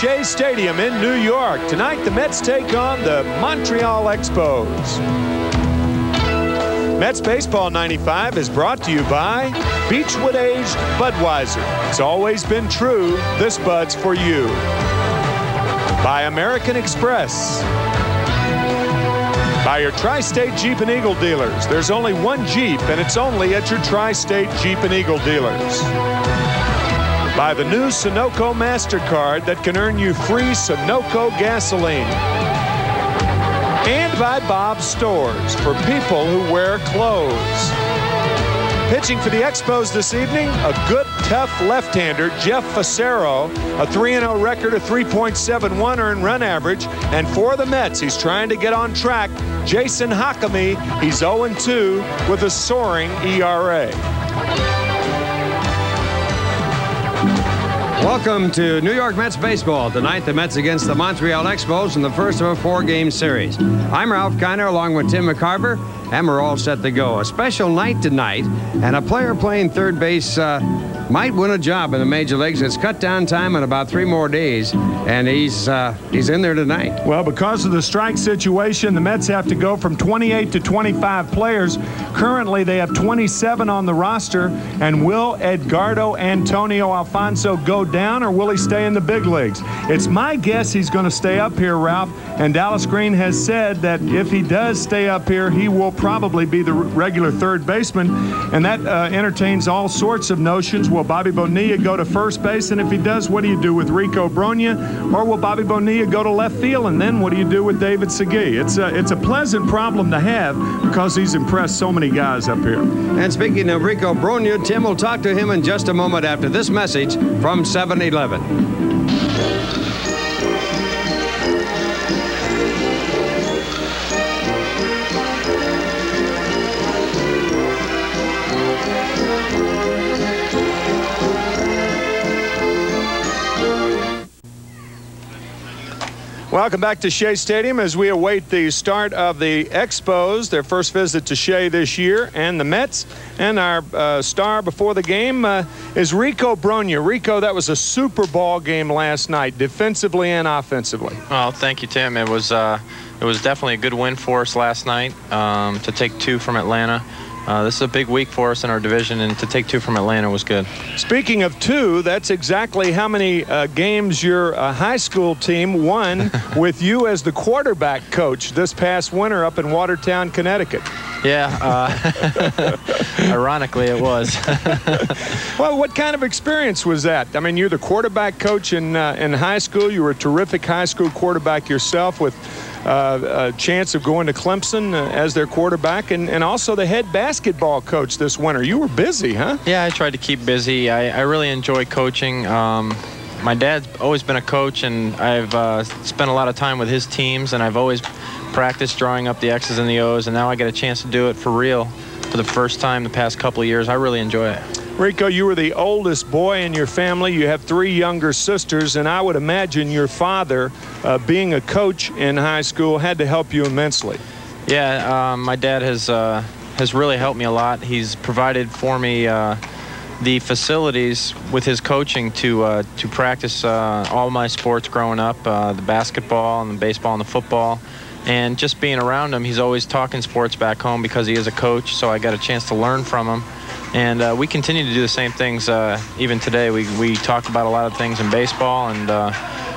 Shea Stadium in New York. Tonight, the Mets take on the Montreal Expos. Mets Baseball 95 is brought to you by Beechwood Aged Budweiser. It's always been true. This Bud's for you. By American Express. By your Tri-State Jeep and Eagle dealers. There's only one Jeep, and it's only at your Tri-State Jeep and Eagle dealers. By the new Sunoco MasterCard that can earn you free Sunoco gasoline. And by Bob's Stores for people who wear clothes. Pitching for the Expos this evening, a good, tough left-hander, Jeff Fassero, a 3-0 record, a 3.71 earned run average. And for the Mets, he's trying to get on track. Jason Jacome, he's 0-2 with a soaring ERA. Welcome to New York Mets baseball. Tonight, the Mets against the Montreal Expos in the first of a four-game series. I'm Ralph Kiner along with Tim McCarver, and we're all set to go. A special night tonight, and a player playing third base uh, might win a job in the major leagues. It's cut down time in about three more days, and he's uh, he's in there tonight. Well, because of the strike situation, the Mets have to go from 28 to 25 players. Currently, they have 27 on the roster, and will Edgardo Antonio Alfonzo go down, or will he stay in the big leagues? It's my guess he's going to stay up here, Ralph, and Dallas Green has said that if he does stay up here, he will probably be the regular third baseman, and that uh, entertains all sorts of notions. Will Bobby Bonilla go to first base? And if he does, what do you do with Rico Brogna? Or will Bobby Bonilla go to left field? And then what do you do with David Segui? It's a, it's a pleasant problem to have because he's impressed so many guys up here. And speaking of Rico Brogna, Tim will talk to him in just a moment after this message from 7 Eleven. Welcome back to Shea Stadium as we await the start of the Expos, their first visit to Shea this year, and the Mets. And our uh, star before the game uh, is Rico Brogna. Rico, that was a Super Bowl game last night, defensively and offensively. Well, thank you, Tim. It was uh, it was definitely a good win for us last night um, to take two from Atlanta. Uh, this is a big week for us in our division, and to take two from Atlanta was good. Speaking of two, that's exactly how many uh, games your uh, high school team won with you as the quarterback coach this past winter up in Watertown, Connecticut. Yeah, uh, ironically, it was. well, what kind of experience was that? I mean, you're the quarterback coach in uh, in high school. You were a terrific high school quarterback yourself with uh, a chance of going to Clemson uh, as their quarterback and, and also the head basketball coach this winter. You were busy, huh? Yeah, I tried to keep busy. I, I really enjoy coaching. Um, my dad's always been a coach, and I've uh, spent a lot of time with his teams, and I've always practiced drawing up the X's and the O's, and now I get a chance to do it for real for the first time the past couple of years. I really enjoy it. Rico, you were the oldest boy in your family. You have three younger sisters, and I would imagine your father, uh, being a coach in high school, had to help you immensely. Yeah, um, my dad has uh, has really helped me a lot. He's provided for me uh, the facilities with his coaching to uh, to practice uh, all my sports growing up, uh, the basketball and the baseball and the football. And just being around him, he's always talking sports back home because he is a coach, so I got a chance to learn from him. And uh, we continue to do the same things uh, even today. We, we talk about a lot of things in baseball and uh,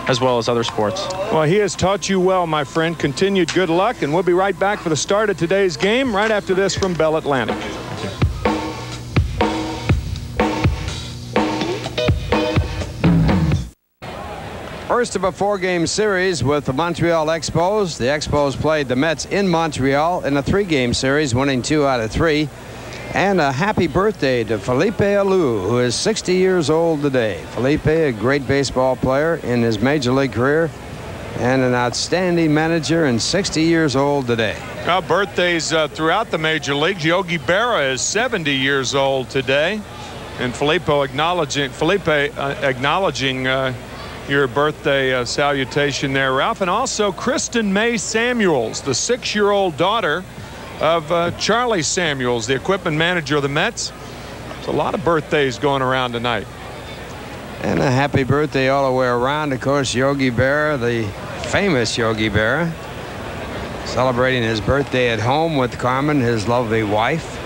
as well as other sports. Well, he has taught you well, my friend. Continued good luck, and we'll be right back for the start of today's game right after this from Bell Atlantic. First of a four-game series with the Montreal Expos. The Expos played the Mets in Montreal in a three-game series, winning two out of three. And a happy birthday to Felipe Alou, who is 60 years old today. Felipe, a great baseball player in his major league career and an outstanding manager and 60 years old today. Birthdays uh, throughout the major leagues. Yogi Berra is 70 years old today. And Felipe acknowledging, Felipe, uh, acknowledging uh, your birthday uh, salutation there, Ralph. And also Kristen May Samuels, the six-year-old daughter of uh, Charlie Samuels, the equipment manager of the Mets. There's a lot of birthdays going around tonight. And a happy birthday all the way around. Of course, Yogi Berra, the famous Yogi Berra, celebrating his birthday at home with Carmen, his lovely wife.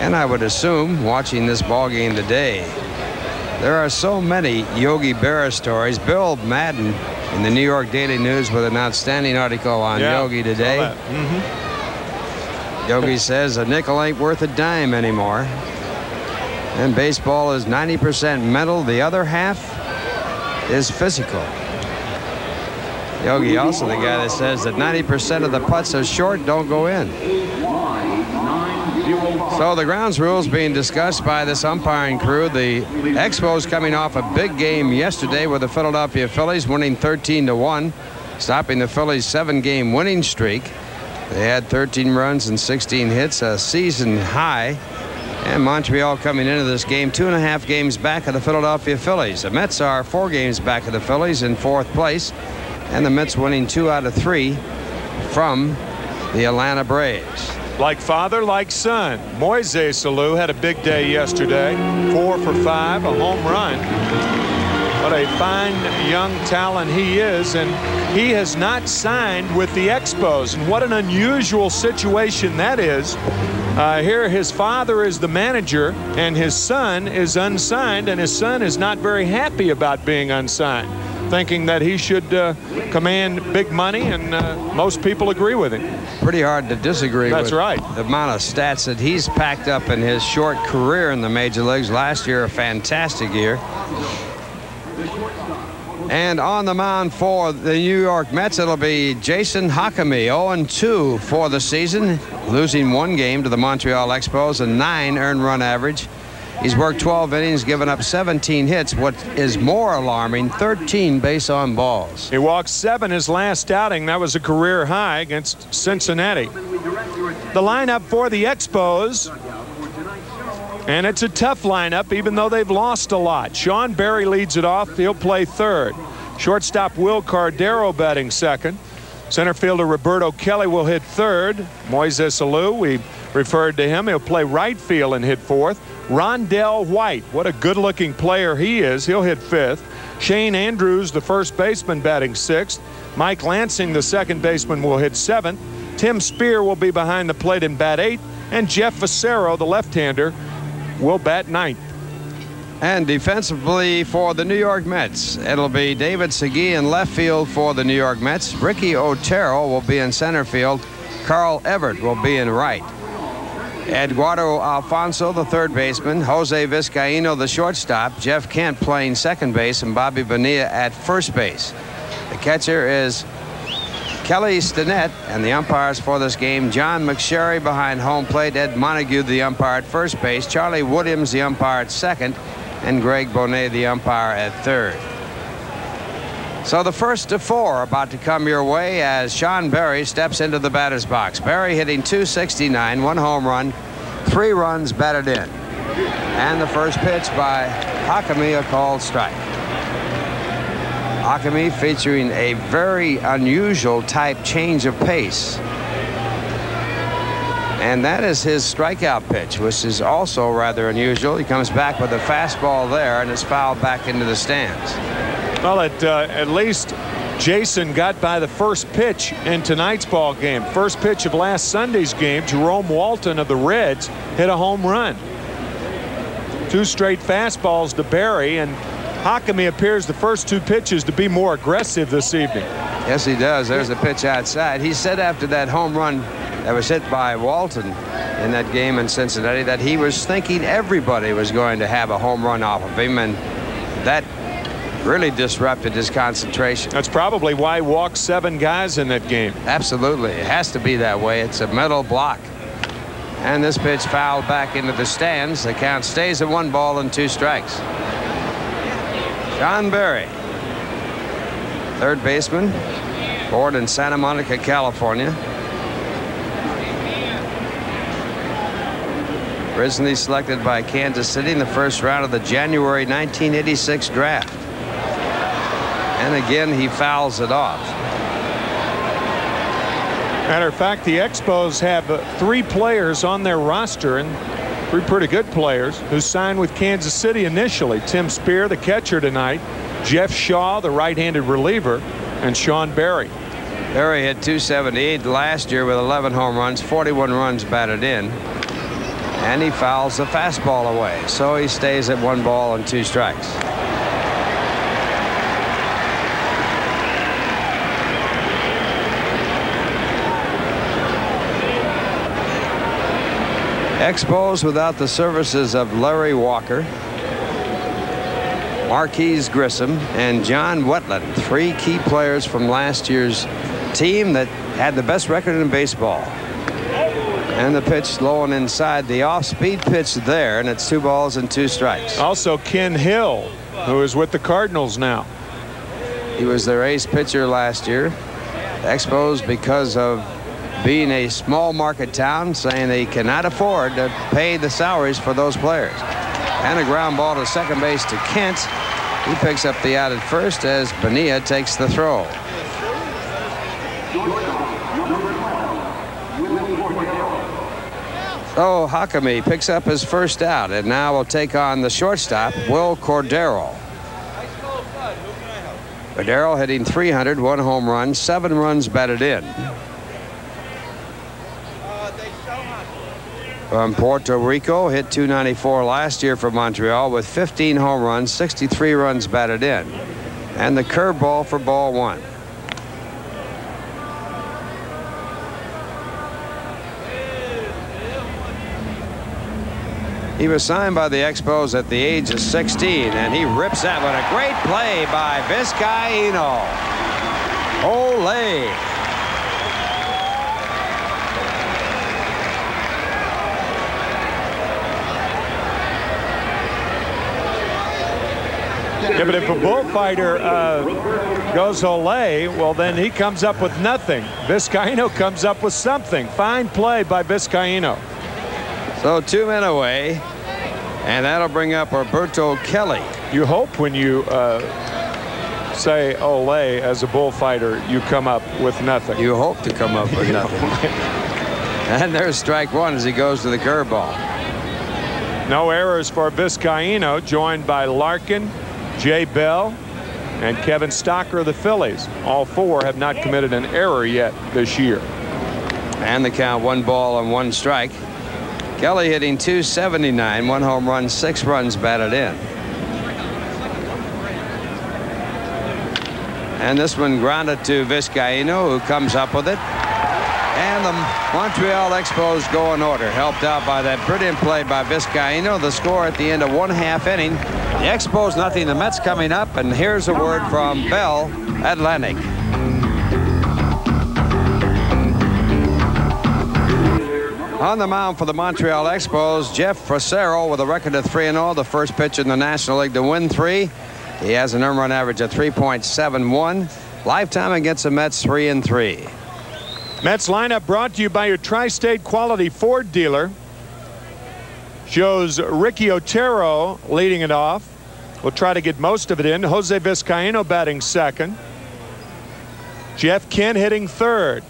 And I would assume watching this ball game today. There are so many Yogi Berra stories. Bill Madden in the New York Daily News with an outstanding article on Yeah, Yogi today. Mm-hmm. Yogi says a nickel ain't worth a dime anymore. And baseball is 90% mental. The other half is physical. Yogi also the guy that says that 90% of the putts are short don't go in. So the grounds rules being discussed by this umpiring crew. The Expos coming off a big game yesterday with the Philadelphia Phillies winning 13 to 1, stopping the Phillies seven game winning streak. They had 13 runs and 16 hits, a season high. And Montreal coming into this game two and a half games back of the Philadelphia Phillies. The Mets are four games back of the Phillies in fourth place. And the Mets winning two out of three from the Atlanta Braves. Like father, like son. Moises Alou had a big day yesterday. Four for five, a home run. What a fine young talent he is, and he has not signed with the Expos. And what an unusual situation that is. Uh, here, his father is the manager, and his son is unsigned, and his son is not very happy about being unsigned, thinking that he should uh, command big money, and uh, most people agree with him. Pretty hard to disagree That's with right. the amount of stats that he's packed up in his short career in the major leagues. Last year, a fantastic year. And on the mound for the New York Mets, it'll be Jason Jacome, 0-2 for the season, losing one game to the Montreal Expos, a nine earned run average. He's worked 12 innings, given up 17 hits. What is more alarming, 13 base on balls. He walked seven his last outing. That was a career high against Cincinnati. The lineup for the Expos. And it's a tough lineup, even though they've lost a lot. Sean Berry leads it off. He'll play third. Shortstop Wil Cordero batting second. Center fielder Roberto Kelly will hit third. Moises Alou, we referred to him. He'll play right field and hit fourth. Rondell White, what a good looking player he is. He'll hit fifth. Shane Andrews, the first baseman, batting sixth. Mike Lansing, the second baseman, will hit seventh. Tim Spehr will be behind the plate in bat eight. And Jeff Fassero, the left hander, will bat ninth. And defensively for the New York Mets, it'll be David Segui in left field for the New York Mets. Ricky Otero will be in center field. Carl Everett will be in right. Eduardo Alfonzo, the third baseman. Jose Vizcaino, the shortstop. Jeff Kent playing second base, and Bobby Bonilla at first base. The catcher is Kelly Stinnett, and the umpires for this game, John McSherry behind home plate, Ed Montague, the umpire at first base, Charlie Williams, the umpire at second, and Greg Bonin, the umpire at third. So the first of four about to come your way as Sean Berry steps into the batter's box. Berry hitting 269, one home run, three runs batted in. And the first pitch by Jacome, a called strike. Jacome featuring a very unusual type change of pace. And that is his strikeout pitch, which is also rather unusual. He comes back with a fastball there and is fouled back into the stands. Well, at, uh, at least Jason got by the first pitch in tonight's ball game. First pitch of last Sunday's game, Jerome Walton of the Reds hit a home run. Two straight fastballs to Berry, and Jacome appears the first two pitches to be more aggressive this evening. Yes, he does. There's a pitch outside. He said after that home run that was hit by Walton in that game in Cincinnati that he was thinking everybody was going to have a home run off of him, and that really disrupted his concentration. That's probably why he walked seven guys in that game. Absolutely. It has to be that way. It's a metal block. And this pitch fouled back into the stands. The count stays at one ball and two strikes. Sean Berry, third baseman, born in Santa Monica, California. Originally selected by Kansas City in the first round of the January 1986 draft. And again, he fouls it off. Matter of fact, the Expos have three players on their roster, and three pretty good players who signed with Kansas City initially. Tim Spehr, the catcher tonight, Jeff Shaw, the right-handed reliever, and Sean Berry. Berry hit 278 last year with 11 home runs, 41 runs batted in. And he fouls the fastball away. So he stays at one ball and two strikes. Expos without the services of Larry Walker, Marquis Grissom, and John Wetteland, three key players from last year's team that had the best record in baseball. And the pitch low and inside. The off-speed pitch there, and it's two balls and two strikes. Also, Ken Hill, who is with the Cardinals now. He was their ace pitcher last year. Expos, because of being a small market town, saying they cannot afford to pay the salaries for those players. And a ground ball to second base to Kent. He picks up the out at first as Bonilla takes the throw. Oh, so Jacome picks up his first out and now will take on the shortstop, Wil Cordero. Cordero hitting 300, one home run, seven runs batted in. From Puerto Rico, hit 294 last year for Montreal with 15 home runs, 63 runs batted in. And the curveball for ball one. He was signed by the Expos at the age of 16, and he rips that with a great play by Vizcaino. Ole. Yeah, but if a bullfighter uh, goes Olay, well, then he comes up with nothing. Vizcaino comes up with something. Fine play by Vizcaino. So two men away, and that'll bring up Roberto Kelly. You hope when you uh, say Olay as a bullfighter, you come up with nothing. You hope to come up with nothing. and there's strike one as he goes to the curveball. No errors for Vizcaino, joined by Larkin, Jay Bell, and Kevin Stocker of the Phillies. All four have not committed an error yet this year. And the count one ball and one strike. Kelly hitting 279, one home run, six runs batted in. And this one grounded to Vizcaino, who comes up with it. Montreal Expos go in order, helped out by that brilliant play by Vizcaino. The score at the end of one half inning. The Expos nothing, the Mets coming up, and here's a word from Bell Atlantic. On the mound for the Montreal Expos, Jeff Fassero with a record of 3-0, the first pitch in the National League to win three. He has an earned run average of 3.71. Lifetime against the Mets 3 and 3. Mets lineup brought to you by your Tri-State Quality Ford dealer. Shows Ricky Otero leading it off. We'll try to get most of it in. Jose Vizcaino batting second. Jeff Kent hitting third.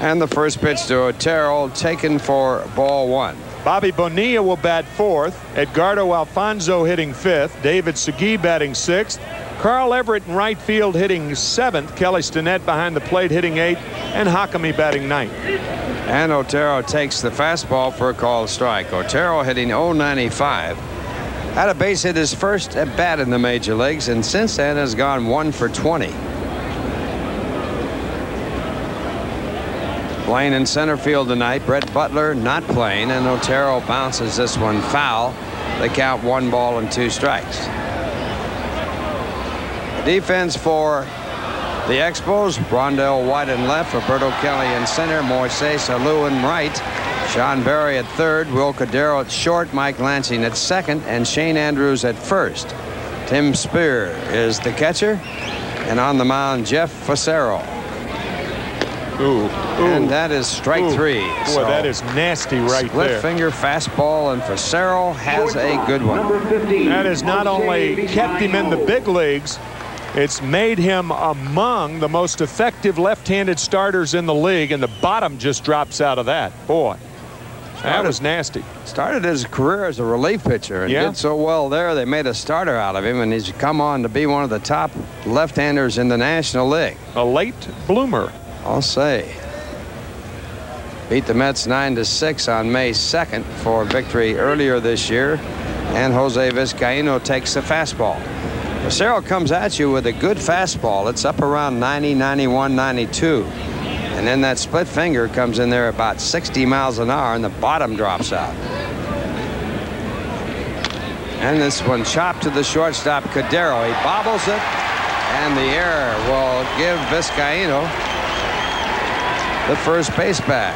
And the first pitch to Otero taken for ball one. Bobby Bonilla will bat fourth. Edgardo Alfonzo hitting fifth. David Segui batting sixth. Carl Everett in right field hitting seventh. Kelly Stinnett behind the plate hitting eighth. And Jacome batting ninth. And Otero takes the fastball for a called strike. Otero hitting 095. Had a base hit his first at bat in the major leagues and since then has gone one for 20. Playing in center field tonight, Brett Butler not playing, and Otero bounces this one foul. They count one ball and two strikes. Defense for the Expos, Rondell White and left, Roberto Kelly in center, Moises Alou in right, Sean Berry at third, Wil Cordero at short, Mike Lansing at second, and Shane Andrews at first. Tim Spehr is the catcher, and on the mound, Jeff Fassero. Ooh, ooh, and that is strike ooh. three. Boy, so that is nasty right split there. finger fastball, and Fassero has a good one. That has not only kept him in the big leagues, it's made him among the most effective left-handed starters in the league, and the bottom just drops out of that. Boy. That was nasty. Started his career as a relief pitcher and Yeah. did so well there, they made a starter out of him, and he's come on to be one of the top left-handers in the National League. A late bloomer. I'll say. Beat the Mets 9 to 6 on May 2nd for victory earlier this year. And Jose Vizcaino takes the fastball. Lucero comes at you with a good fastball. It's up around 90, 91, 92. And then that split finger comes in there about 60 miles an hour and the bottom drops out. And this one chopped to the shortstop, Cordero. He bobbles it, and the error will give Vizcaino the first base bag.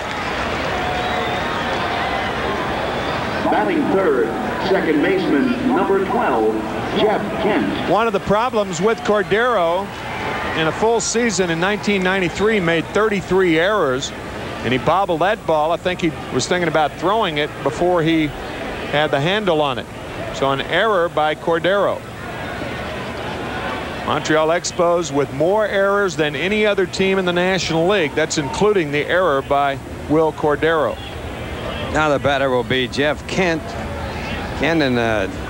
Batting third, second baseman, number 12, Jeff Kent. One of the problems with Cordero in a full season in 1993 made 33 errors, and he bobbled that ball. I think he was thinking about throwing it before he had the handle on it. So an error by Cordero. Montreal Expos with more errors than any other team in the National League. That's including the error by Wil Cordero. Now the batter will be Jeff Kent. Kent in a uh,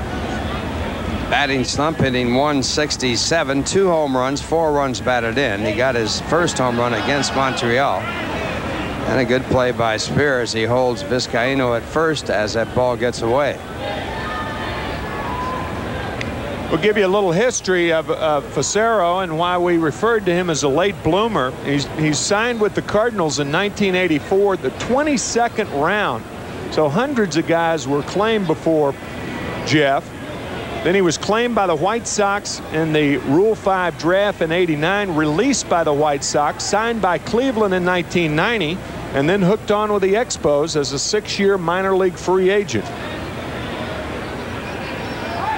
batting slump, hitting 167, two home runs, four runs batted in. He got his first home run against Montreal. And a good play by Spears. He holds Vizcaino at first as that ball gets away. We'll give you a little history of, of Fassero and why we referred to him as a late bloomer. He's, he's signed with the Cardinals in 1984, the 22nd round. So hundreds of guys were claimed before Jeff. Then he was claimed by the White Sox in the Rule 5 draft in 89, released by the White Sox, signed by Cleveland in 1990, and then hooked on with the Expos as a six-year minor league free agent.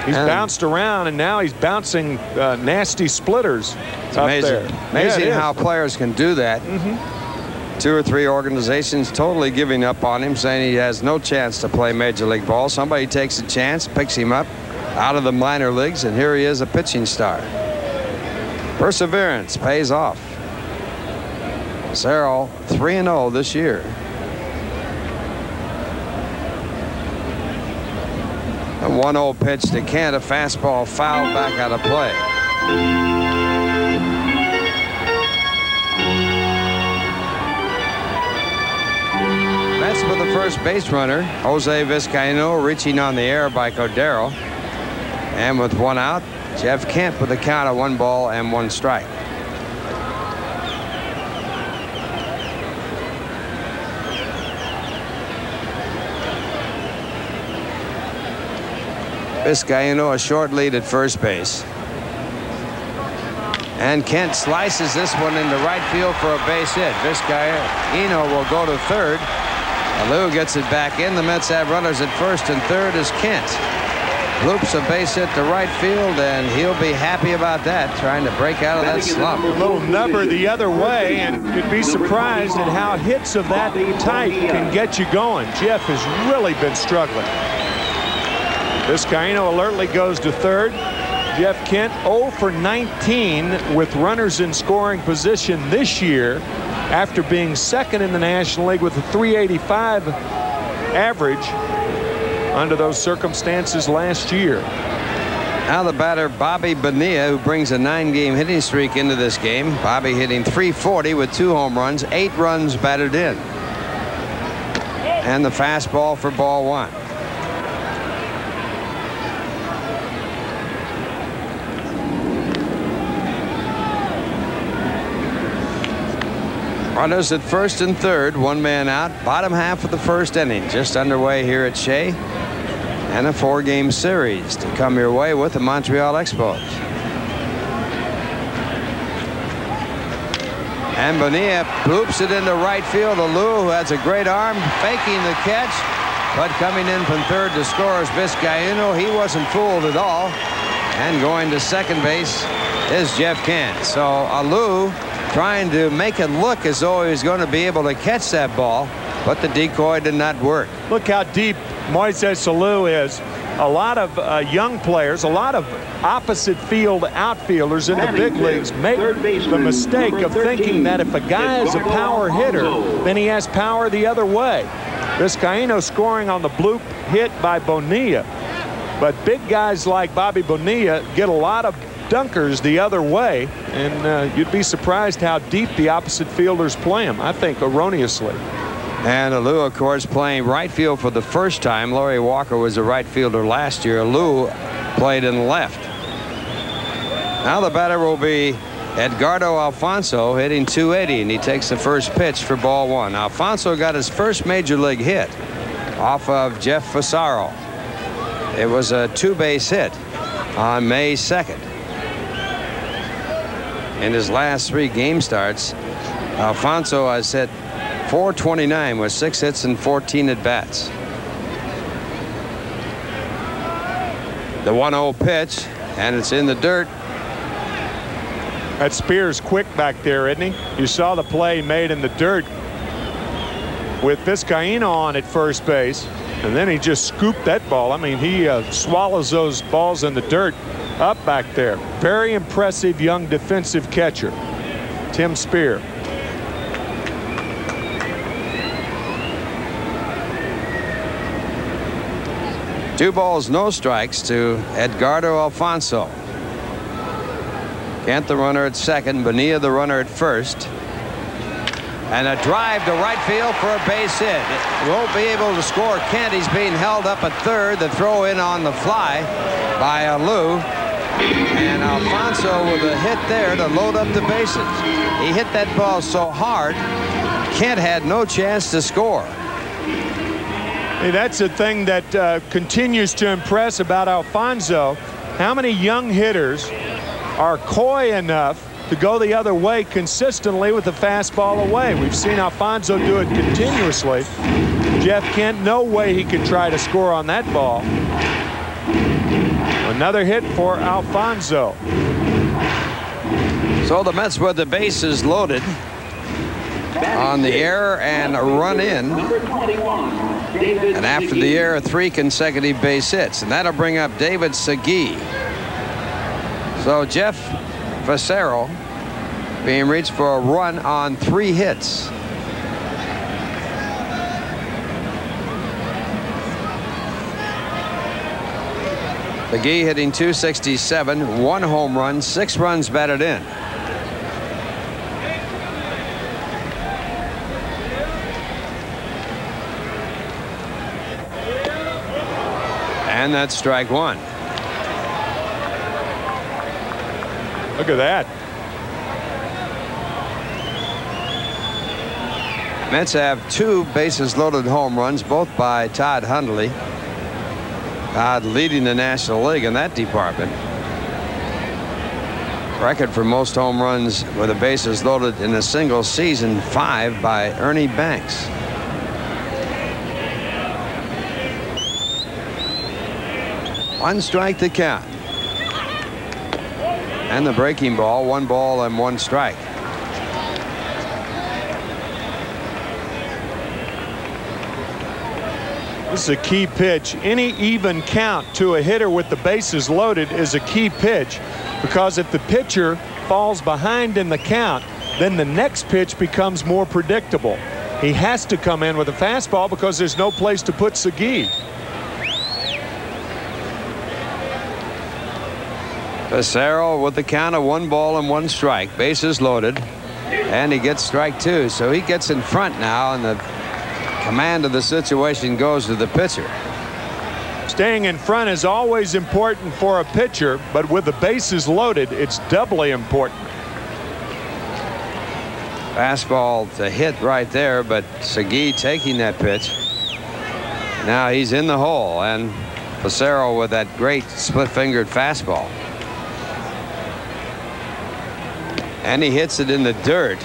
He's And- bounced around, and now he's bouncing uh, nasty splitters It's up amazing. there. Amazing Yeah, how players can do that. Two or three organizations totally giving up on him, saying he has no chance to play Major League Ball. Somebody takes a chance, picks him up out of the minor leagues, and here he is, a pitching star. Perseverance pays off. Cerro 3 0 this year. A 1 0 pitch to Kent, a fastball fouled back out of play. Mets with the first base runner, Jose Vizcaino reaching on the air by Cordero. And with one out, Jeff Kent with a count of one ball and one strike. Vizcaino a short lead at first base. And Kent slices this one into right field for a base hit. Vizcaino will go to third. Alou gets it back in. The Mets have runners at first and third is Kent. Loops a base hit to right field, and he'll be happy about that, trying to break out of that slump. A little number the other way, and you'd be surprised at how hits of that type can get you going. Jeff has really been struggling. This Vizcaino alertly goes to third. Jeff Kent 0 for 19 with runners in scoring position this year after being second in the National League with a 385 average under those circumstances last year. Now the batter, Bobby Bonilla, who brings a nine-game hitting streak into this game. Bobby hitting 340 with two home runs, eight runs batted in. And the fastball for ball one. Runners at first and third, one man out. Bottom half of the first inning, just underway here at Shea. And a four-game series to come your way with the Montreal Expos. And Bonilla bloops it into right field. Alou, who has a great arm, faking the catch. But coming in from third to score is Vizcaino. He wasn't fooled at all. And going to second base is Jeff Kent. So uh, Alou trying to make it look as though he was going to be able to catch that ball, but the decoy did not work. Look how deep Moises Alou is. A lot of uh, young players, a lot of opposite field outfielders in the big leagues make the mistake of thinking that if a guy is a power hitter, then he has power the other way. Vizcaino scoring on the bloop hit by Bonilla. But big guys like Bobby Bonilla get a lot of dunkers the other way, and uh, you'd be surprised how deep the opposite fielders play them, I think, erroneously. And Alou, of course, playing right field for the first time. Larry Walker was a right fielder last year. Alou played in left. Now the batter will be Edgardo Alfonzo hitting 280, and he takes the first pitch for ball one. Alfonzo got his first major league hit off of Jeff Fassero. It was a two-base hit on May 2nd. In his last three game starts, Alfonzo has hit 429 with six hits and 14 at bats. The 1-0 pitch, and it's in the dirt. That Spehr's quick back there, isn't he? You saw the play made in the dirt with Vizcaino on at first base, and then he just scooped that ball. I mean, he uh, swallows those balls in the dirt up back there. Very impressive young defensive catcher, Tim Spehr. Two balls, no strikes to Edgardo Alfonzo. Kent the runner at second, Bonilla the runner at first. And a drive to right field for a base hit. Won't be able to score Kent. He's being held up at third. The throw in on the fly by Alou. And Alfonzo with a hit there to load up the bases. He hit that ball so hard, Kent had no chance to score. Hey, that's the thing that uh, continues to impress about Alfonzo. How many young hitters are coy enough to go the other way consistently with the fastball away? We've seen Alfonzo do it continuously. Jeff Kent, no way he could try to score on that ball. Another hit for Alfonzo. So the Mets with the bases loaded on the air and a run in. And after the air, three consecutive base hits. And that'll bring up David Segui. So Jeff Fassero being reached for a run on three hits. Segui hitting 267, one home run, six runs batted in. And that's strike one. Look at that. Mets have two bases loaded home runs, both by Todd Hundley. Todd leading the National League in that department. Record for most home runs with the bases loaded in a single season, five by Ernie Banks. One strike to count. And the breaking ball, one ball and one strike. This is a key pitch. Any even count to a hitter with the bases loaded is a key pitch because if the pitcher falls behind in the count, then the next pitch becomes more predictable. He has to come in with a fastball because there's no place to put Segui. Fassero with the count of one ball and one strike. Bases loaded. And he gets strike two. So he gets in front now and the command of the situation goes to the pitcher. Staying in front is always important for a pitcher, but with the bases loaded, it's doubly important. Fastball to hit right there, but Segui taking that pitch. Now he's in the hole, and Fassero with that great split-fingered fastball. And he hits it in the dirt.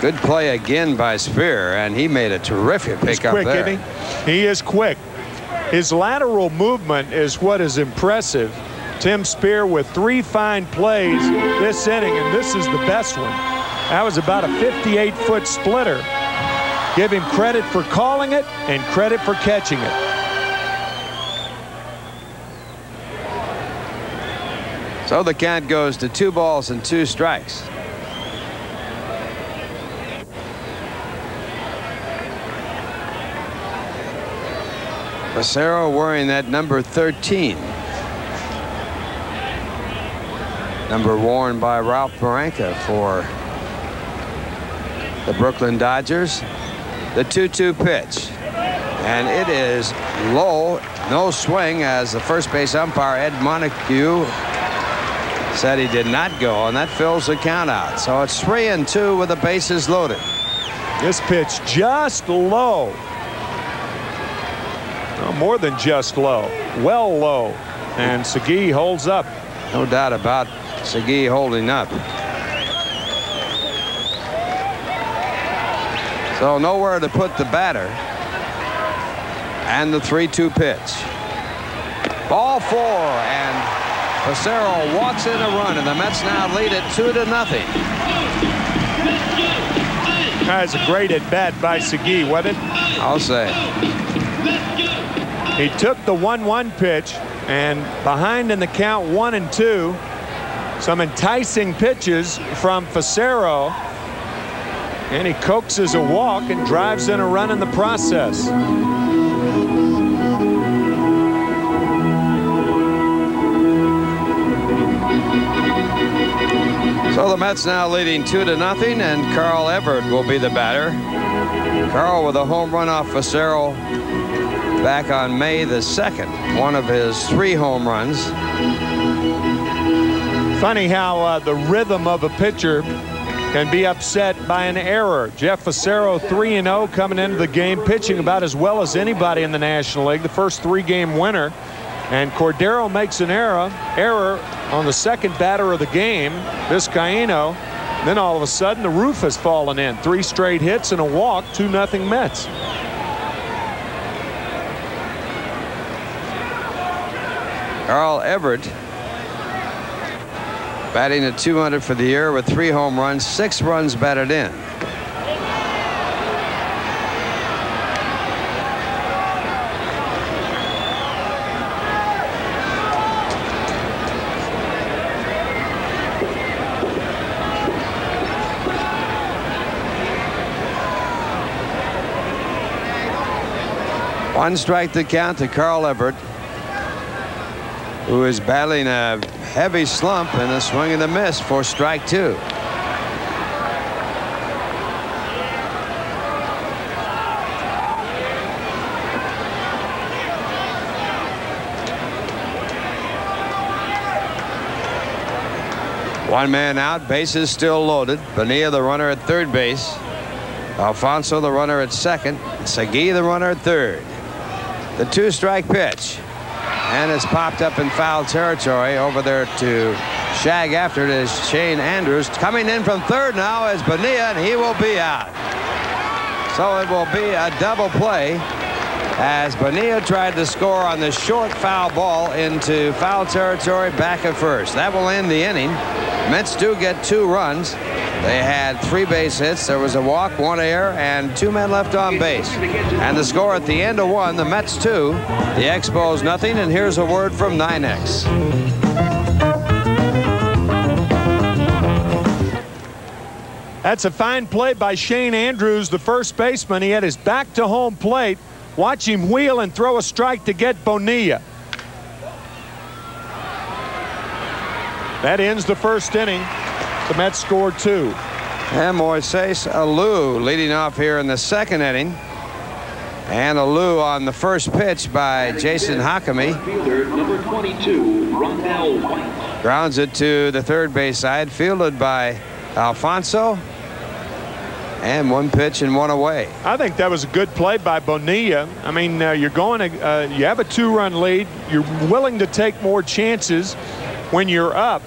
Good play again by Spehr, and he made a terrific pickup quick, there. He? he is quick. His lateral movement is what is impressive. Tim Spehr with three fine plays this inning, and this is the best one. That was about a 58-foot splitter. Give him credit for calling it and credit for catching it. So the count goes to two balls and two strikes. Fassero wearing that number 13. Number worn by Ralph Branca for the Brooklyn Dodgers. The 2-2 pitch. And it is low, no swing as the first base umpire, Ed Montague, said he did not go, and that fills the count out. So it's three and two with the bases loaded. This pitch just low. Uh, more than just low. Well low. And Segui holds up. No doubt about Segui holding up. So nowhere to put the batter. And the 3-2 pitch. Ball four, and Fassero walks in a run, and the Mets now lead it two to nothing. That's a great at bat by Segui, wasn't it? I'll say. He took the 1-1 pitch, and behind in the count one and two, some enticing pitches from Fassero. And he coaxes a walk and drives in a run in the process. So the Mets now leading two to nothing, and Carl Everett will be the batter. Carl with a home run off Fassero back on May the 2nd, one of his three home runs. Funny how uh, the rhythm of a pitcher can be upset by an error. Jeff Fassero 3-0 coming into the game, pitching about as well as anybody in the National League, the first three-game winner. And Cordero makes an error, error on the second batter of the game, Vizcaino. Then all of a sudden the roof has fallen in. Three straight hits and a walk, 2 nothing Mets. Carl Everett batting at 200 for the year with three home runs, six runs batted in. One strike to count to Carl Everett, who is battling a heavy slump and a swing and a miss for strike two. One man out, bases still loaded. Bonilla, the runner at third base. Alfonzo, the runner at second. Segui, the runner at third. The two strike pitch. And it's popped up in foul territory over there to shag after it is Shane Andrews. Coming in from third now is Bonilla, and he will be out. So it will be a double play as Bonilla tried to score on the short foul ball into foul territory back at first. That will end the inning. Mets do get two runs. They had three base hits. There was a walk, one error, and two men left on base. And the score at the end of one, the Mets two, the Expos nothing. And here's a word from NYNEX. That's a fine play by Shane Andrews, the first baseman. He had his back to home plate. Watch him wheel and throw a strike to get Bonilla. That ends the first inning. The Mets scored two. And Moises Alou leading off here in the second inning. And Alou on the first pitch by Jason Jacome. Number 22, Rondell White. Grounds it to the third base side, fielded by Alfonzo. And one pitch and one away. I think that was a good play by Bonilla. I mean, uh, you're going to, uh, you have a two-run lead. You're willing to take more chances when you're up.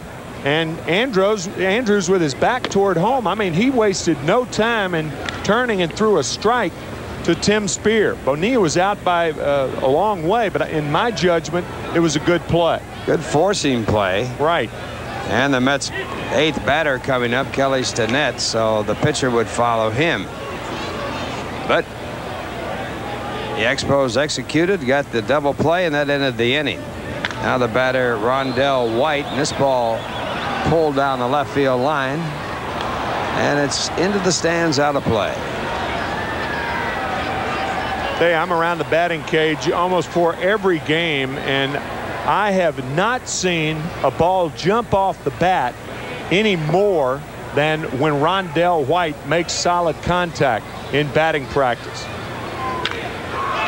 And Andrews, Andrews with his back toward home, I mean, he wasted no time in turning and threw a strike to Tim Spehr. Bonilla was out by uh, a long way, but in my judgment, it was a good play. Good forcing play. Right. And the Mets' eighth batter coming up, Kelly Stinnett, so the pitcher would follow him. But the Expos executed, got the double play, and that ended the inning. Now the batter, Rondell White, and this ball pulled down the left field line. And it's into the stands out of play. Hey, I'm around the batting cage almost for every game, and I have not seen a ball jump off the bat any more than when Rondell White makes solid contact in batting practice.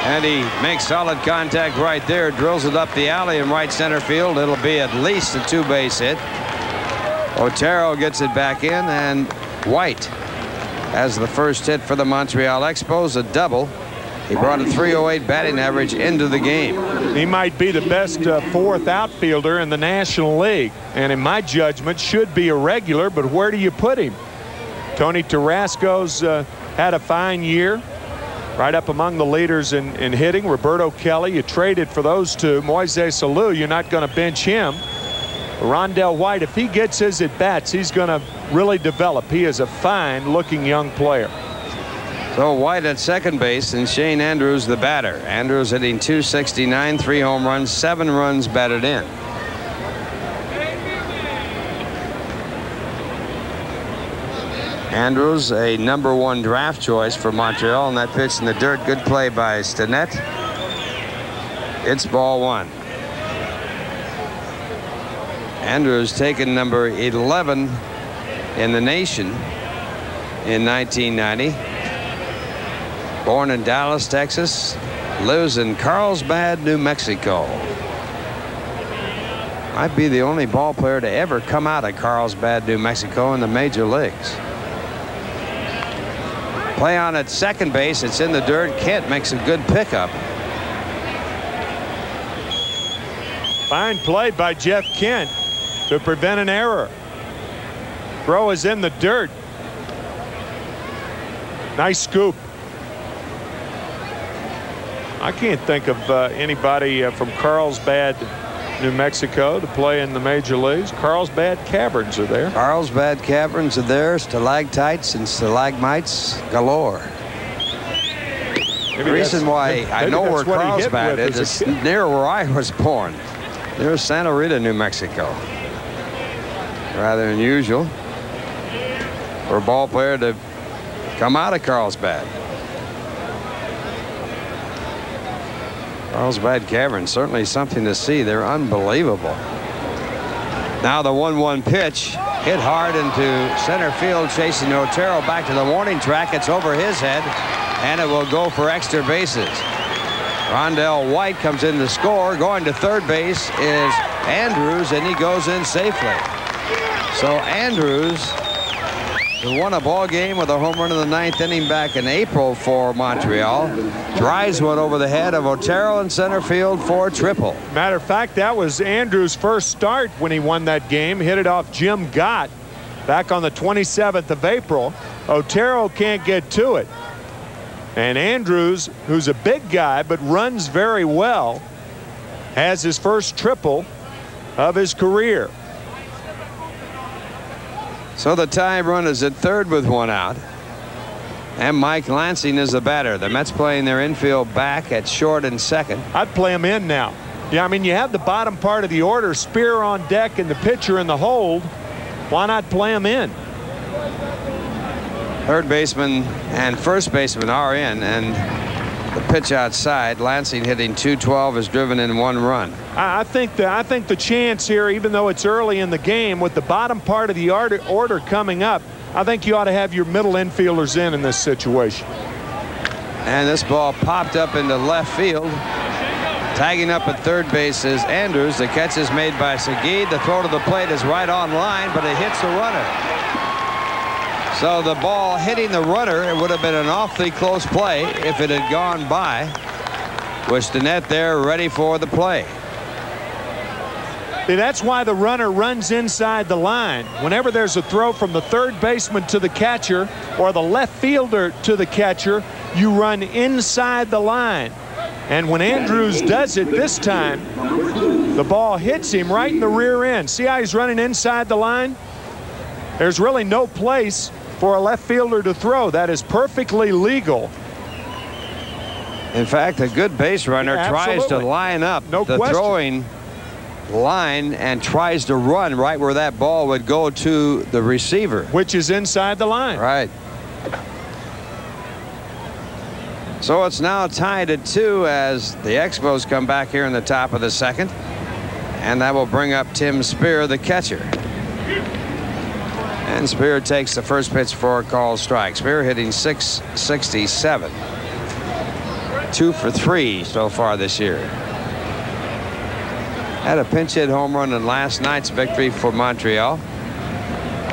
And he makes solid contact right there, drills it up the alley in right center field. It'll be at least a two base hit. Otero gets it back in, and White has the first hit for the Montreal Expos, a double. He brought a 308 batting average into the game. He might be the best uh, fourth outfielder in the National League, and in my judgment, should be a regular, but where do you put him? Tony Tarasco's uh, had a fine year right up among the leaders in, in hitting. Roberto Kelly, you traded for those two. Moises Alou, you're not going to bench him. Rondell White, if he gets his at bats, he's going to really develop. He is a fine looking young player. So White at second base and Shane Andrews the batter. Andrews hitting 269, three home runs, seven runs batted in. Andrews, a number one draft choice for Montreal, and that pitch in the dirt. Good play by Stinnett. It's ball one. Andrews taken number 11 in the nation in 1990. Born in Dallas, Texas, lives in Carlsbad, New Mexico. Might be the only ball player to ever come out of Carlsbad, New Mexico in the major leagues. Play on at second base. It's in the dirt. Kent makes a good pickup. Fine play by Jeff Kent to prevent an error. Throw is in the dirt. Nice scoop. I can't think of uh, anybody uh, from Carlsbad, New Mexico to play in the major leagues. Carlsbad Caverns are there. Carlsbad Caverns are there. Stalactites and stalagmites galore. Maybe the reason why I know where that's what he hit Carlsbad is, it's near where I was born. Near Santa Rita, New Mexico. Rather unusual for a ball player to come out of Carlsbad. Carlsbad Caverns, certainly something to see. They're unbelievable. Now the 1-1 pitch hit hard into center field, chasing Otero back to the warning track. It's over his head, and it will go for extra bases. Rondell White comes in to score. Going to third base is Andrews, and he goes in safely. So Andrews, who won a ball game with a home run in the ninth inning back in April for Montreal, drives one over the head of Otero in center field for a triple. Matter of fact, that was Andrews' first start when he won that game. Hit it off Jim Gott back on the 27th of April. Otero can't get to it. And Andrews, who's a big guy but runs very well, has his first triple of his career. So the tie run is at third with one out. And Mike Lansing is the batter. The Mets playing their infield back at short and second. I'd play him in now. Yeah, I mean, you have the bottom part of the order, Spehr on deck and the pitcher in the hold. Why not play him in? Third baseman and first baseman are in, and the pitch outside. Lansing hitting 212 is driven in one run. I think the I think the chance here, even though it's early in the game, with the bottom part of the order, coming up, I think you ought to have your middle infielders in in this situation. And this ball popped up into left field. Tagging up at third base is Andrews. The catch is made by Segui. The throw to the plate is right on line, but it hits the runner. So the ball hitting the runner, it would have been an awfully close play if it had gone by. Was the net there ready for the play? See, that's why the runner runs inside the line. Whenever there's a throw from the third baseman to the catcher or the left fielder to the catcher, you run inside the line. And when Andrews does it this time, the ball hits him right in the rear end. See how he's running inside the line? There's really no place for a left fielder to throw. That is perfectly legal. In fact, a good base runner Yeah, tries to line up No the question. throwing line and tries to run right where that ball would go to the receiver. Which is inside the line. Right. So it's now tied at two as the Expos come back here in the top of the second. And that will bring up Tim Spehr, the catcher. And Spehr takes the first pitch for a call strike. Spehr hitting 667. Two for three so far this year. Had a pinch hit home run in last night's victory for Montreal.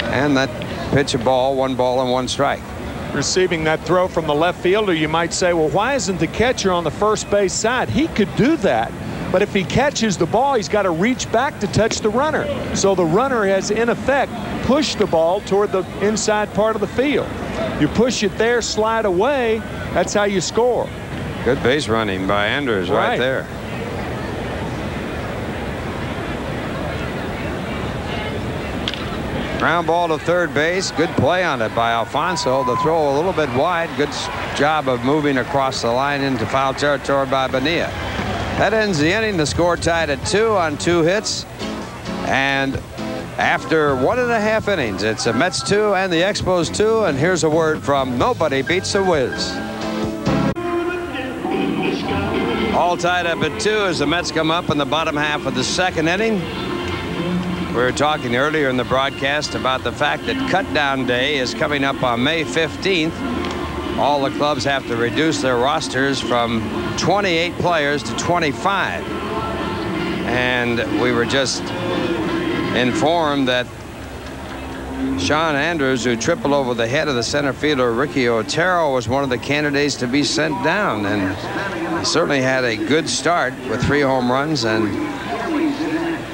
And that pitch a ball, one ball and one strike. Receiving that throw from the left fielder, you might say, well, why isn't the catcher on the first base side? He could do that. But if he catches the ball, he's got to reach back to touch the runner. So the runner has, in effect, pushed the ball toward the inside part of the field. You push it there, slide away, that's how you score. Good base running by Andrews right, right there. Ground ball to third base. Good play on it by Alfonzo. The throw a little bit wide. Good job of moving across the line into foul territory by Bonilla. That ends the inning. The score tied at two on two hits. And after one and a half innings, it's a Mets two and the Expos two. And here's a word from nobody beats the Wiz. All tied up at two as the Mets come up in the bottom half of the second inning. We were talking earlier in the broadcast about the fact that cutdown day is coming up on May 15th. All the clubs have to reduce their rosters from 28 players to 25. And we were just informed that Shane Andrews, who tripled over the head of the center fielder Ricky Otero, was one of the candidates to be sent down. And certainly had a good start with three home runs and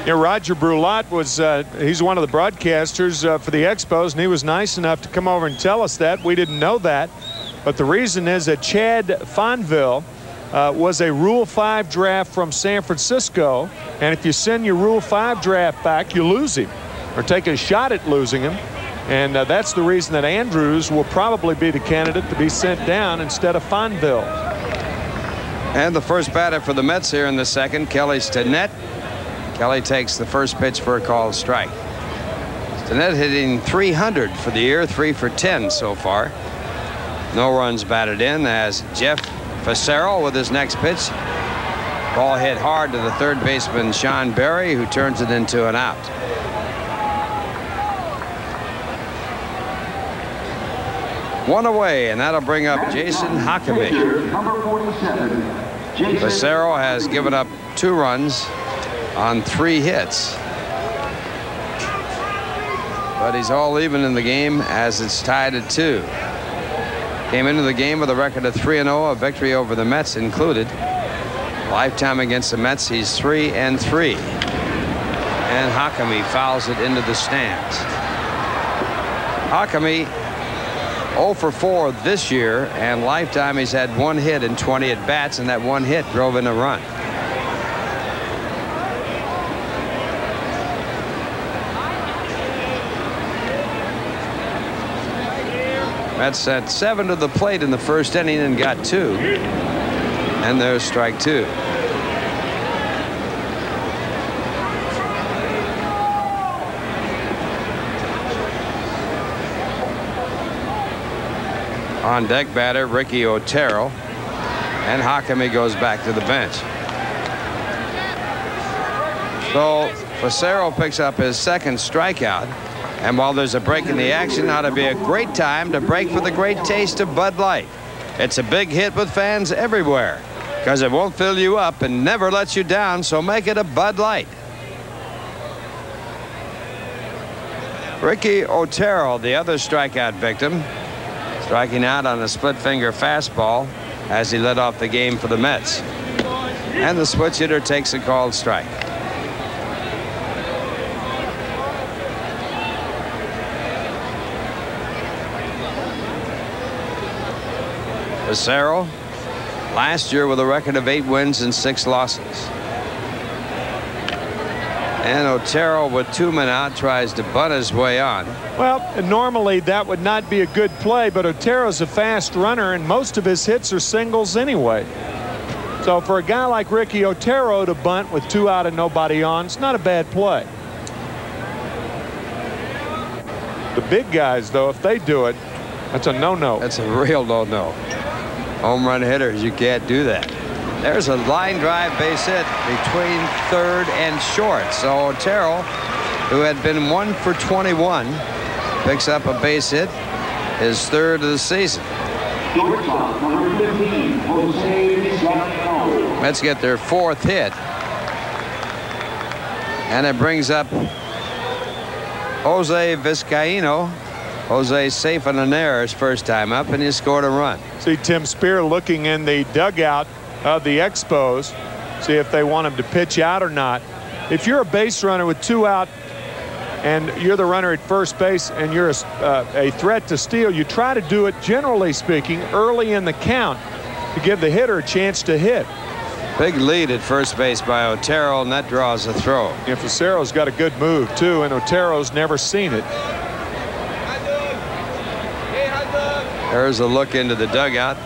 you know, Rodger Brulotte was, uh, he's one of the broadcasters uh, for the Expos, and he was nice enough to come over and tell us that. We didn't know that. But the reason is that Chad Fonville uh, was a Rule 5 draft from San Francisco, and if you send your Rule 5 draft back, you lose him or take a shot at losing him. And uh, that's the reason that Andrews will probably be the candidate to be sent down instead of Fonville. And the first batter for the Mets here in the second, Kelly Stinnett. Kelly takes the first pitch for a called strike. Stinnett hitting 300 for the year, three for 10 so far. No runs batted in as Jeff Fassero with his next pitch. Ball hit hard to the third baseman Sean Berry, who turns it into an out. One away, and that'll bring up Jason Jacome. Fassero has given up two runs on three hits. But he's all even in the game as it's tied at two. Came into the game with a record of 3-0, a victory over the Mets included. Lifetime against the Mets, he's 3 and 3. And Jacome fouls it into the stands. Jacome 0 for 4 this year, and lifetime he's had one hit in 20 at bats, and that one hit drove in a run. Mets sent seven to the plate in the first inning and got two. And there's strike two. On deck batter Ricky Otero. And Jacome goes back to the bench. So Fassero picks up his second strikeout. And while there's a break in the action, ought to be a great time to break for the great taste of Bud Light. It's a big hit with fans everywhere because it won't fill you up and never lets you down, so make it a Bud Light. Ricky Otero, the other strikeout victim, striking out on a split finger fastball as he led off the game for the Mets. And the switch hitter takes a called strike. Fassero last year with a record of eight wins and six losses. And Otero with two men out tries to butt his way on. Well, normally that would not be a good play, but Otero's a fast runner, and most of his hits are singles anyway. So for a guy like Ricky Otero to bunt with two out and nobody on, it's not a bad play. The big guys, though, if they do it, that's a no-no. That's a real no-no. Home run hitters. You can't do that. There's a line drive base hit between third and short. So Otero, who had been one for 21, picks up a base hit, his third of the season. Mets get their fourth hit. And it brings up Jose Vizcaino. Jose safe on an error his first time up, and he scored a run. See Tim Spehr looking in the dugout of the Expos, see if they want him to pitch out or not. If you're a base runner with two out and you're the runner at first base and you're a, uh, a threat to steal, you try to do it, generally speaking, early in the count to give the hitter a chance to hit. Big lead at first base by Otero, and that draws a throw. And Fassero's got a good move, too, and Otero's never seen it. There's a look into the dugout.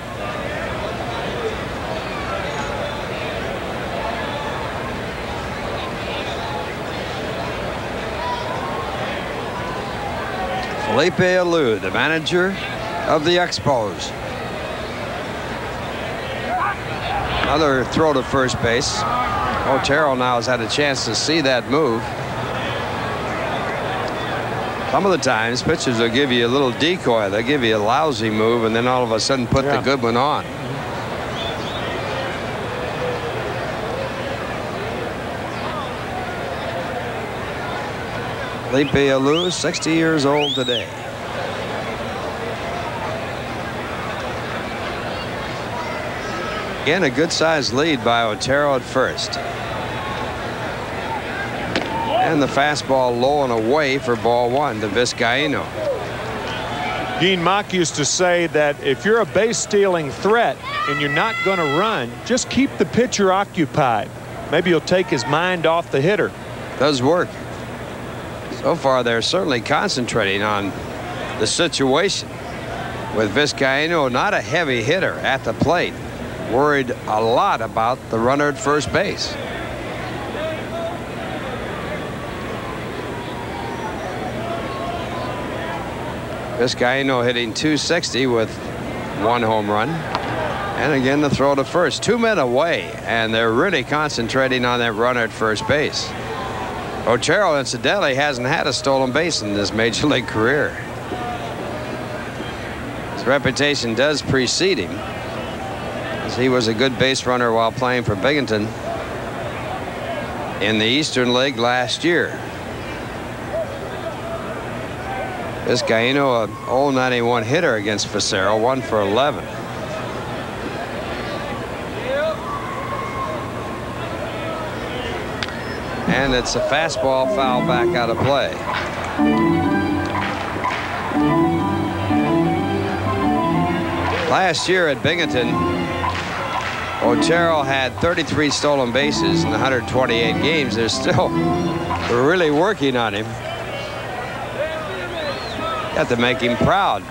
Felipe Alou, the manager of the Expos. Another throw to first base. Otero now has had a chance to see that move. Some of the times, pitchers will give you a little decoy. They'll give you a lousy move, and then all of a sudden put yeah. the good one on. Felipe Alou, 60 years old today. Again, a good-sized lead by Otero at first. And the fastball low and away for ball one to Vizcaino. Gene Mauch used to say that if you're a base stealing threat and you're not going to run, just keep the pitcher occupied. Maybe he'll take his mind off the hitter. Does work. So far, they're certainly concentrating on the situation with Vizcaino, not a heavy hitter at the plate. Worried a lot about the runner at first base. Vizcaino hitting 260 with one home run. And again, the throw to first. Two men away, and they're really concentrating on that runner at first base. Otero, incidentally, hasn't had a stolen base in his major league career. His reputation does precede him, as he was a good base runner while playing for Binghamton in the Eastern League last year. Vizcaino, a old 91 hitter against Fassero, one for 11. And it's a fastball foul back out of play. Last year at Binghamton, Otero had 33 stolen bases in 128 games. They're still really working on him. Got to make him proud.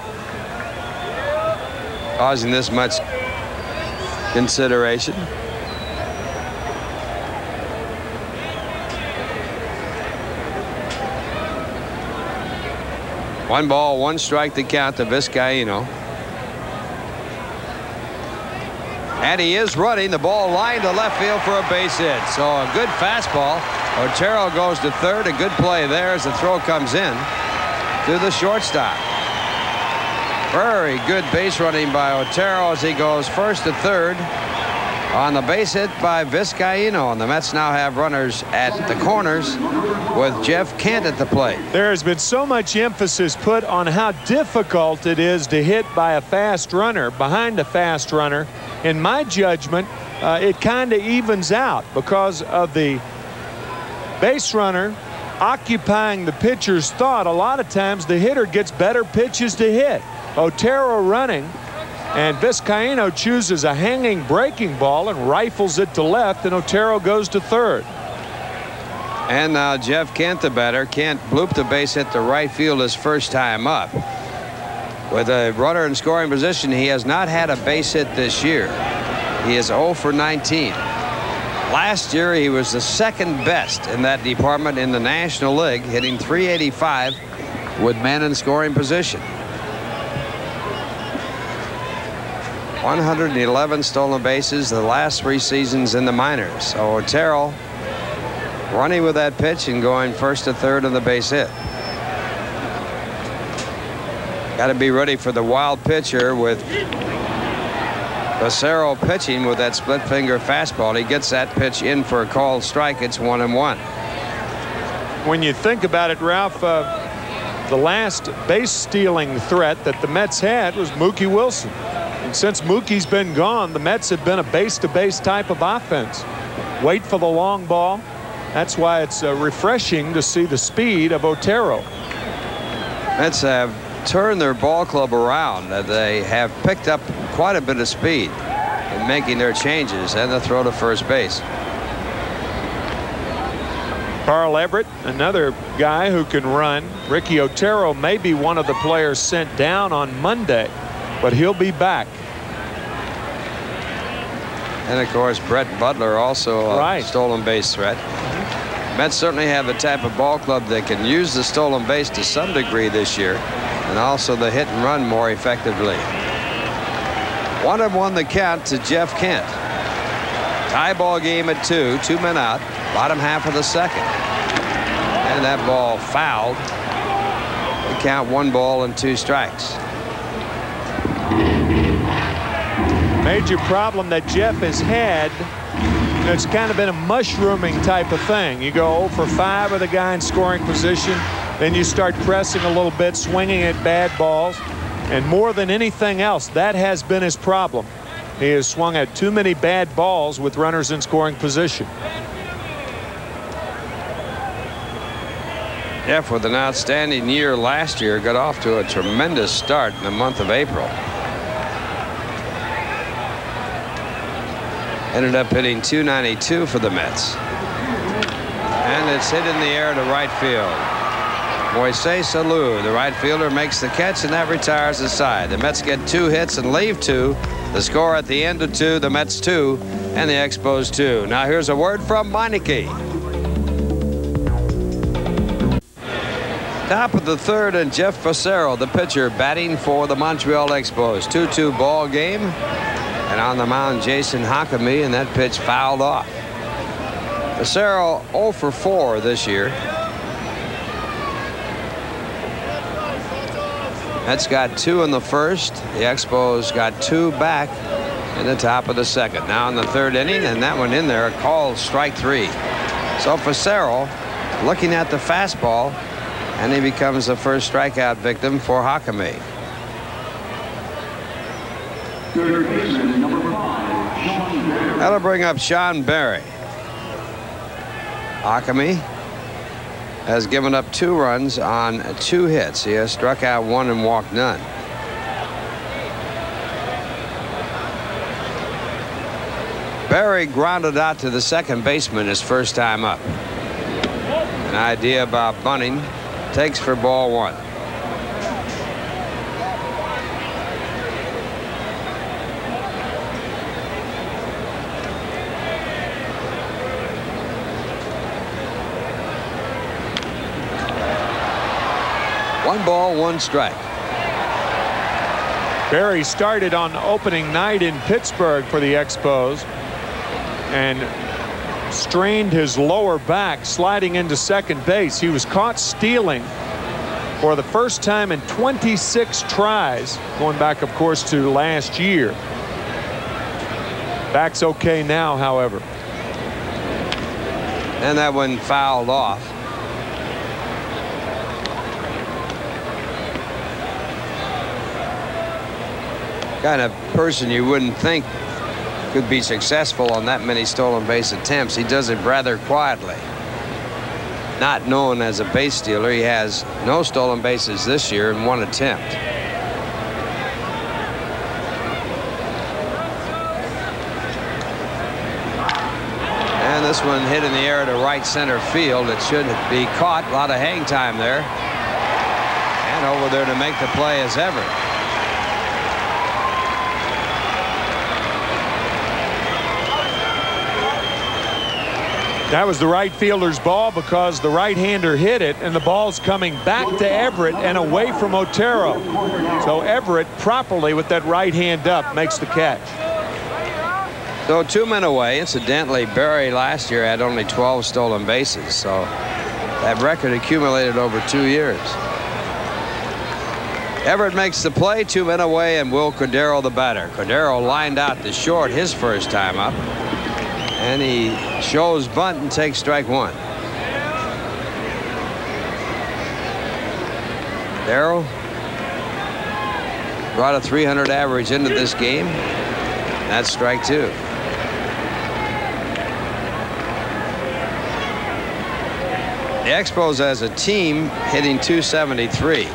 Causing this much consideration. One ball, one strike to count to Vizcaino. And he is running the ball line to left field for a base hit. So a good fastball. Otero goes to third. A good play there as the throw comes in to the shortstop. Very good base running by Otero as he goes first to third on the base hit by Vizcaino. And the Mets now have runners at the corners with Jeff Kent at the plate. There has been so much emphasis put on how difficult it is to hit by a fast runner, behind a fast runner. In my judgment, uh, it kind of evens out because of the base runner occupying the pitcher's thought. A lot of times the hitter gets better pitches to hit. Otero running, and Vizcaino chooses a hanging breaking ball and rifles it to left, and Otero goes to third. And now Jeff Kent, the batter. Kent blooped the base hit to right field his first time up. With a runner in scoring position, he has not had a base hit this year. He is 0 for 19. Last year, he was the second best in that department in the National League, hitting 385 with men in scoring position. 111 stolen bases the last three seasons in the minors. So Otero running with that pitch and going first to third on the base hit. Got to be ready for the wild pitcher with Fassero pitching with that split finger fastball. He gets that pitch in for a called strike. It's one and one. When you think about it, Ralph, uh, the last base stealing threat that the Mets had was Mookie Wilson. And since Mookie's been gone, the Mets have been a base to base type of offense. Wait for the long ball. That's why it's uh, refreshing to see the speed of Otero. Mets have turned their ball club around. Uh, they have picked up quite a bit of speed in making their changes and the throw to first base. Carl Everett, another guy who can run. Ricky Otero may be one of the players sent down on Monday, but he'll be back. And of course, Brett Butler also a right. stolen base threat. Mm-hmm. Mets certainly have the type of ball club that can use the stolen base to some degree this year and also the hit and run more effectively. One and one the count to Jeff Kent. Tie ball game at two, two men out, bottom half of the second. And that ball fouled. The count one ball and two strikes. Major problem that Jeff has had it's kind of been a mushrooming type of thing. You go 0 for 5 with a guy in scoring position, then you start pressing a little bit, swinging at bad balls, and more than anything else, that has been his problem. He has swung at too many bad balls with runners in scoring position. Jeff, with an outstanding year last year, got off to a tremendous start in the month of April. Ended up hitting 292 for the Mets. And it's hit in the air to right field. Moises Alou, the right fielder, makes the catch, and that retires the side. The Mets get two hits and leave two. The score at the end of two, the Mets two, and the Expos two. Now here's a word from Meineke. Top of the third, and Jeff Fassero, the pitcher, batting for the Montreal Expos. 2-2 ball game. And on the mound, Jason Jacome, and that pitch fouled off. Fassero 0 for 4 this year. Mets got two in the first. The Expos got two back in the top of the second. Now in the third inning, and that one in there, called strike three. So Fassero looking at the fastball, and he becomes the first strikeout victim for Jacome. That'll bring up Sean Berry. Jacome has given up two runs on two hits. He has struck out one and walked none. Berry grounded out to the second baseman his first time up. An idea about bunting takes for ball one. One ball, one strike. Berry started on opening night in Pittsburgh for the Expos and strained his lower back sliding into second base. He was caught stealing for the first time in 26 tries, going back, of course, to last year. Back's okay now, however. And that one fouled off. Kind of person you wouldn't think could be successful on that many stolen base attempts. He does it rather quietly. Not known as a base stealer, he has no stolen bases this year in one attempt. And this one hit in the air to right center field. It should be caught. A lot of hang time there. And over there to make the play is Everett. That was the right fielder's ball because the right-hander hit it, and the ball's coming back to Everett and away from Otero. So Everett properly with that right hand up makes the catch. So two men away. Incidentally, Berry last year had only 12 stolen bases, so that record accumulated over two years. Everett makes the play, two men away, and Wil Cordero the batter. Cordero lined out to short his first time up, and he shows bunt and takes strike one. Darrell brought a 300 average into this game. That's strike two. The Expos as a team hitting 273.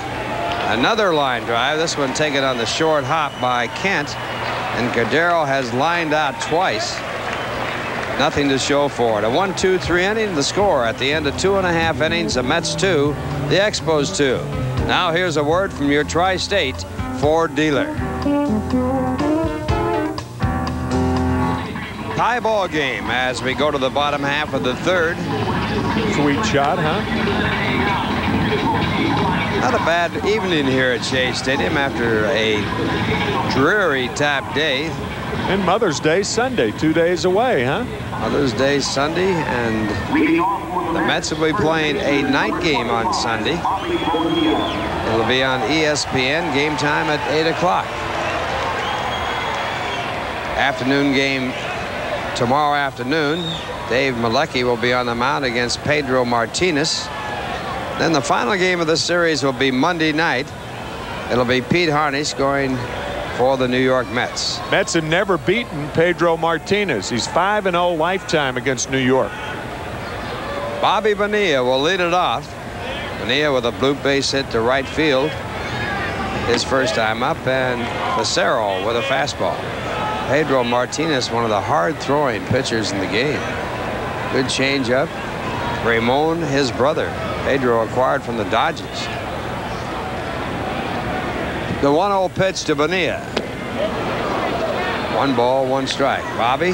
Another line drive. This one taken on the short hop by Kent. And Cordero has lined out twice. Nothing to show for it. A one, two, three inning. The score at the end of two and a half innings. The Mets two, the Expos two. Now here's a word from your tri-state Ford dealer. Tie ball game as we go to the bottom half of the third. Sweet shot, huh? Not a bad evening here at Shea Stadium after a dreary tap day. And Mother's Day Sunday, two days away, huh? Mother's Day Sunday, and the Mets will be playing a night game on Sunday. It'll be on ESPN, game time at 8 o'clock. Afternoon game tomorrow afternoon. Dave Mlicki will be on the mound against Pedro Martinez. Then the final game of the series will be Monday night. It'll be Pete Harnisch going for the New York Mets. Mets have never beaten Pedro Martinez. He's 5-0 lifetime against New York. Bobby Bonilla will lead it off. Bonilla with a blue base hit to right field. His first time up, and Fassero with a fastball. Pedro Martinez, one of the hard-throwing pitchers in the game. Good changeup. Ramon, his brother. Pedro acquired from the Dodgers. The 1-0 pitch to Bonilla. One ball, one strike. Bobby,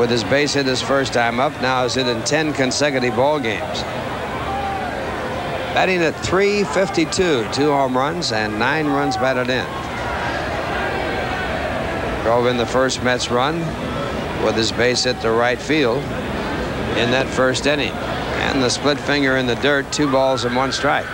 with his base hit his first time up, now is hit in 10 consecutive ball games. Batting at 352, two home runs and nine runs batted in. Drove in the first Mets run with his base hit to right field in that first inning. And the split finger in the dirt, two balls and one strike.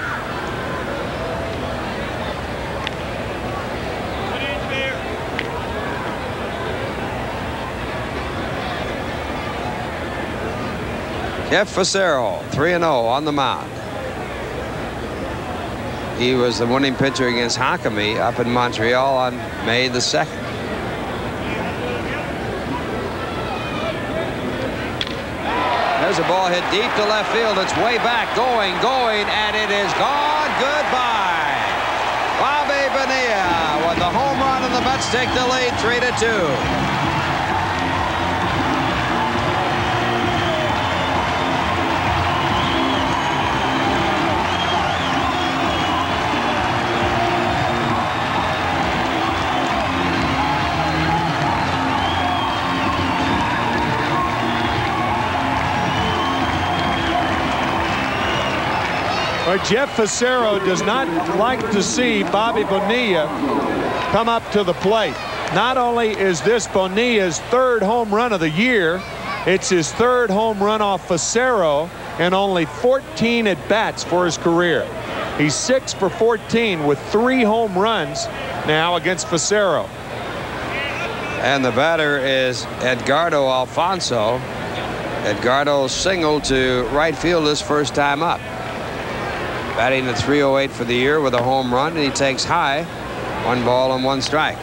Jeff Fassero, 3-0 on the mound. He was the winning pitcher against Jacome up in Montreal on May the 2nd. There's a ball hit deep to left field. It's way back, going, going, and it is gone. Goodbye. Bobby Bonilla with the home run, and the Mets take the lead 3 to 2. where Jeff Fassero does not like to see Bobby Bonilla come up to the plate. Not only is this Bonilla's third home run of the year, it's his third home run off Fassero and only 14 at-bats for his career. He's 6 for 14 with three home runs now against Fassero. And the batter is Edgardo Alfonzo. Edgardo single to right field his first time up. Batting at 308 for the year with a home run, and he takes high. One ball and one strike.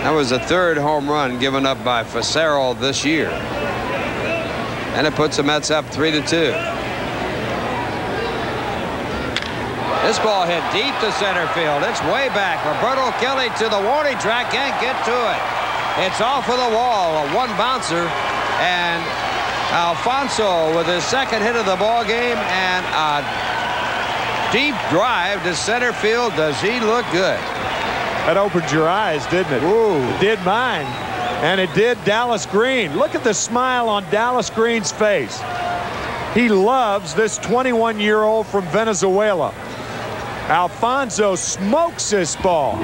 That was the third home run given up by Fassero this year. And it puts the Mets up 3 to 2. This ball hit deep to center field. It's way back. Roberto Kelly to the warning track. Can't get to it. It's off of the wall. A one bouncer. And Alfonzo with his second hit of the ball game and a deep drive to center field. Does he look good? That opened your eyes, didn't it? Ooh. It did mine. And it did Dallas Green. Look at the smile on Dallas Green's face. He loves this 21-year-old from Venezuela. Alfonzo smokes this ball.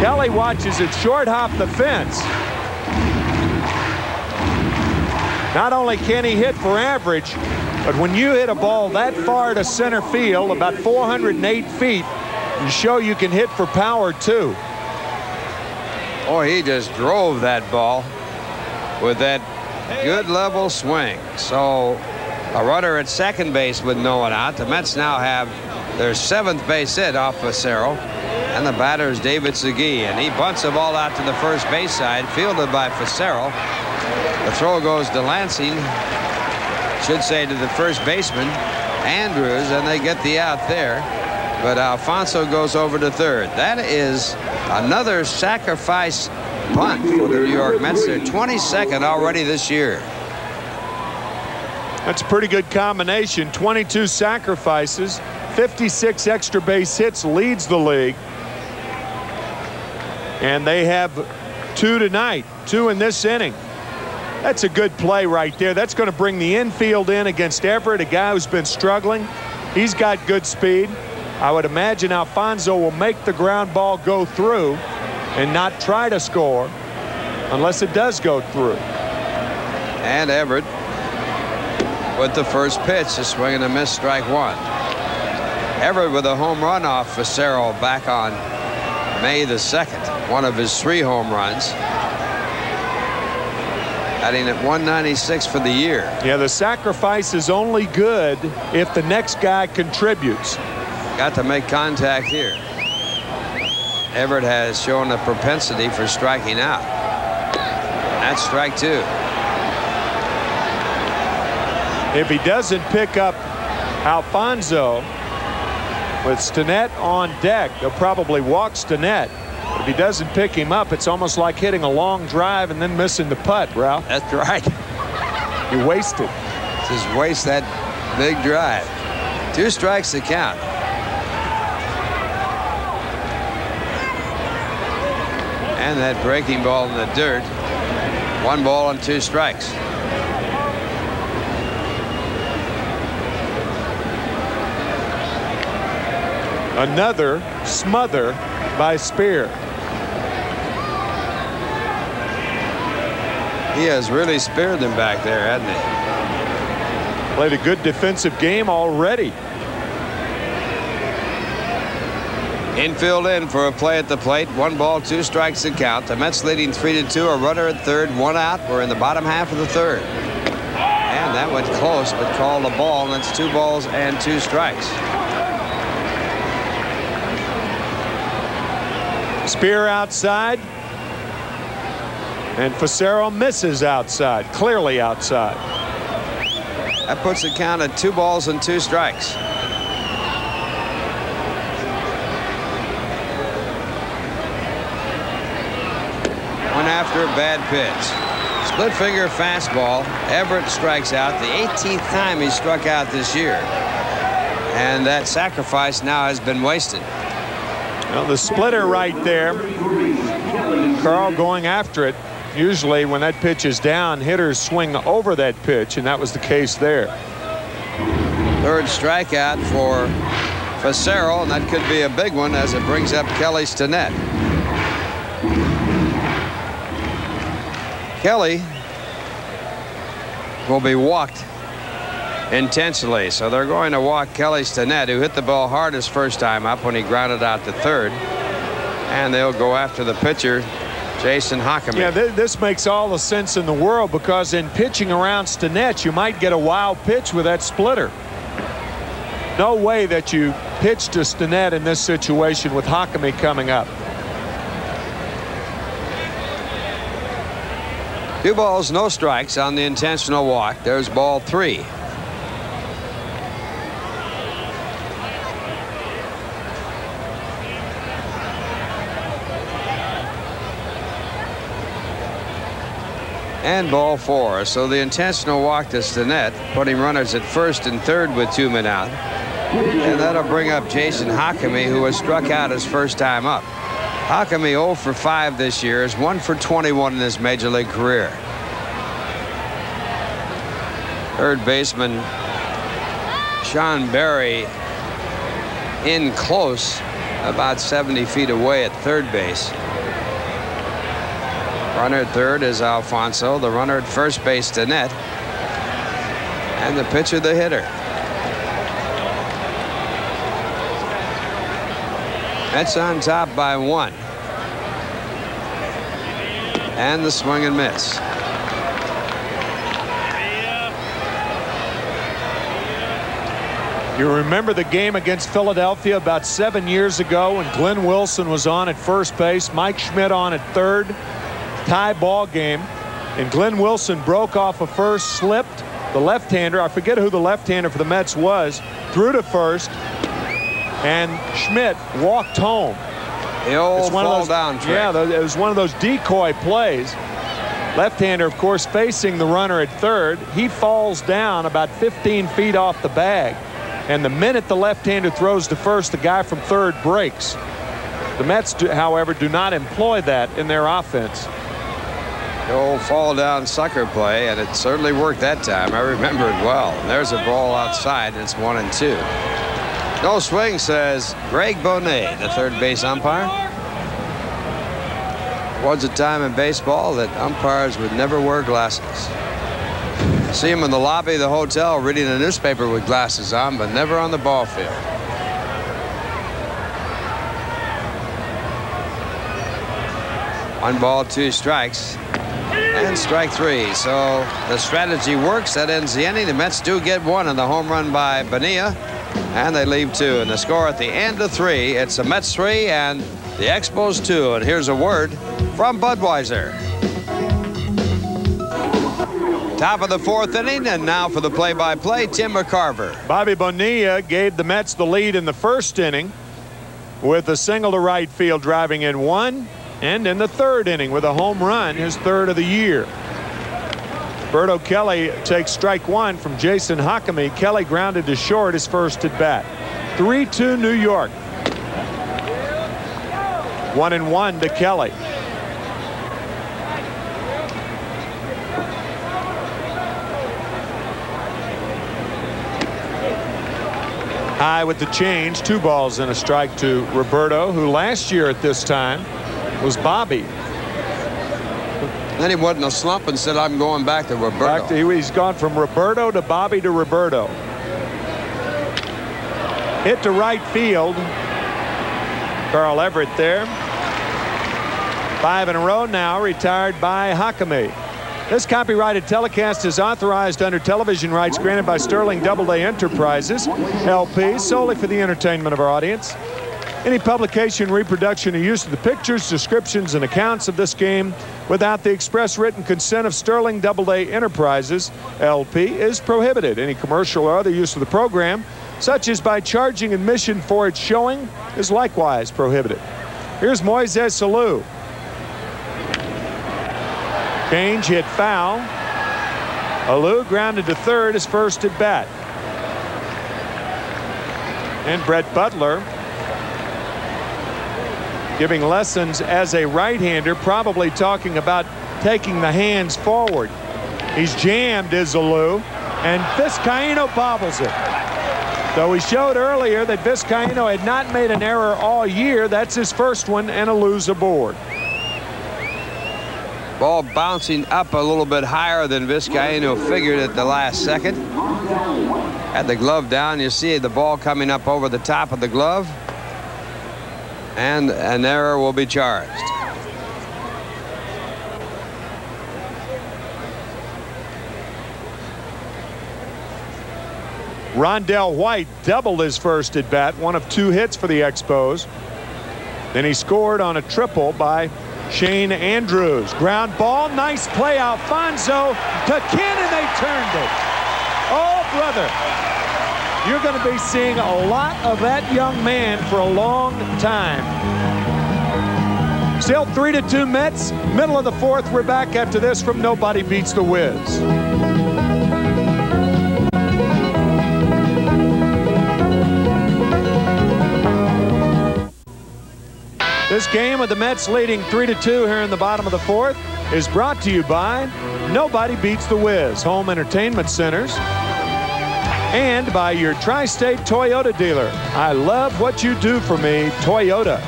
Kelly watches it short hop the fence. Not only can he hit for average, but when you hit a ball that far to center field, about 408 feet, you show you can hit for power too. Oh, he just drove that ball with that good level swing. So a runner at second base with no one out. The Mets now have their seventh base hit off Fassero. And the batter is David Segui. And he bunts the ball out to the first base side, fielded by Fassero. The throw goes to Lansing, should say to the first baseman, Andrews, and they get the out there. But Alfonzo goes over to third. That is another sacrifice punt for the New York Mets. They're 22nd already this year. That's a pretty good combination. 22 sacrifices, 56 extra base hits, leads the league. And they have two tonight, two in this inning. That's a good play right there. That's going to bring the infield in against Everett, a guy who's been struggling. He's got good speed. I would imagine Alfonzo will make the ground ball go through and not try to score unless it does go through. And Everett with the first pitch, a swing and a miss, strike one. Everett with a home run off Fassero back on May the 2nd, one of his three home runs batting at 196 for the year. Yeah, the sacrifice is only good if the next guy contributes. Got to make contact here. Everett has shown a propensity for striking out. That's strike two. If he doesn't pick up Alfonzo with Stinnett on deck, they'll probably walk Stinnett. If he doesn't pick him up, it's almost like hitting a long drive and then missing the putt, Ralph. That's right. You wasted. Just waste that big drive. Two strikes to count. And that breaking ball in the dirt. One ball and two strikes. Another smother by Spehr. He has really spared them back there, hasn't he? Played a good defensive game already. Infield in for a play at the plate. One ball, two strikes to count. The Mets leading three to two. A runner at third, one out. We're in the bottom half of the third. And that went close, but called a ball, and it's two balls and two strikes. Spehr outside. And Fassero misses outside, clearly outside. That puts the count at two balls and two strikes. Went after a bad pitch. Split finger fastball. Everett strikes out the 18th time he struck out this year. And that sacrifice now has been wasted. The splitter right there. Carl going after it usually when that pitch is down, hitters swing over that pitch, and that was the case there. Third strikeout for Fassero, and that could be a big one as it brings up Kelly Stinnett. Kelly will be walked intentionally, so they're going to walk Kelly Stinnett, who hit the ball hard his first time up when he grounded out to third. And they'll go after the pitcher, Jason Jacome. Yeah, th this makes all the sense in the world because in pitching around Stinnett, you might get a wild pitch with that splitter. No way that you pitch to Stinnett in this situation with Jacome coming up. Two balls, no strikes on the intentional walk. There's ball three. And ball four. So the intentional walk to Stinnett, putting runners at first and third with two men out. And that'll bring up Jason Jacome, who was struck out his first time up. Jacome 0 for 5 this year is 1 for 21 in his major league career. Third baseman Sean Berry in close, about 70 feet away at third base. Runner at third is Alfonzo. The runner at first base, Stinnett. And the pitcher, the hitter. Mets on top by one. And the swing and miss. You remember the game against Philadelphia about seven years ago when Glenn Wilson was on at first base, Mike Schmidt on at third, tie ball game, and Glenn Wilson broke off a first, slipped, the left-hander, I forget who the left-hander for the Mets was, threw to first, and Schmidt walked home. The old It's one fall of those, down trick. Yeah, it was one of those decoy plays. Left-hander, of course, facing the runner at third. He falls down about 15 feet off the bag. And the minute the left-hander throws to first, the guy from third breaks. The Mets, do, however, do not employ that in their offense. The old fall down sucker play, and it certainly worked that time. I remember it well. And there's a ball outside, and it's one and two. No swing, says Greg Bonin, the third base umpire. Was a time in baseball that umpires would never wear glasses. See him in the lobby of the hotel reading a newspaper with glasses on, but never on the ball field. One ball, two strikes. And strike three. So the strategy works. That ends the inning. The Mets do get one in the home run by Bonilla. And they leave two. And the score at the end of three, it's the Mets three and the Expos two. And here's a word from Budweiser. Top of the fourth inning, and now for the play-by-play, Tim McCarver. Bobby Bonilla gave the Mets the lead in the first inning with a single to right field driving in one and in the third inning with a home run, his third of the year. Berto Kelly takes strike one from Jason Jacome. Kelly grounded to short his first at bat. 3-2 New York. One and one to Kelly. High with the change, two balls and a strike to Roberto, who last year at this time was Bobby. Then he wasn't a slump and said, I'm going back to Roberto. Back to, he's gone from Roberto to Bobby to Roberto. Hit to right field. Carl Everett there. Five in a row now, retired by Jacome. This copyrighted telecast is authorized under television rights granted by Sterling Doubleday Enterprises, LP, solely for the entertainment of our audience. Any publication, reproduction, or use of the pictures, descriptions, and accounts of this game without the express written consent of Sterling Doubleday Enterprises, LP, is prohibited. Any commercial or other use of the program, such as by charging admission for its showing, is likewise prohibited. Here's Moises Alou. Change hit foul. Alou grounded to third, his first at bat. And Brett Butler giving lessons as a right-hander, probably talking about taking the hands forward. He's jammed, is and Vizcaino bobbles it. Though he showed earlier that Vizcaino had not made an error all year, that's his first one, and Alou's aboard. Ball bouncing up a little bit higher than Vizcaino figured at the last second. Had the glove down. You see the ball coming up over the top of the glove. And an error will be charged. Rondell White doubled his first at bat, one of two hits for the Expos. Then he scored on a triple by Shane Andrews. Ground ball, nice play, Alfonzo to Kent, and they turned it. Oh, brother. You're going to be seeing a lot of that young man for a long time. Still 3 to 2 Mets. Middle of the fourth. We're back after this from Nobody Beats the Wiz. This game with the Mets leading 3 to 2 here in the bottom of the fourth is brought to you by Nobody Beats the Wiz Home Entertainment Centers and by your Tri State Toyota dealer. I love what you do for me, Toyota.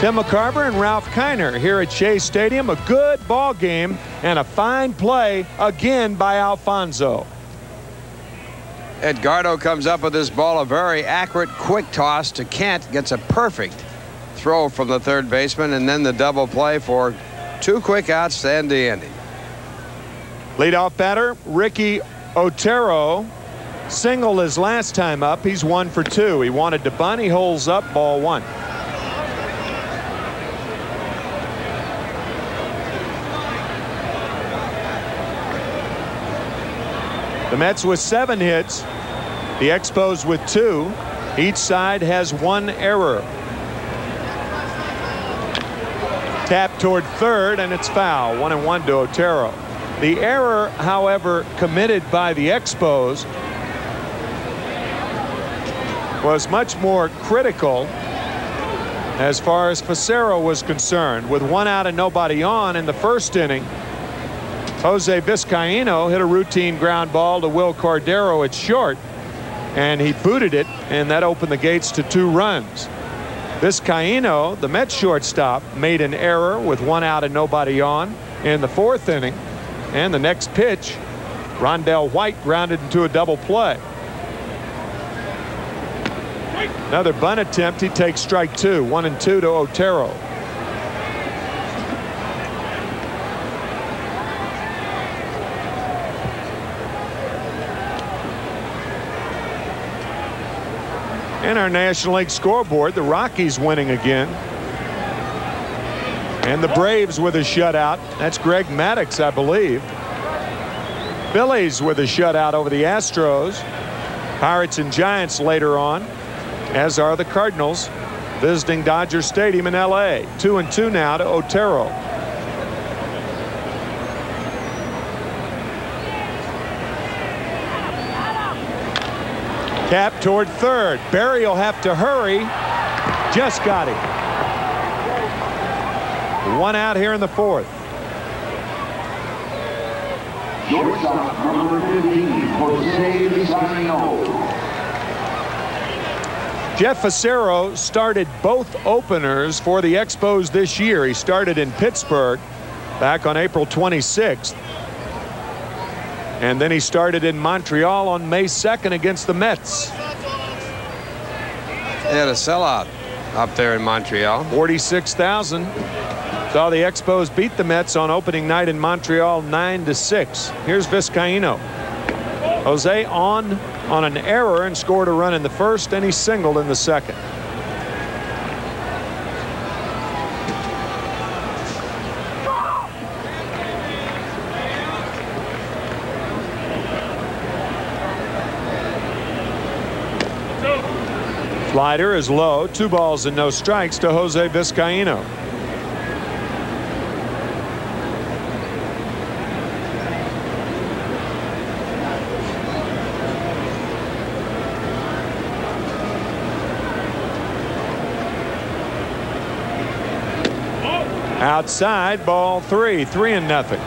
Tim McCarver and Ralph Kiner here at Shea Stadium. A good ball game and a fine play again by Alfonzo. Edgardo comes up with this ball, a very accurate, quick toss to Kent, gets a perfect throw from the third baseman, and then the double play for two quick outs to end the inning. Leadoff batter, Ricky Otero. Singled his last time up. He's one for two. He wanted to bunt. He holds up ball one. The Mets with seven hits. The Expos with two. Each side has one error. Tap toward third, and it's foul. One and one to Otero. The error, however, committed by the Expos was much more critical as far as Fassero was concerned. With one out and nobody on in the first inning, Jose Vizcaino hit a routine ground ball to Wil Cordero at short, and he booted it, and that opened the gates to two runs. Vizcaino, the Mets shortstop, made an error with one out and nobody on in the fourth inning. And the next pitch, Rondell White grounded into a double play. Another bunt attempt. He takes strike two. One and two to Otero. And our National League scoreboard, the Rockies winning again. And the Braves with a shutout. That's Greg Maddux, I believe. Phillies with a shutout over the Astros. Pirates and Giants later on, as are the Cardinals, visiting Dodger Stadium in L.A. Two and two now to Otero. Tap toward third. Berry will have to hurry. Just got him. One out here in the fourth. Shortstop number 15, Jose. Jeff Fassero started both openers for the Expos this year. He started in Pittsburgh back on April 26th. And then he started in Montreal on May 2nd against the Mets. They had a sellout up there in Montreal. 46,000. Saw the Expos beat the Mets on opening night in Montreal 9 to 6. Here's Vizcaino. Jose on on an error and scored a run in the first and he singled in the second. Slider is low. Two balls and no strikes to Jose Vizcaino. Outside, ball three, three and nothing.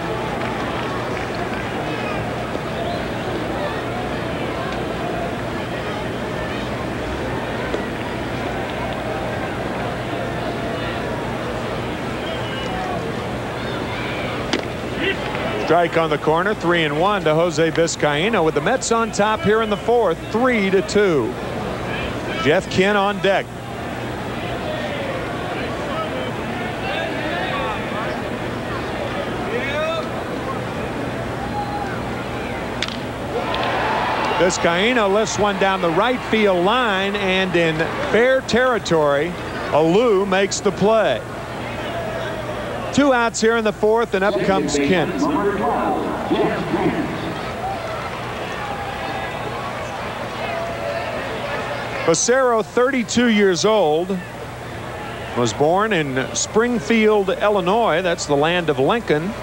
Strike on the corner, three and one to Jose Vizcaino with the Mets on top here in the fourth, three to two. Jeff Kent on deck. Vizcaino lifts one down the right field line and in fair territory Alou makes the play. Two outs here in the fourth and up comes Kent. Number 12, Jeff Kent. Fassero 32 years old was born in Springfield Illinois that's the land of Lincoln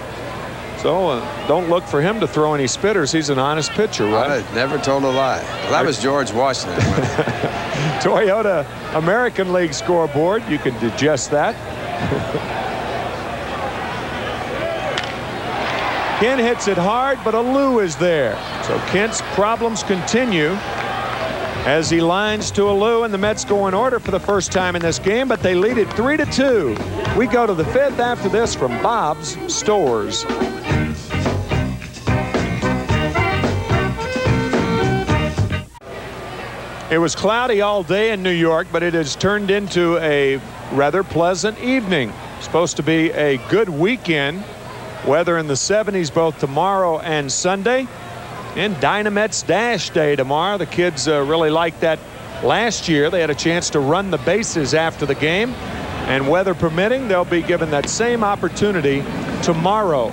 So uh, don't look for him to throw any spitters. He's an honest pitcher, right? I never told a lie. Well, that was George Washington. Toyota American League scoreboard. You can digest that. Kent hits it hard, but a Alou is there. So Kent's problems continue as he lines to a Alou, and the Mets go in order for the first time in this game, but they lead it 3 to 2. We go to the fifth after this from Bob's Stores. It was cloudy all day in New York, but it has turned into a rather pleasant evening. Supposed to be a good weekend. Weather in the 70s both tomorrow and Sunday. And Dynamet's Dash Day tomorrow. The kids uh, really liked that last year. They had a chance to run the bases after the game. And weather permitting, they'll be given that same opportunity tomorrow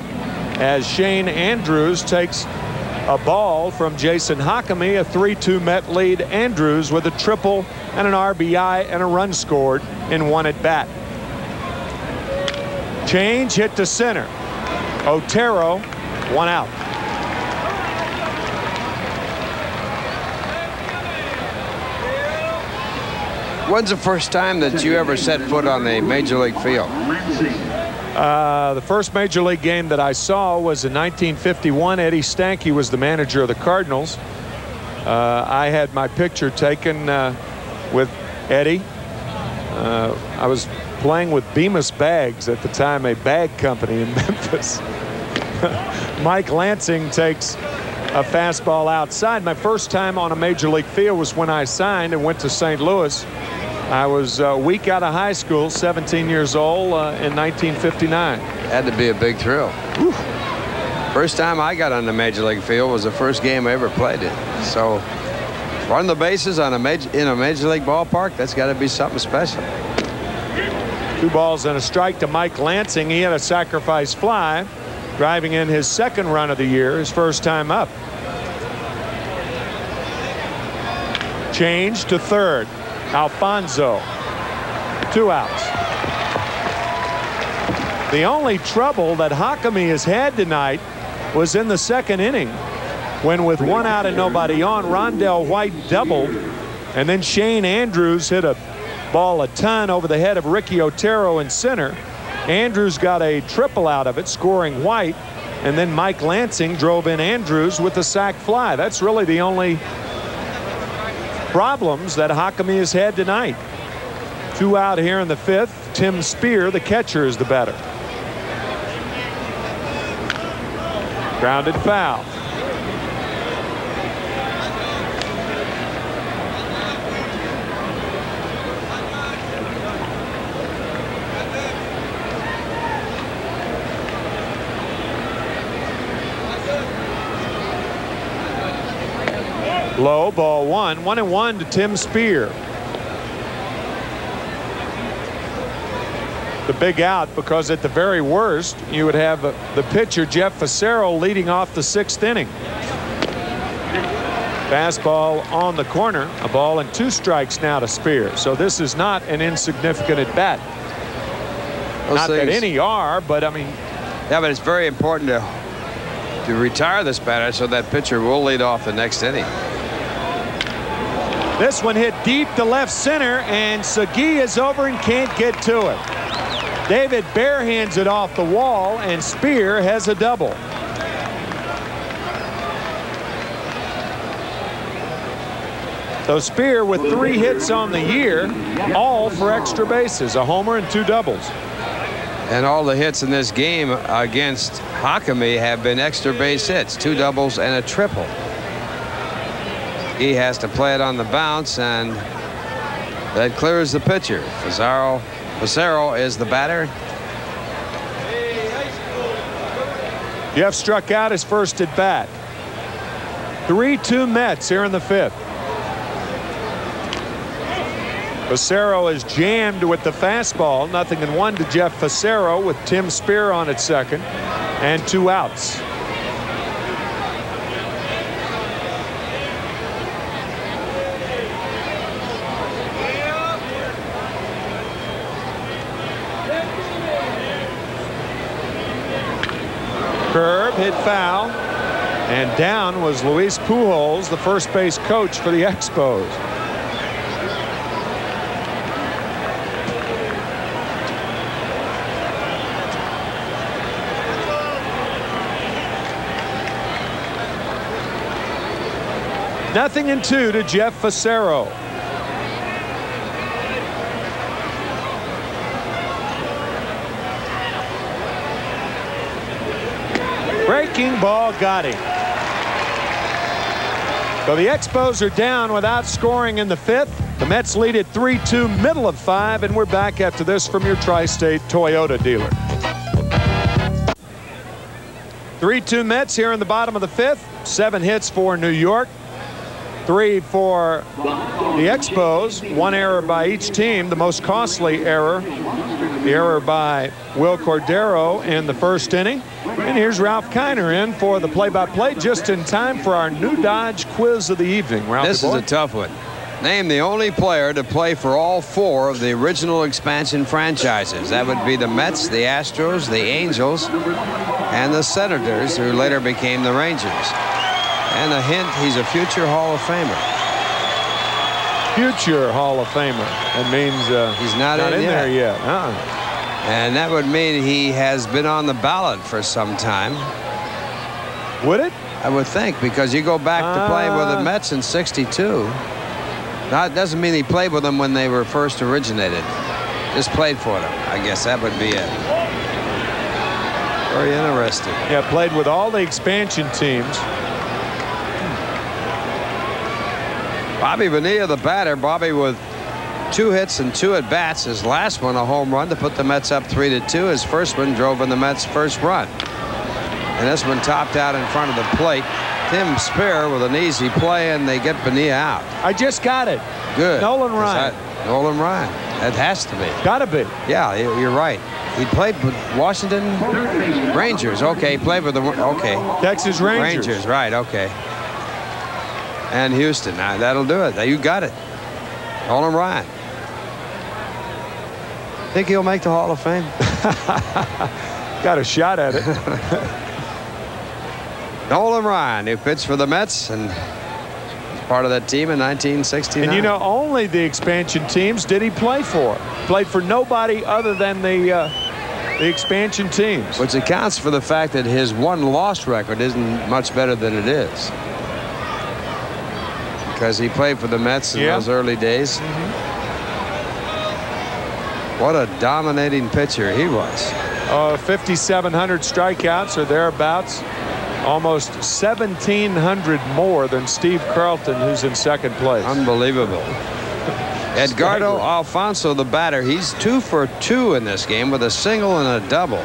as Shane Andrews takes a ball from Jason Jacome, a 3-2 Met lead. Andrews with a triple and an RBI and a run scored in one at bat. Change hit to center. Otero, one out. When's the first time that you ever set foot on a major league field? Uh, the first major league game that I saw was in 1951. Eddie Stanky was the manager of the Cardinals. Uh, I had my picture taken uh, with Eddie. Uh, I was playing with Bemis Bags at the time, a bag company in Memphis. Mike Lansing takes a fastball outside. My first time on a major league field was when I signed and went to St. Louis. I was a week out of high school, 17 years old uh, in 1959. Had to be a big thrill. Whew. First time I got on the major league field was the first game I ever played in. So run the bases on a major in a major league ballpark, that's got to be something special. Two balls and a strike to Mike Lansing. He had a sacrifice fly, driving in his second run of the year, his first time up. Change to third. Alfonzo. Two outs. The only trouble that Jacome has had tonight was in the second inning when with one out and nobody on, Rondell White doubled and then Shane Andrews hit a ball a ton over the head of Ricky Otero in center. Andrews got a triple out of it, scoring White, and then Mike Lansing drove in Andrews with a sac fly. That's really the only problems that Jacome has had tonight. Two out here in the fifth. Tim Spehr, the catcher, is the better. Grounded foul. Low ball one, one and one to Tim Spehr. The big out because at the very worst you would have the pitcher Jeff Fassero leading off the sixth inning. Fastball on the corner, a ball and two strikes now to Spehr. So this is not an insignificant at bat. Those not things, that any are, but I mean. Yeah, but it's very important to to retire this batter so that pitcher will lead off the next inning. This one hit deep to left center, and Segui is over and can't get to it. David bare hands it off the wall, and Spehr has a double. So Spehr with three hits on the year, all for extra bases, a homer and two doubles. And all the hits in this game against Jacome have been extra base hits, two doubles and a triple. He has to play it on the bounce, and that clears the pitcher. Fassero, Fassero is the batter. Jeff struck out his first at bat. 3-2 Mets here in the fifth. Fassero is jammed with the fastball. Nothing in one to Jeff Fassero with Tim Spehr on at second and two outs. Curve hit foul. And down was Luis Pujols, the first base coach for the Expos. Nothing in two to Jeff Fassero. Breaking ball got him. So the Expos are down without scoring in the fifth. The Mets lead at 3-2, middle of five, and we're back after this from your Tri-State Toyota dealer. 3-2 Mets here in the bottom of the fifth. Seven hits for New York. Three for the Expos. One error by each team. The most costly error, the error by Wil Cordero in the first inning. And here's Ralph Kiner in for the play-by-play just in time for our new Dodge quiz of the evening. Ralph this is a tough one. Name the only player to play for all four of the original expansion franchises. That would be the Mets, the Astros, the Angels, and the Senators, who later became the Rangers. And a hint, he's a future Hall of Famer. Future Hall of Famer. That means uh, he's not, not in, in yet. there yet. Uh -uh. And that would mean he has been on the ballot for some time. Would it? I would think, because you go back to playing with the Uh. Mets in 62. That doesn't mean he played with them when they were first originated. Just played for them. I guess that would be it. Very interesting. Yeah, played with all the expansion teams. Bobby Bonilla, the batter. Bobby with two hits and two at bats. His last one, a home run to put the Mets up three to two. His first one drove in the Mets' first run. And this one topped out in front of the plate. Tim Spehr with an easy play, and they get Bonilla out. I just got it. Good. Nolan Ryan. that- Nolan Ryan. That has to be. Gotta be. Yeah, you- you're right. He played with Washington Rangers. Okay, he played with the okay. Texas Rangers. Rangers, right? Okay. And Houston. Now that'll do it. You got it. Nolan Ryan. Think he'll make the Hall of Fame? Got a shot at it. Nolan Ryan, who pitched for the Mets and was part of that team in 1969. and you know, only the expansion teams did he play for. Played for nobody other than the uh, the expansion teams. Which accounts for the fact that his one loss record isn't much better than it is. Because he played for the Mets in Yeah. those early days. What a dominating pitcher he was. Uh, 5,700 strikeouts or thereabouts. Almost 1,700 more than Steve Carlton, who's in second place. Unbelievable. Edgardo Alfonzo, the batter, he's two for two in this game with a single and a double.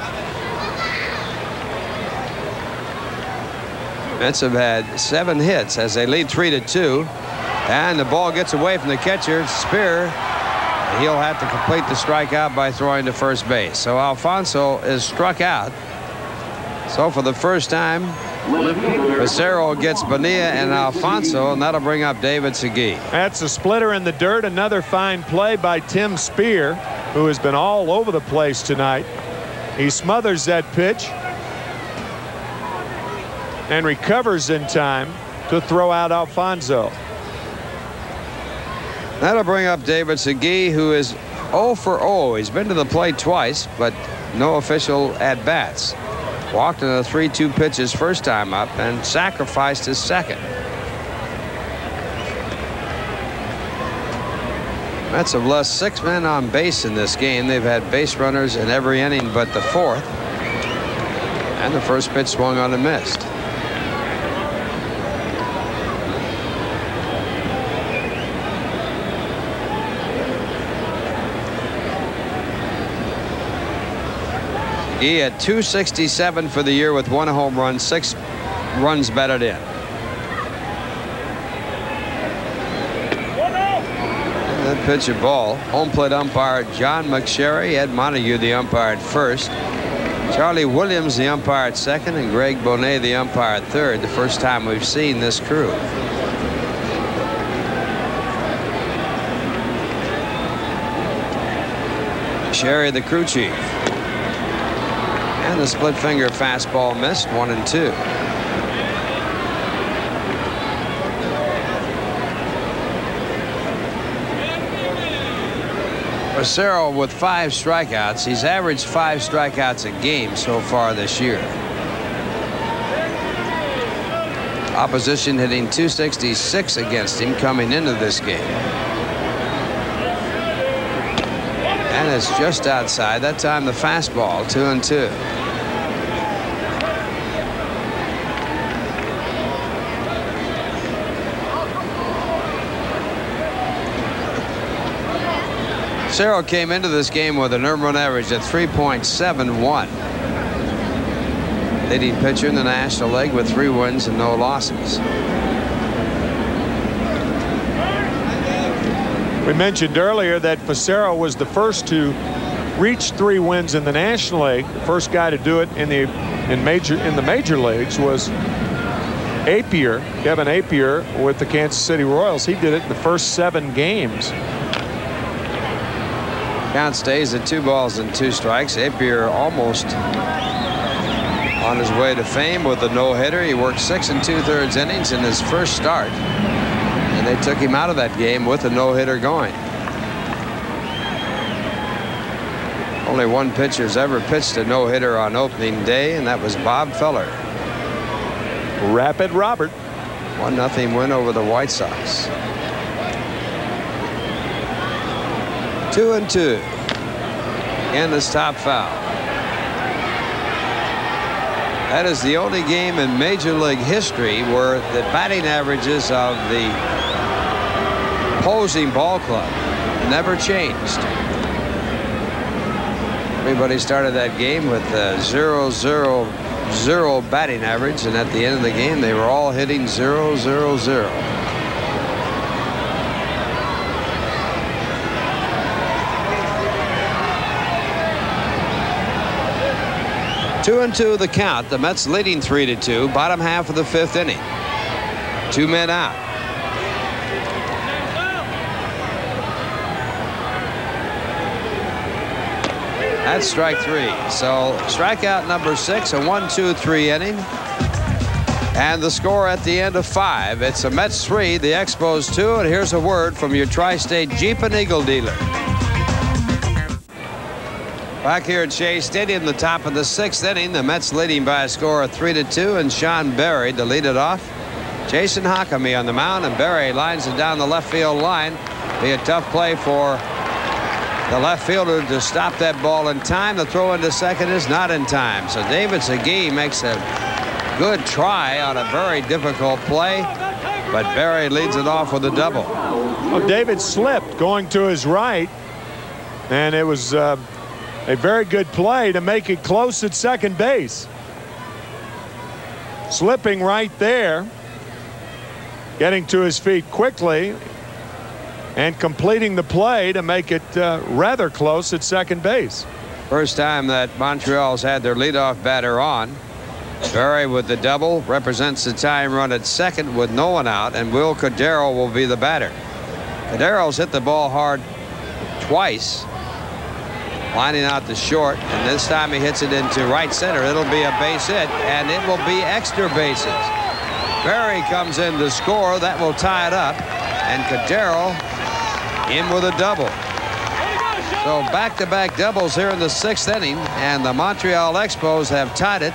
Mets have had seven hits as they lead three to two. And the ball gets away from the catcher, Spehr. He'll have to complete the strikeout by throwing to first base. So Alfonzo is struck out. So for the first time, Fassero gets Bonilla and Alfonzo, and that'll bring up David Segui. That's a splitter in the dirt. Another fine play by Tim Spehr, who has been all over the place tonight. He smothers that pitch and recovers in time to throw out Alfonzo. That'll bring up David Segui, who is 0 for 0. He's been to the plate twice, but no official at bats. Walked in a 3-2 pitch his first time up and sacrificed his second. Mets have lost six men on base in this game. They've had base runners in every inning but the fourth. And the first pitch swung on and missed. He had 267 for the year with one home run, six runs batted in. That pitch a ball. Home plate umpire John McSherry, Ed Montague, the umpire at first. Charlie Williams, the umpire at second, and Greg Bonin, the umpire at third. The first time we've seen this crew. Sherry, the crew chief. The split finger fastball missed, one and two. Fassero with five strikeouts. He's averaged five strikeouts a game so far this year. Opposition hitting 266 against him coming into this game. And it's just outside. That time the fastball, two and two. Fassero came into this game with an earned run average at 3.71. Leading pitcher in the National League with three wins and no losses. We mentioned earlier that Fassero was the first to reach three wins in the National League. The first guy to do it in the in major in the major leagues was Appier, Kevin Appier with the Kansas City Royals. He did it in the first seven games. Count stays at two balls and two strikes. Appier almost on his way to fame with a no-hitter. He worked six and two-thirds innings in his first start. And they took him out of that game with a no-hitter going. Only one pitcher's ever pitched a no-hitter on opening day, and that was Bob Feller. Rapid Robert. One nothing win over the White Sox. Two and two. And this top foul. That is the only game in Major League history where the batting averages of the opposing ball club never changed. Everybody started that game with a 0 0 0 batting average, and at the end of the game, they were all hitting 0 0 0. Two and two the count. The Mets leading three to two. Bottom half of the fifth inning. Two men out. That's strike three. So strikeout number six, a one, two, three inning. And the score at the end of five. It's a Mets three, the Expos two. And here's a word from your tri-state Jeep and Eagle dealer. Back here at Shea Stadium, the top of the sixth inning, the Mets leading by a score of three to two, and Sean Berry to lead it off. Jason Jacome on the mound, and Berry lines it down the left field line. Be a tough play for the left fielder to stop that ball in time. The throw into second is not in time. So David Segui makes a good try on a very difficult play, but Berry leads it off with a double. Well, David slipped going to his right, and it was. Uh, a very good play to make it close at second base. Slipping right there, getting to his feet quickly, and completing the play to make it uh, rather close at second base. First time that Montreal's had their leadoff batter on. Berry with the double represents the time run at second with no one out, and Wil Cordero will be the batter. Cordero's hit the ball hard twice lining out the short, and this time he hits it into right center. It'll be a base hit, and it will be extra bases. Berry comes in to score. That will tie it up, and Cordero in with a double. So back-to-back -back doubles here in the sixth inning, and the Montreal Expos have tied it,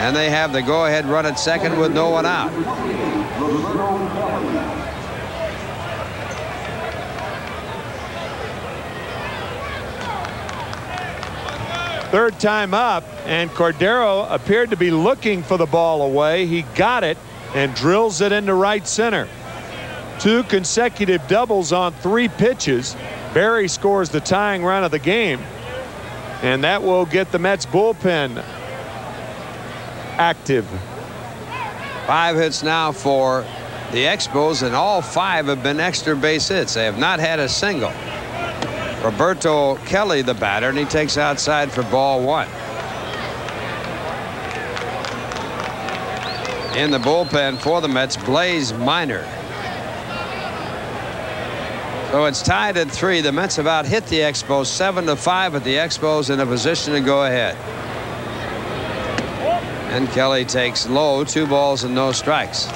and they have the go-ahead run at second with no one out. Third time up, and Cordero appeared to be looking for the ball away. He got it and drills it into right center. Two consecutive doubles on three pitches. Berry scores the tying run of the game. And that will get the Mets bullpen active. Five hits now for the Expos, and all five have been extra base hits. They have not had a single. Roberto Kelly, the batter, and he takes outside for ball one. In the bullpen for the Mets, Blas Minor. So it's tied at three. The Mets have out hit the Expos seven to five, but the Expos in a position to go ahead. And Kelly takes low, two balls and no strikes.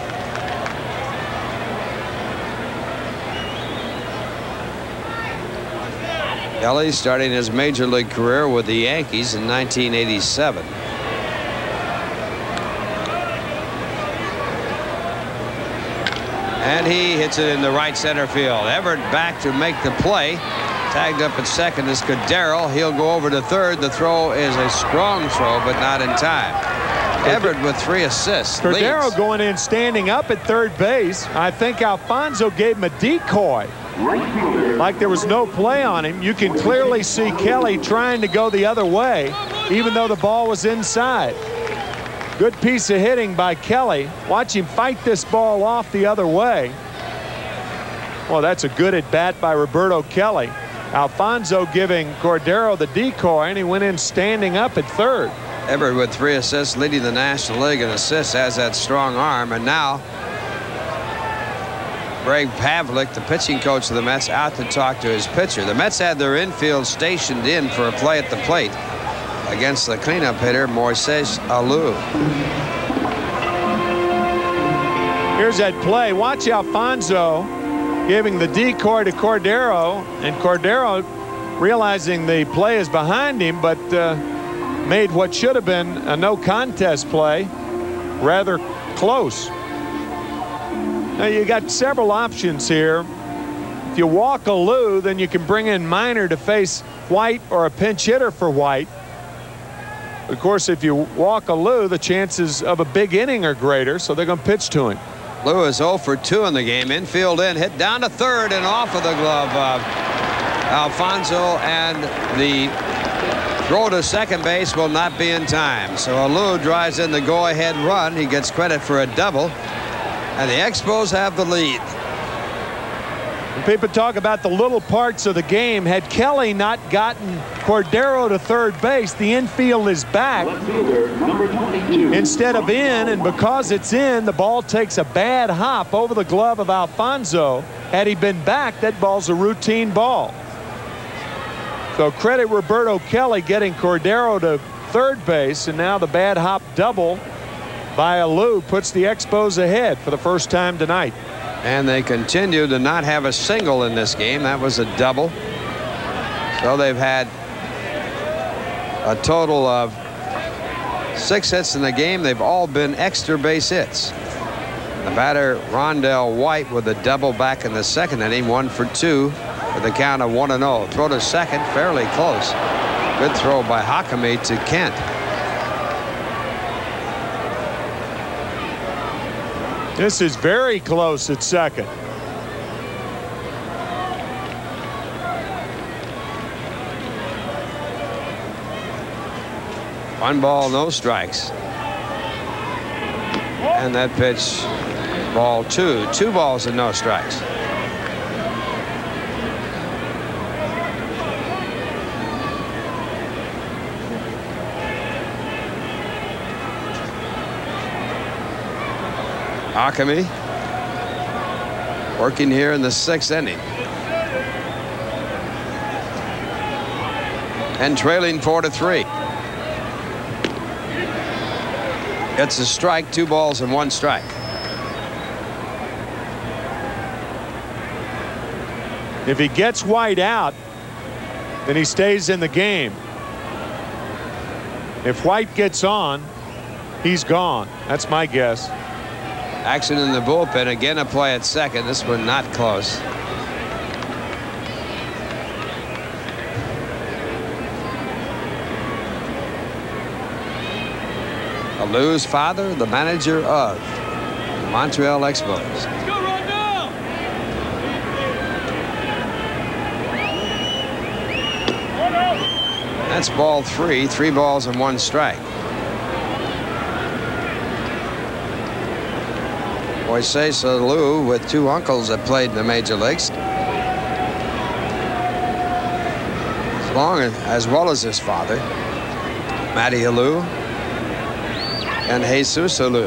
Kelly starting his major league career with the Yankees in 1987. And he hits it in the right center field. Everett back to make the play. Tagged up at second is Cordero. He'll go over to third. The throw is a strong throw, but not in time. Everett with three assists. Cordero leads. going in standing up at third base. I think Alfonzo gave him a decoy. Like there was no play on him. You can clearly see Kelly trying to go the other way, even though the ball was inside. Good piece of hitting by Kelly. Watch him fight this ball off the other way. Well, that's a good at bat by Roberto Kelly. Alfonzo giving Cordero the decoy, and he went in standing up at third. Everett with three assists, leading the National League in assists, has that strong arm. And now, Greg Pavlick, the pitching coach of the Mets, out to talk to his pitcher. The Mets had their infield stationed in for a play at the plate against the cleanup hitter, Moises Alou. Here's that play. Watch Alfonzo giving the decoy to Cordero, and Cordero realizing the play is behind him, but uh, made what should have been a no contest play rather close. Now you got several options here. If you walk a Alou, then you can bring in Minor to face White or a pinch hitter for White. Of course, if you walk a Alou, the chances of a big inning are greater, so they're going to pitch to him. Lewis 0 for 2 in the game. Infield in, hit down to third and off of the glove of Alfonzo, and the throw to second base will not be in time. So Alou drives in the go-ahead run. He gets credit for a double, and the Expos have the lead. People talk about the little parts of the game. Had Kelly not gotten Cordero to third base, the infield is back instead of in, and because it's in, the ball takes a bad hop over the glove of Alfonzo. Had he been back, that ball's a routine ball. So credit Roberto Kelly getting Cordero to third base, and now the bad hop double by Alou puts the Expos ahead for the first time tonight. And they continue to not have a single in this game. That was a double. So they've had a total of six hits in the game. They've all been extra base hits. The batter, Rondell White, with a double back in the second inning, one for two with a count of 1 0. Throw to second, fairly close. Good throw by Jacome to Kent. This is very close at second. One ball, no strikes. And that pitch, ball two. Two balls and no strikes. Jacome working here in the sixth inning. And trailing four to three. It's a strike, two balls and one strike. If he gets White out, then he stays in the game. If White gets on, he's gone. That's my guess. Action in the bullpen. Again, a play at second. This one not close. Alou's father, the manager of the Montreal Expos. That's ball three, three balls and one strike. Moises Alou with two uncles that played in the major leagues. As long as, well as his father, Matty Alou and Jesus Alou.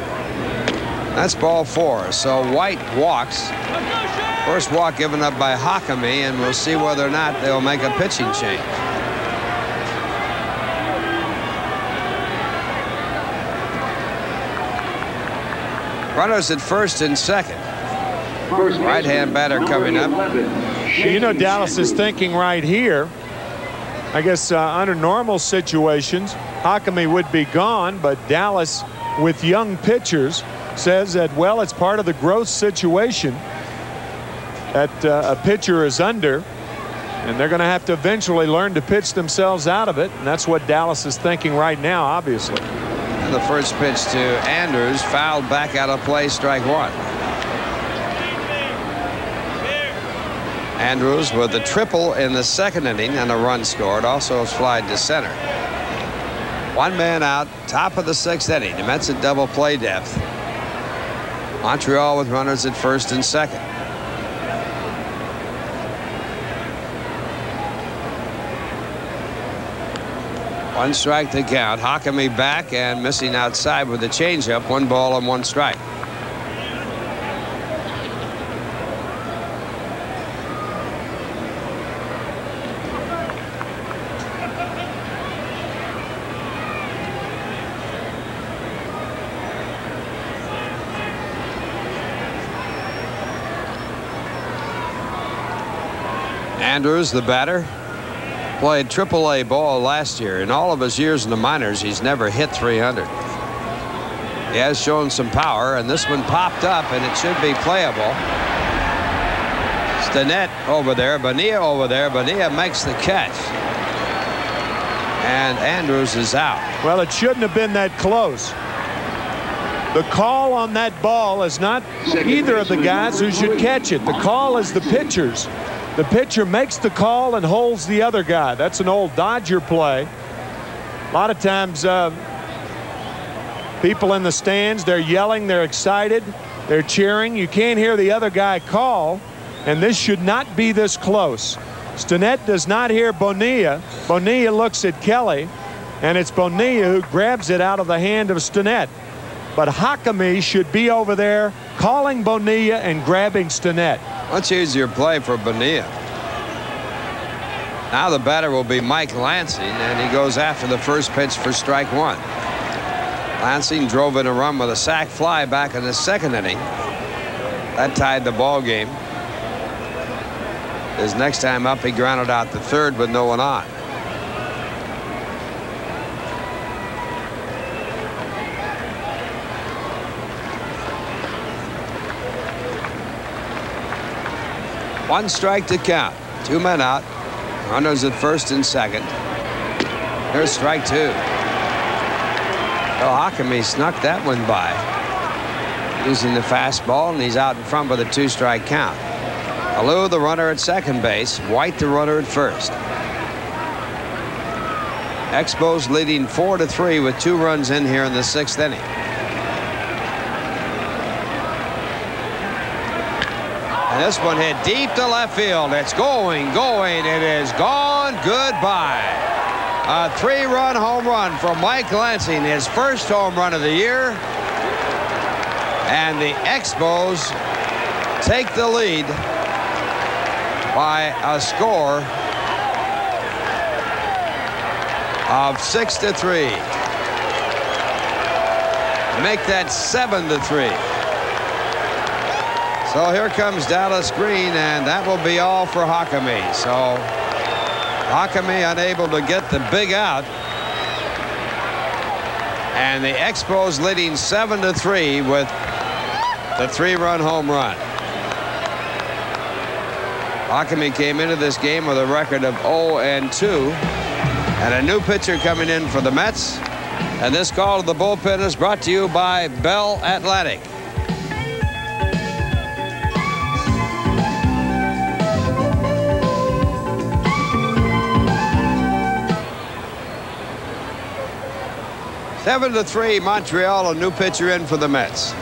That's ball four. So White walks. First walk given up by Jacome, and we'll see whether or not they'll make a pitching change. Runners at first and second. Right-hand batter coming up. You know, Dallas is thinking right here. I guess uh, under normal situations, Jacome would be gone, but Dallas, with young pitchers, says that, well, it's part of the growth situation that uh, a pitcher is under, and they're going to have to eventually learn to pitch themselves out of it, and that's what Dallas is thinking right now, obviously. The first pitch to Andrews, fouled back out of play, strike one. Andrews with a triple in the second inning and a run scored. Also flied to center. One man out, top of the sixth inning. The Mets at double play depth. Montreal with runners at first and second. One strike to count. Jacome back and missing outside with the changeup. One ball and one strike. Andrews, the batter, played AAA ball last year. In all of his years in the minors, he's never hit 300. He has shown some power, and this one popped up, and it should be playable. Stinnett over there, Bonilla over there. Bonilla makes the catch. And Andrews is out. Well, it shouldn't have been that close. The call on that ball is not either of the guys who should catch it. The call is the pitcher's. The pitcher makes the call and holds the other guy. That's an old Dodger play. A lot of times, uh, people in the stands, they're yelling, they're excited, they're cheering. You can't hear the other guy call, and this should not be this close. Stinnett does not hear Bonilla. Bonilla looks at Kelly, and it's Bonilla who grabs it out of the hand of Stinnett. But Jacome should be over there calling Bonilla and grabbing Stinnett. Much easier play for Bonilla. Now the batter will be Mike Lansing, and he goes after the first pitch for strike one. Lansing drove in a run with a sac fly back in the second inning. That tied the ball game. His next time up, he grounded out the third with no one on. One strike to count. Two men out. Runners at first and second. There's strike two. Jacome snuck that one by. Using the fastball, and he's out in front with a two-strike count. Alou, the runner at second base. White, the runner at first. Expos leading four to three with two runs in here in the sixth inning. This one hit deep to left field. It's going, going. It is gone. Goodbye. A three-run home run from Mike Lansing, his first home run of the year. And the Expos take the lead by a score of six to three. Make that seven to three. So here comes Dallas Green, and that will be all for Jacome. So Jacome unable to get the big out. And the Expos leading 7 to 3 with the three-run home run. Jacome came into this game with a record of 0 and 2. And a new pitcher coming in for the Mets. And this call to the bullpen is brought to you by Bell Atlantic. Seven to three, Montreal, a new pitcher in for the Mets.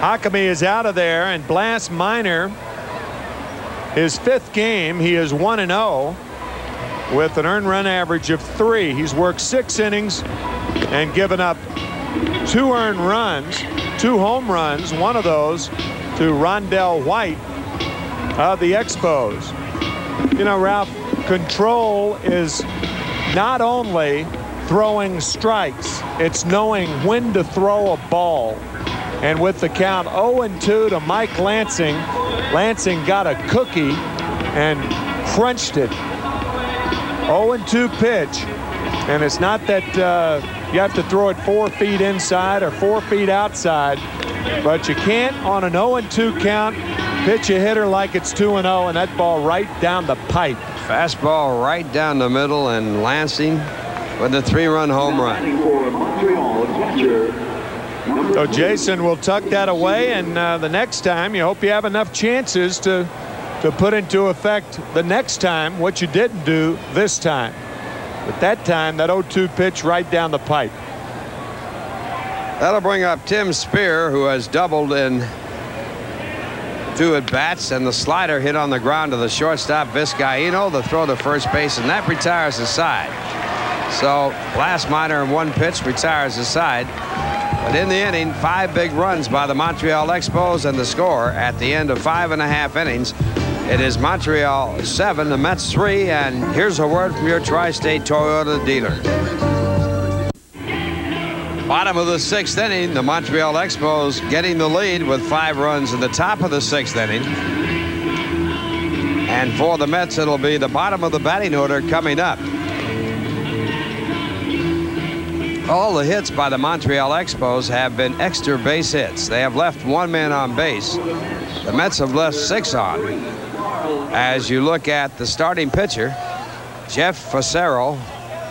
Jacome is out of there, and Blas Minor, his fifth game, he is 1 and 0 with an earned run average of three. He's worked six innings and given up two earned runs, two home runs, one of those to Rondell White of the Expos. You know, Ralph, control is not only throwing strikes, it's knowing when to throw a ball. And with the count 0-2 to Mike Lansing, Lansing got a cookie and crunched it. 0-2 pitch. And it's not that uh, you have to throw it four feet inside or four feet outside, but you can't on an 0-2 count pitch a hitter like it's 2-0 and that ball right down the pipe. Fastball right down the middle and Lansing with the three-run home run. So Jason will tuck that away, and uh, the next time you hope you have enough chances to to put into effect the next time what you didn't do this time. But that time, that 0-2 pitch right down the pipe. That'll bring up Tim Spehr, who has doubled in two at bats, and the slider hit on the ground to the shortstop Vizcaino. The throw to first base, and that retires the side. So Blas Minor in one pitch retires the side. But in the inning, five big runs by the Montreal Expos, and the score at the end of five and a half innings it is Montreal 7, the Mets 3, and here's a word from your Tri-State Toyota dealer. Bottom of the sixth inning, the Montreal Expos getting the lead with five runs in the top of the sixth inning. And for the Mets, it'll be the bottom of the batting order coming up. All the hits by the Montreal Expos have been extra base hits. They have left one man on base. The Mets have left six on as you look at the starting pitcher, Jeff Fassero,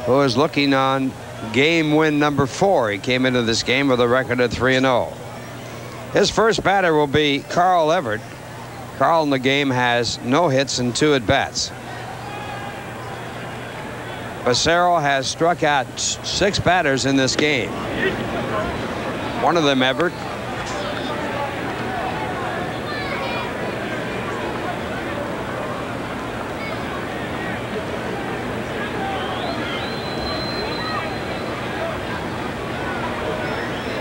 who is looking on game win number four. He came into this game with a record of 3 0. His first batter will be Carl Everett. Carl in the game has no hits and two at bats. Fassero has struck out six batters in this game. One of them, Everett,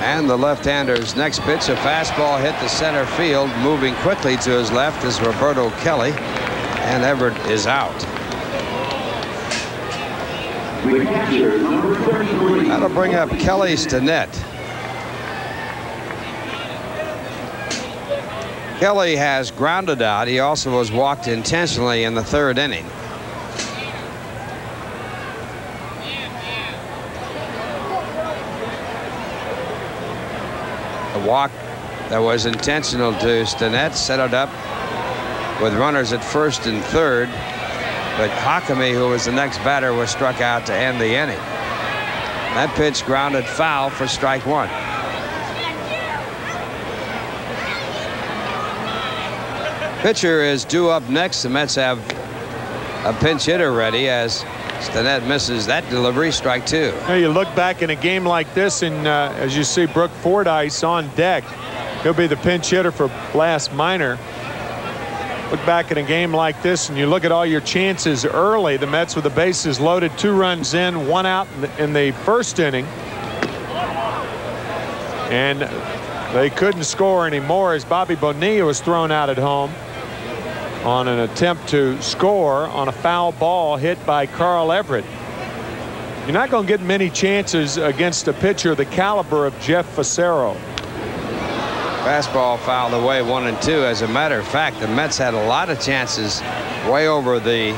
And the left-hander's next pitch, a fastball hit the center field. Moving quickly to his left is Roberto Kelly. And Everett is out. That'll bring up Kelly Stinnett. Kelly has grounded out. He also was walked intentionally in the third inning. The walk that was intentional to Stinnett set it up with runners at first and third. But Jacome, who was the next batter, was struck out to end the inning. That pitch grounded foul for strike one. Pitcher is due up next. The Mets have a pinch hitter ready as Stinnett misses that delivery, strike two. Now you look back in a game like this, and uh, as you see Brook Fordyce on deck, he'll be the pinch hitter for Blas Minor. Look back in a game like this, and you look at all your chances early. The Mets with the bases loaded, two runs in, one out in the, first inning. And they couldn't score anymore as Bobby Bonilla was thrown out at home on an attempt to score on a foul ball hit by Carl Everett. You're not going to get many chances against a pitcher the caliber of Jeff Fassero. Fastball fouled away one and two. As a matter of fact, the Mets had a lot of chances way over the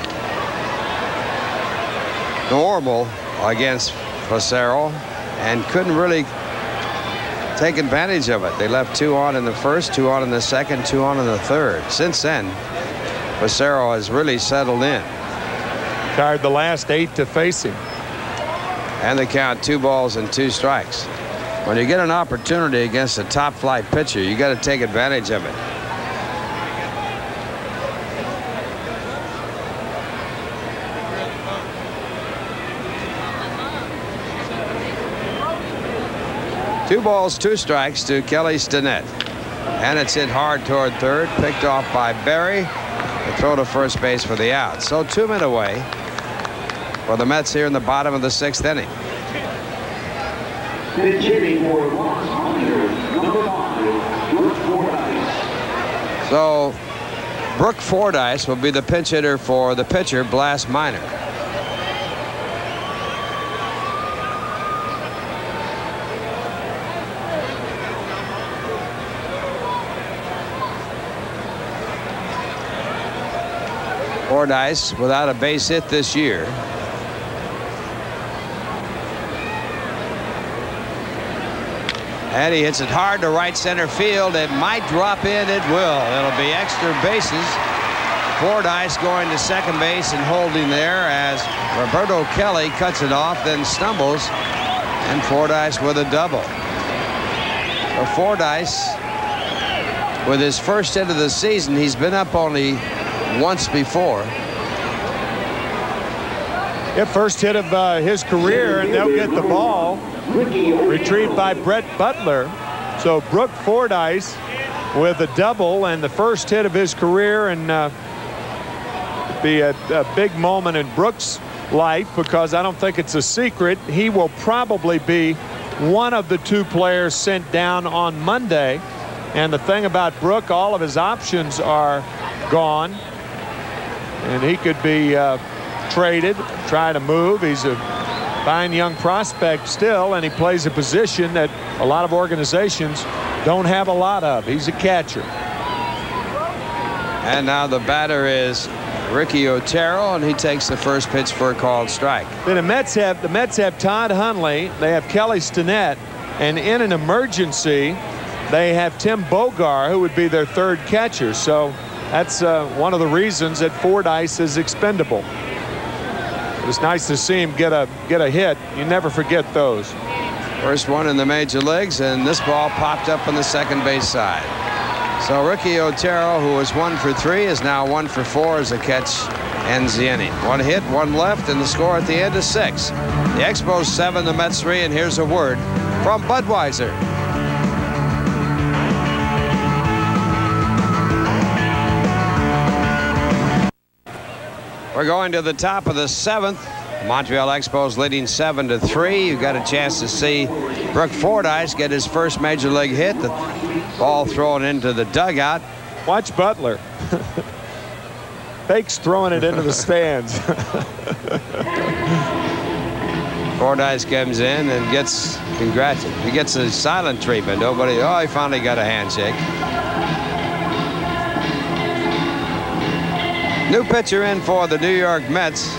normal against Fassero and couldn't really take advantage of it. They left two on in the first, two on in the second, two on in the third. Since then, Fassero has really settled in. Tired the last eight to face him. And they count two balls and two strikes. When you get an opportunity against a top flight pitcher, you got to take advantage of it. Two balls, two strikes to Kelly Stinnett. And it's hit hard toward third, picked off by Berry. The throw to first base for the out. So two men away for the Mets here in the bottom of the sixth inning. So Brook Fordyce will be the pinch hitter for the pitcher, Blas Minor. Fordyce without a base hit this year. And he hits it hard to right center field. It might drop in. It will. It'll be extra bases. Fordyce going to second base and holding there as Roberto Kelly cuts it off, then stumbles, and Fordyce with a double. For Fordyce, with his first hit of the season, he's been up only once before. Yeah, first hit of uh, his career, and they'll get the ball. Retrieved by Brett Butler. So Brook Fordyce with a double and the first hit of his career and uh, be a, a big moment in Brook's life because I don't think it's a secret. He will probably be one of the two players sent down on Monday. And the thing about Brook, all of his options are gone. And he could be uh, traded, try to move. He's a fine young prospect still, and he plays a position that a lot of organizations don't have a lot of. He's a catcher. And now the batter is Ricky Otero, and he takes the first pitch for a called strike. Then the Mets have the Mets have Todd Hundley. They have Kelly Stinnett, and in an emergency, they have Tim Bogar, who would be their third catcher. So that's uh, one of the reasons that Fordyce is expendable. But it's nice to see him get a get a hit. You never forget those. First one in the major leagues, and this ball popped up on the second base side. So Ricky Otero, who was one for three, is now one for four as a catch ends the inning. One hit, one left, and the score at the end is six. The Expos seven, the Mets three, and here's a word from Budweiser. We're going to the top of the seventh. Montreal Expos leading seven to three. You've got a chance to see Brook Fordyce get his first major league hit. The ball thrown into the dugout. Watch Butler. Fake's throwing it into the stands. Fordyce comes in and gets congrats. He gets a silent treatment. Nobody. Oh, he finally got a handshake. New pitcher in for the New York Mets.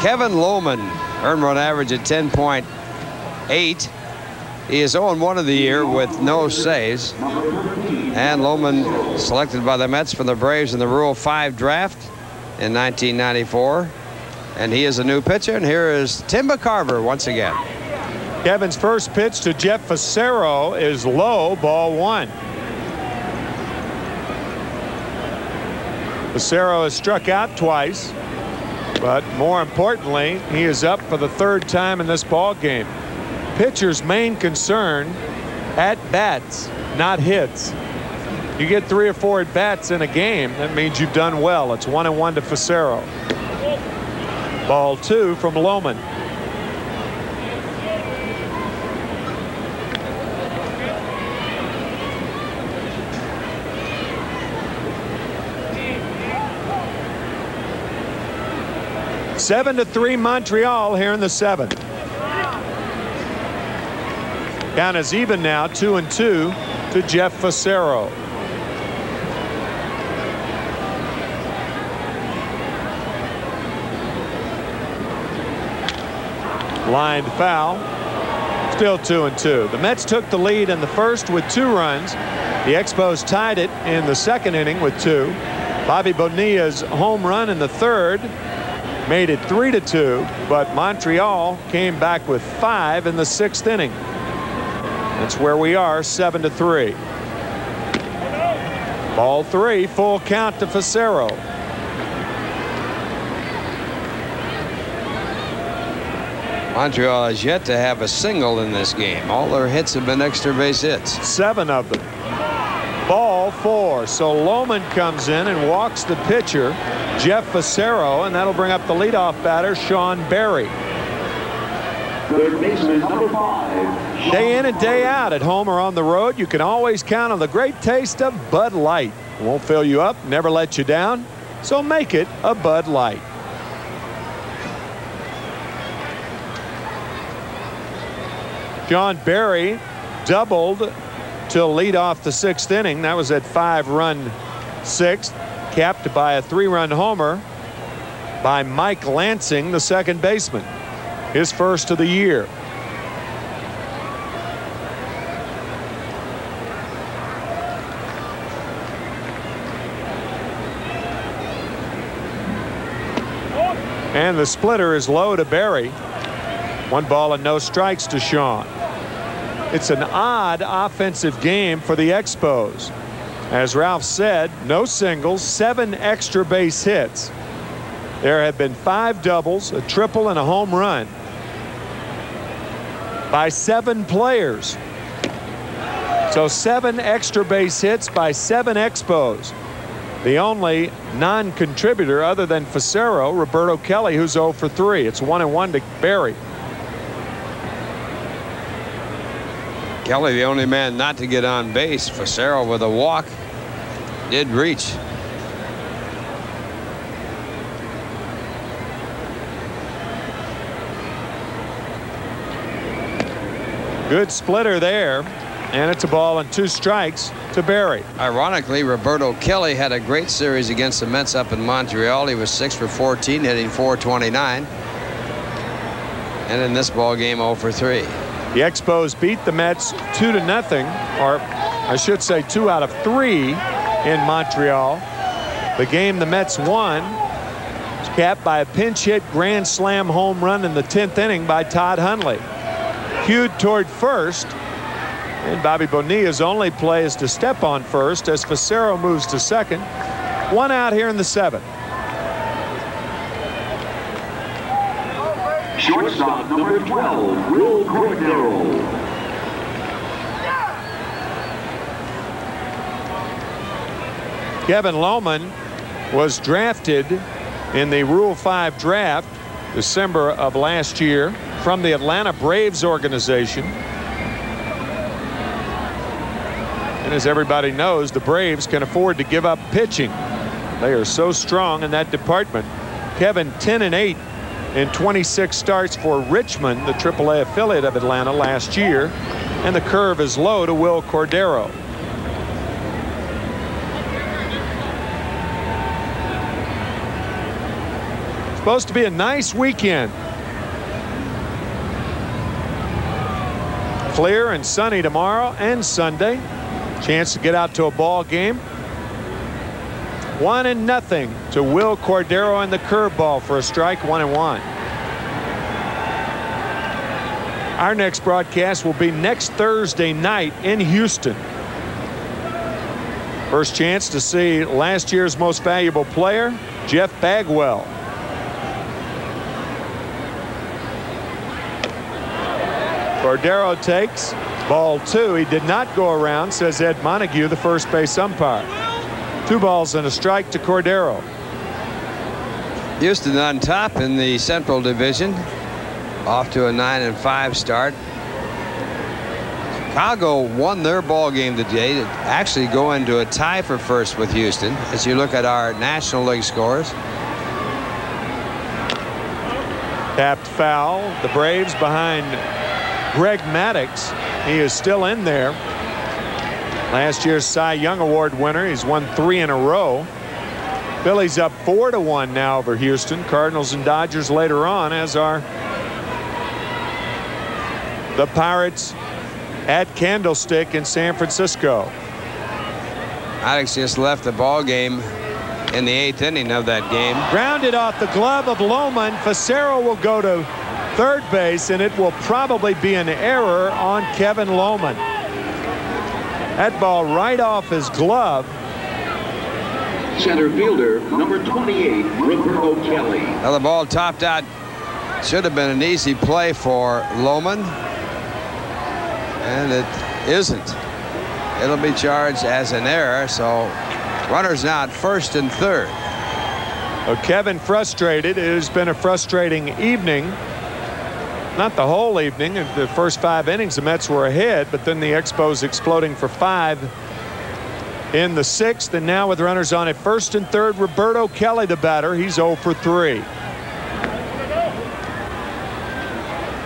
Kevin Lomon earned run average at 10.8. He is 0-1 of the year with no saves. And Lomon selected by the Mets from the Braves in the Rule 5 draft in 1994. And he is a new pitcher. And here is Tim McCarver once again. Kevin's first pitch to Jeff Fassero is low, ball one. Fassero has struck out twice, but more importantly, he is up for the third time in this ball game. Pitcher's main concern at bats, not hits. You get three or four at bats in a game, that means you've done well. It's one and one to Fassero. Ball two from Lomon. 7 to 3 Montreal here in the seventh. Count is even now, 2 and 2 to Jeff Fassero. Lined foul. Still 2 and 2. The Mets took the lead in the first with two runs. The Expos tied it in the second inning with two. Bobby Bonilla's home run in the third made it three to two, but Montreal came back with five in the sixth inning. That's where we are, seven to three. Ball three, full count to Fassero. Montreal has yet to have a single in this game. All their hits have been extra base hits. Seven of them. Ball four. So Lomon comes in and walks the pitcher, Jeff Fassero, and that'll bring up the leadoff batter, Sean Berry. Third baseman number five. Day in and day out, at home or on the road, you can always count on the great taste of Bud Light. It won't fill you up, never let you down, so make it a Bud Light. Sean Berry doubled to lead off the sixth inning. That was at five run sixth. Capped by a three-run homer by Mike Lansing, the second baseman. His first of the year. And the splitter is low to Berry. One ball and no strikes to Sean. It's an odd offensive game for the Expos. As Ralph said, no singles, seven extra base hits. There have been five doubles, a triple, and a home run by seven players. So seven extra base hits by seven Expos. The only non-contributor other than Fassero, Roberto Kelly, who's 0 for 3. It's 1 and 1 to Berry. Kelly, the only man not to get on base. Fassero with a walk did reach. Good splitter there. And it's a ball and two strikes to Berry. Ironically, Roberto Kelly had a great series against the Mets up in Montreal. He was 6 for 14, hitting 429. And in this ball game, 0 for 3. The Expos beat the Mets 2 to nothing, or I should say 2 out of 3 in Montreal. The game the Mets won was capped by a pinch hit grand slam home run in the 10th inning by Todd Hundley. Cued toward first, and Bobby Bonilla's only play is to step on first as Fassero moves to second. One out here in the seventh. Shortstop number 12, Wil Cordero. Kevin Lomon was drafted in the Rule 5 draft December of last year from the Atlanta Braves organization. And as everybody knows, the Braves can afford to give up pitching. They are so strong in that department. Kevin 10 and 8 in 26 starts for Richmond, the AAA affiliate of Atlanta last year. And the curve is low to Wil Cordero. Supposed to be a nice weekend. Clear and sunny tomorrow and Sunday. Chance to get out to a ball game. One and nothing to Wil Cordero and the curveball for a strike, one and one. Our next broadcast will be next Thursday night in Houston. First chance to see last year's most valuable player, Jeff Bagwell. Cordero takes ball two. He did not go around, says Ed Montague, the first base umpire. Two balls and a strike to Cordero. Houston on top in the Central Division. Off to a 9 and 5 start. Chicago won their ball game today to actually go into a tie for first with Houston as you look at our National League scores. Tapped foul. The Braves behind Greg Maddux. He is still in there. Last year's Cy Young Award winner. He's won three in a row. Phillies up four to one now over Houston. Cardinals and Dodgers later on, as are the Pirates at Candlestick in San Francisco. Alex just left the ball game in the eighth inning of that game. Grounded off the glove of Lomon. Fassero will go to third base, and it will probably be an error on Kevin Lomon. That ball right off his glove. Center fielder, number 28, Roberto Kelly. Now the ball topped out. Should have been an easy play for Lomon. And it isn't. It'll be charged as an error, so runners now at first and third. Well, Kevin frustrated. It has been a frustrating evening not the whole evening. The first five innings, the Mets were ahead, but then the Expos exploding for five in the sixth. And now with runners on at first and third, Roberto Kelly, the batter. He's 0 for 3.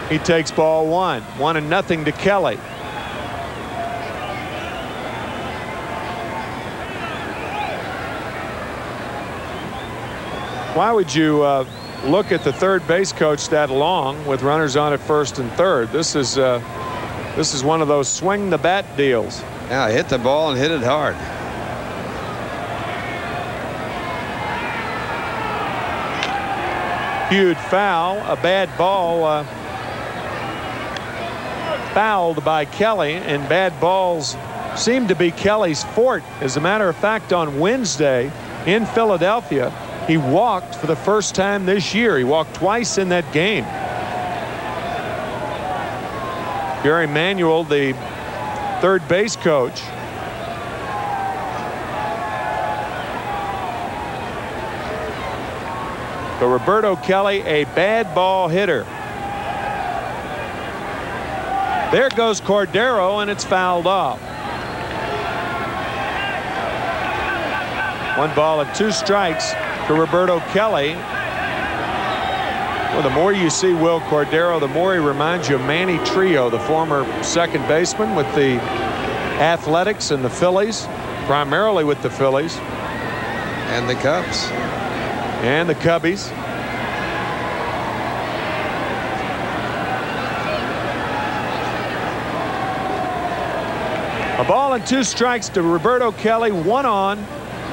He takes ball one. One and nothing to Kelly. Why would you uh, look at the third base coach that long with runners on at first and third? This is uh, this is one of those swing the bat deals. Yeah, hit the ball and hit it hard. Huge foul, a bad ball uh, fouled by Kelly, and bad balls seem to be Kelly's fort. As a matter of fact, on Wednesday in Philadelphia, he walked for the first time this year. He walked twice in that game. Jerry Manuel, the third base coach. But Roberto Kelly, a bad ball hitter. There goes Cordero, and it's fouled off. One ball and two strikes to Roberto Kelly. Well, the more you see Wil Cordero, the more he reminds you of Manny Trillo, the former second baseman with the Athletics and the Phillies, primarily with the Phillies. And the Cubs. And the Cubbies. A ball and two strikes to Roberto Kelly, one on,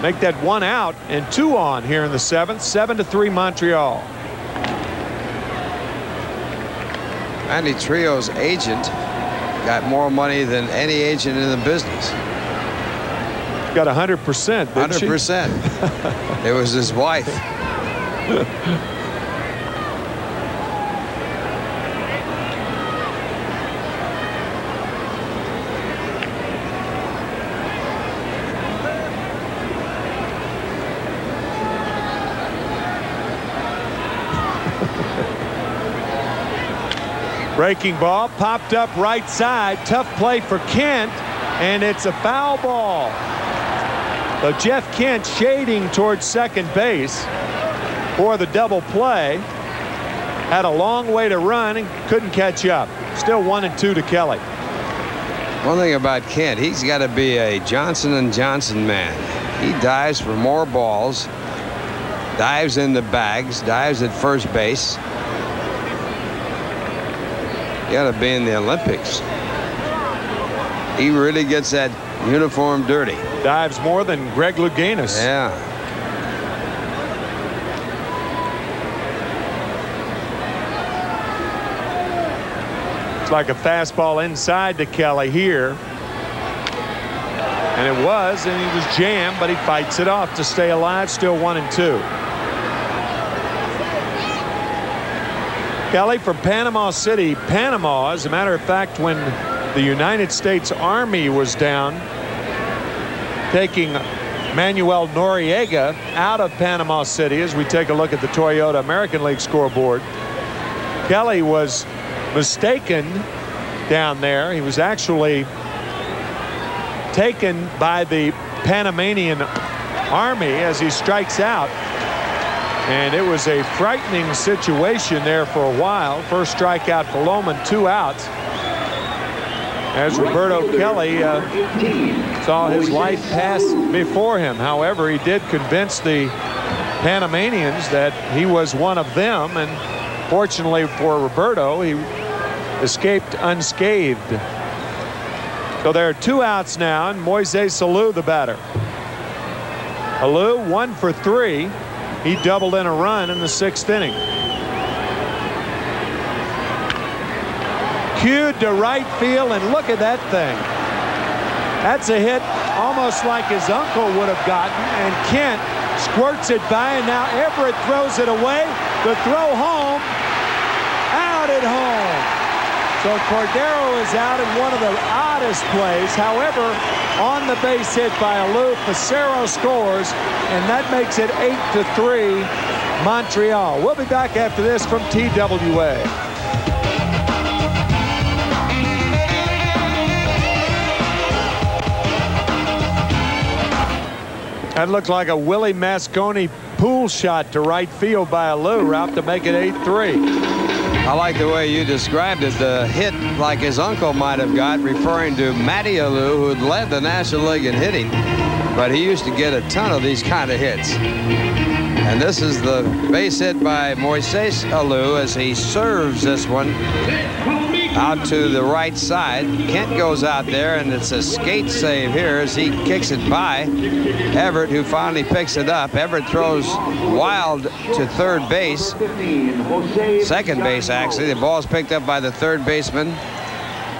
make that one out and two on here in the seventh, seven to three Montreal. Manny Trillo's agent got more money than any agent in the business. Got 100%, 100%. it was his wife. Breaking ball popped up right side. Tough play for Kent, and it's a foul ball. So Jeff Kent shading towards second base for the double play. Had a long way to run and couldn't catch up. Still one and two to Kelly. One thing about Kent, he's got to be a Johnson and Johnson man. He dives for more balls, dives in the bags, dives at first base. You got to be in the Olympics. He really gets that uniform dirty. Dives more than Greg Louganis. Yeah. It's like a fastball inside to Kelly here. And it was, and he was jammed, but he fights it off to stay alive, still one and two. Kelly from Panama City, Panama. As a matter of fact, when the United States Army was down, taking Manuel Noriega out of Panama City as we take a look at the Toyota American League scoreboard. Kelly was mistaken down there. He was actually taken by the Panamanian Army as he strikes out. And it was a frightening situation there for a while. First strikeout for Lomon, two outs. As Roberto Kelly uh, saw his life pass before him. However, he did convince the Panamanians that he was one of them. And fortunately for Roberto, he escaped unscathed. So there are two outs now, and Moises Alou the batter. Alou one for three. He doubled in a run in the sixth inning. Cued to right field, and look at that thing. That's a hit almost like his uncle would have gotten, and Kent squirts it by, and now Everett throws it away. The throw home, out at home. So Cordero is out in one of the oddest plays. However, on the base hit by Alou, Fassero scores, and that makes it 8 to 3 Montreal. We'll be back after this from TWA. That looked like a Willie Mosconi pool shot to right field by Alou, route to make it 8-3. I like the way you described it, the hit like his uncle might have got, referring to Matty Alou, who led the National League in hitting, but he used to get a ton of these kind of hits. And this is the base hit by Moises Alou as he serves this one out to the right side. Kent goes out there, and it's a skate save here as he kicks it by Everett, who finally picks it up. Everett throws wild to third base. Second base, actually. The ball's picked up by the third baseman,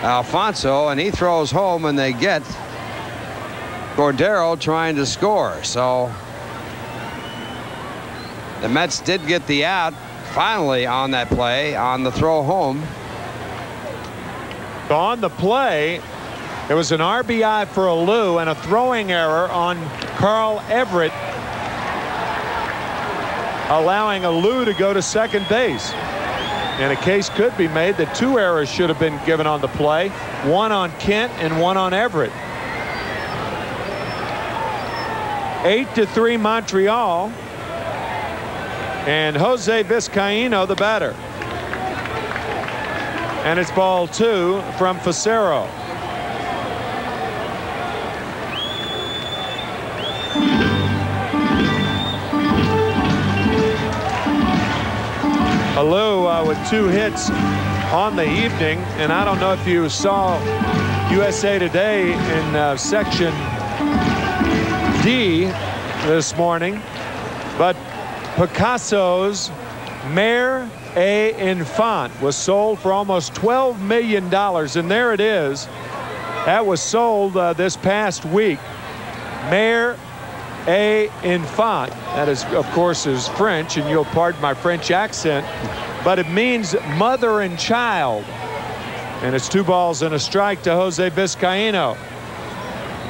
Alfonzo, and he throws home, and they get Cordero trying to score. So the Mets did get the out finally on that play on the throw home. On the play, it was an RBI for Alou and a throwing error on Carl Everett, allowing Alou to go to second base. And a case could be made that two errors should have been given on the play, one on Kent and one on Everett. 8 to 3 Montreal. And Jose Vizcaino the batter. And it's ball two from Fassero. Alou uh, with two hits on the evening. And I don't know if you saw USA Today in uh, section D this morning, but Picasso's Mare A Infant was sold for almost $12 million. And there it is. That was sold uh, this past week. Mare A Infant. That is, of course, is French, and you'll pardon my French accent, but it means mother and child. And it's two balls and a strike to Jose Vizcaino.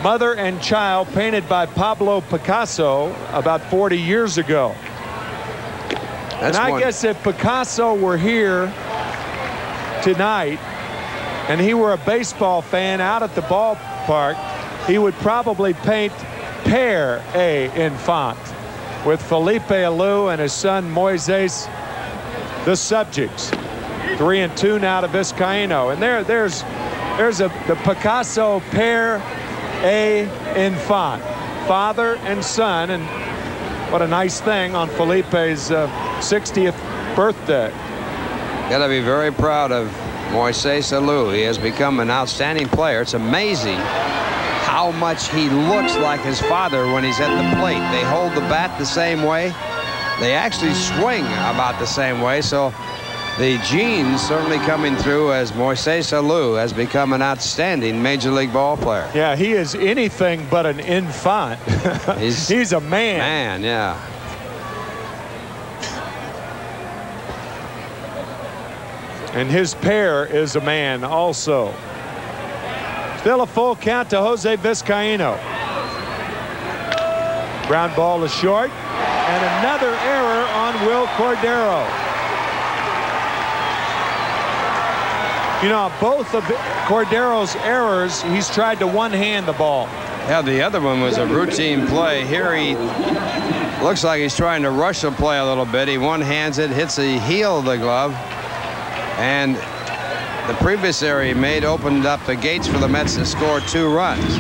Mother and Child, painted by Pablo Picasso about 40 years ago. That's and I one. guess if Picasso were here tonight and he were a baseball fan out at the ballpark, he would probably paint Pere A. Infant with Felipe Alou and his son Moises the subjects. Three and two now to Vizcaino. And there, there's, there's a the Picasso Pere A. Infant, father and son, and what a nice thing on Felipe's uh, 60th birthday. Got to be very proud of Moises Alou. He has become an outstanding player. It's amazing how much he looks like his father when he's at the plate. They hold the bat the same way. They actually swing about the same way. So the genes certainly coming through as Moises Alou has become an outstanding Major League ball player. Yeah, he is anything but an infant. He's- He's a man. Man, yeah. And his pair is a man also. Still a full count to Jose Vizcaino. Ground ball is short. And another error on Wil Cordero. You know, both of Cordero's errors, he's tried to one-hand the ball. Yeah, the other one was a routine play. Here he looks like he's trying to rush the play a little bit. He one-hands it, hits the heel of the glove. And the previous error he made opened up the gates for the Mets to score two runs.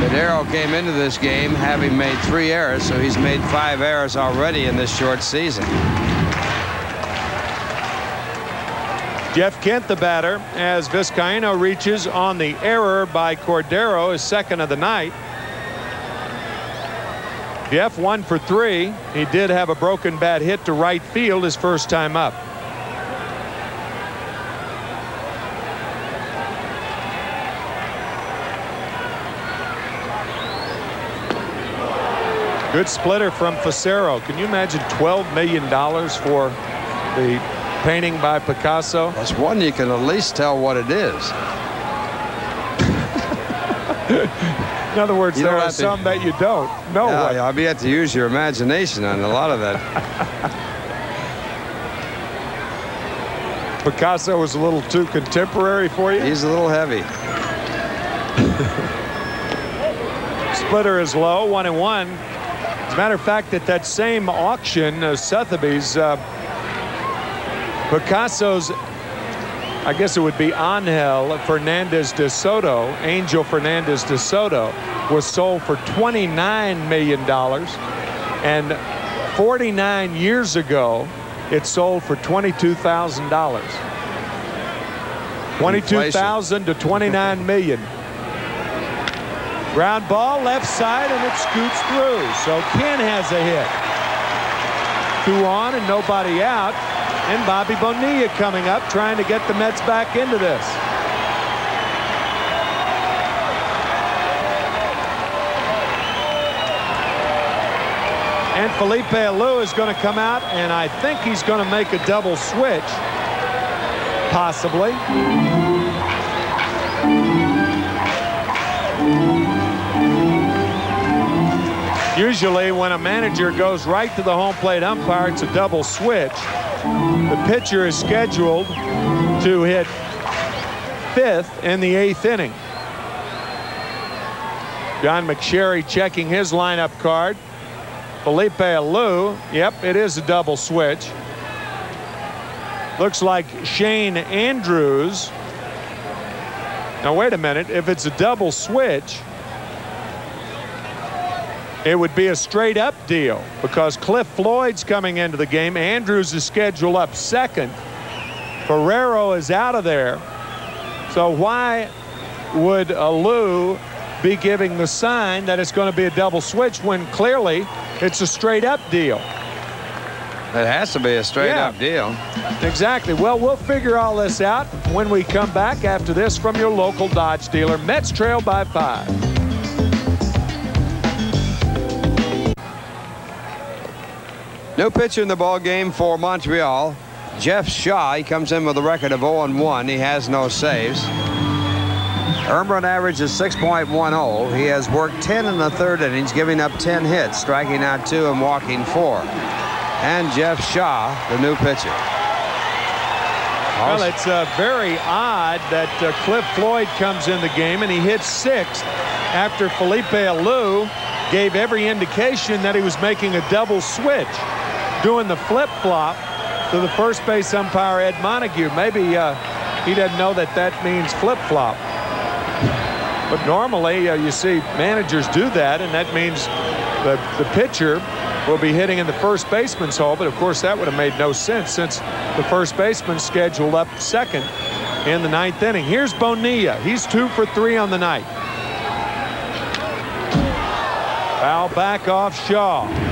Cordero came into this game having made three errors, so he's made five errors already in this short season. Jeff Kent, the batter, as Vizcaino reaches on the error by Cordero, his second of the night. Jeff one for three. He did have a broken bat hit to right field his first time up. Good splitter from Fassero. Can you imagine $12 million for the painting by Picasso? That's one you can at least tell what it is. In other words, You there are have to- some that you don't know. Yeah, what- I'll be have to use your imagination on a lot of that. Picasso was a little too contemporary for you. He's a little heavy. Splitter is low, one and one. As a matter of fact, at that same auction, uh, Sotheby's, uh, Picasso's I guess it would be Angel Fernandez de Soto, Angel Fernandez de Soto, was sold for $29 million. And 49 years ago, it sold for $22,000. 22,000 to 29 million. Ground ball left side and it scoots through. So Ken has a hit. Two on and nobody out. And Bobby Bonilla coming up trying to get the Mets back into this. And Felipe Alou is going to come out, and I think he's going to make a double switch. Possibly. Usually when a manager goes right to the home plate umpire, it's a double switch. The pitcher is scheduled to hit fifth in the eighth inning. John McSherry checking his lineup card. Felipe Alou, yep, it is a double switch. Looks like Shane Andrews. Now, wait a minute. If it's a double switch, it would be a straight up deal because Cliff Floyd's coming into the game. Andrews is scheduled up second. Fassero is out of there. So why would Alou be giving the sign that it's going to be a double switch when clearly it's a straight up deal? It has to be a straight Yeah. up deal. Exactly. Well, we'll figure all this out when we come back after this from your local Dodge dealer. Mets trail by five. New pitcher in the ball game for Montreal. Jeff Shaw. He comes in with a record of 0-1. He has no saves. Earned run average is 6.10. He has worked 10 in the third innings, giving up 10 hits, striking out two and walking four. And Jeff Shaw, the new pitcher. Well, it's uh, very odd that uh, Cliff Floyd comes in the game and he hits sixth after Felipe Alou gave every indication that he was making a double switch, doing the flip-flop to the first base umpire Ed Montague. Maybe uh, he doesn't know that that means flip-flop. But normally uh, you see managers do that, and that means the, the pitcher will be hitting in the first baseman's hole. But of course, that would have made no sense since the first baseman scheduled up second in the ninth inning. Here's Bonilla. He's two for three on the night. Foul back off Shaw.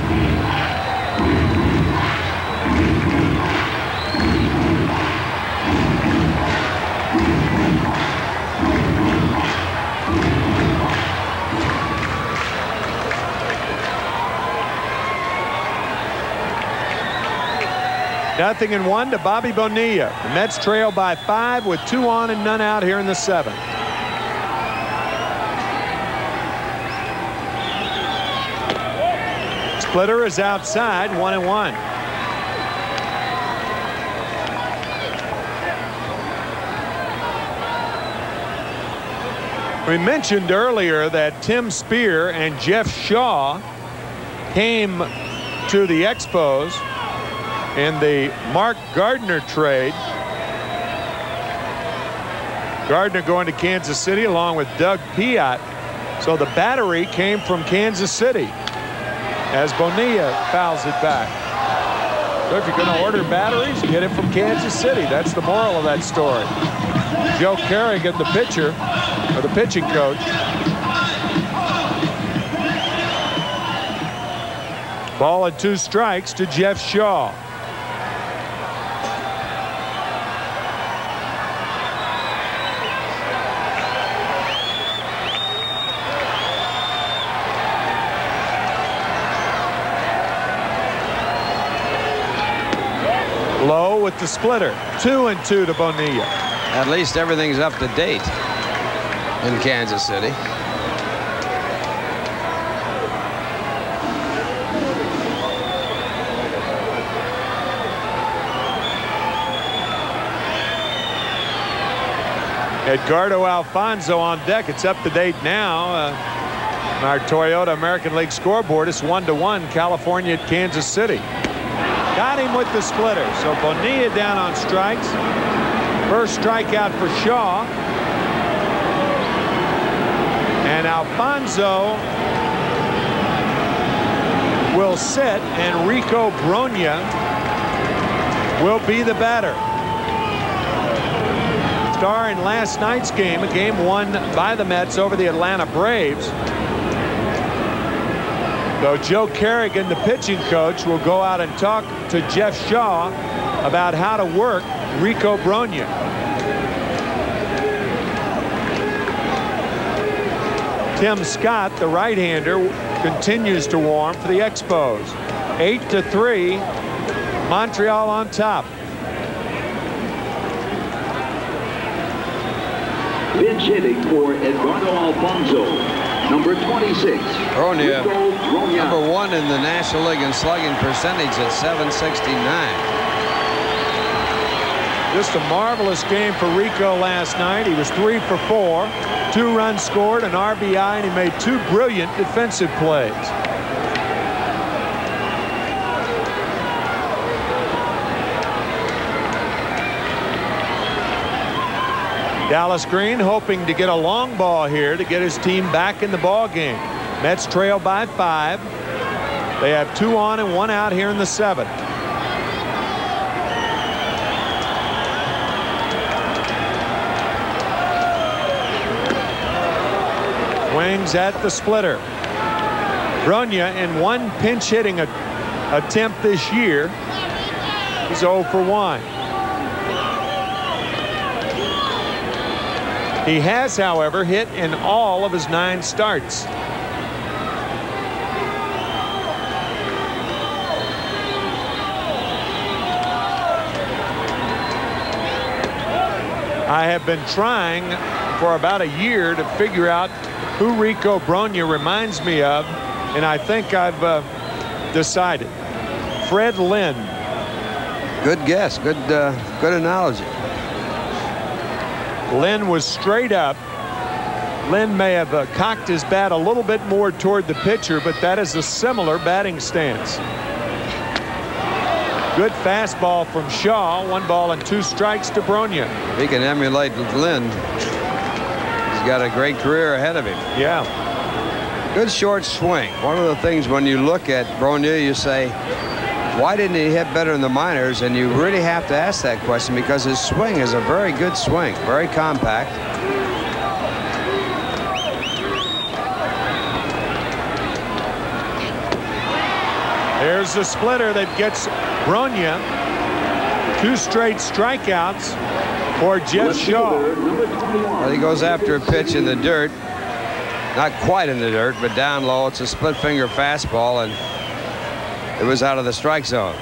Nothing in one to Bobby Bonilla. The Mets trail by five with two on and none out here in the seventh. Splitter is outside, one and one. We mentioned earlier that Tim Spehr and Jeff Shaw came to the Expos in the Mark Gardner trade. Gardner going to Kansas City along with Doug Piatt. So the battery came from Kansas City as Bonilla fouls it back. So if you're going to order batteries, get it from Kansas City. That's the moral of that story. Joe Kerrigan, the pitcher, or the pitching coach, Ball and two strikes to Jeff Shaw. With the splitter. Two and two to Bonilla. At least everything's up to date in Kansas City. Edgardo Alfonzo on deck. It's up to date now. Uh, our Toyota American League scoreboard, is one to one, California at Kansas City. Him with the splitter. So Bonilla down on strikes. First strikeout for Shaw. And Alfonzo will sit and Rico Brogna will be the batter. Star in last night's game, a game won by the Mets over the Atlanta Braves. Though Joe Kerrigan, the pitching coach, will go out and talk to Jeff Shaw about how to work Rico Brogna. Tim Scott, the right-hander, continues to warm for the Expos. Eight to three, Montreal on top. Pinch hitting for Eduardo Alfonzo, number 26. Brogna, Rico Brogna. number one in the National League in slugging percentage at 769. Just a marvelous game for Rico last night. He was three for four, two runs scored, an RBI, and he made two brilliant defensive plays. Dallas Green hoping to get a long ball here to get his team back in the ball game. Mets trail by five. They have two on and one out here in the seventh. Swings at the splitter. Brogna in one pinch hitting attempt this year. He's 0 for 1. He has, however, hit in all of his nine starts. I have been trying for about a year to figure out who Rico Brogna reminds me of, and I think I've uh, decided. Fred Lynn. Good guess. Good, uh, good analogy. Lynn was straight up. Lynn may have uh, cocked his bat a little bit more toward the pitcher, but that is a similar batting stance. Good fastball from Shaw. One ball and two strikes to Brogna. He can emulate Lynn. He's got a great career ahead of him. Yeah. Good short swing. One of the things when you look at Brogna, you say, why didn't he hit better in the minors? And you really have to ask that question because his swing is a very good swing, very compact. There's the splitter that gets Brogna. Two straight strikeouts for Jeff Shaw. fielder, number 21. Well, he goes after a pitch in the dirt. Not quite in the dirt, but down low. It's a split finger fastball, and it was out of the strike zone.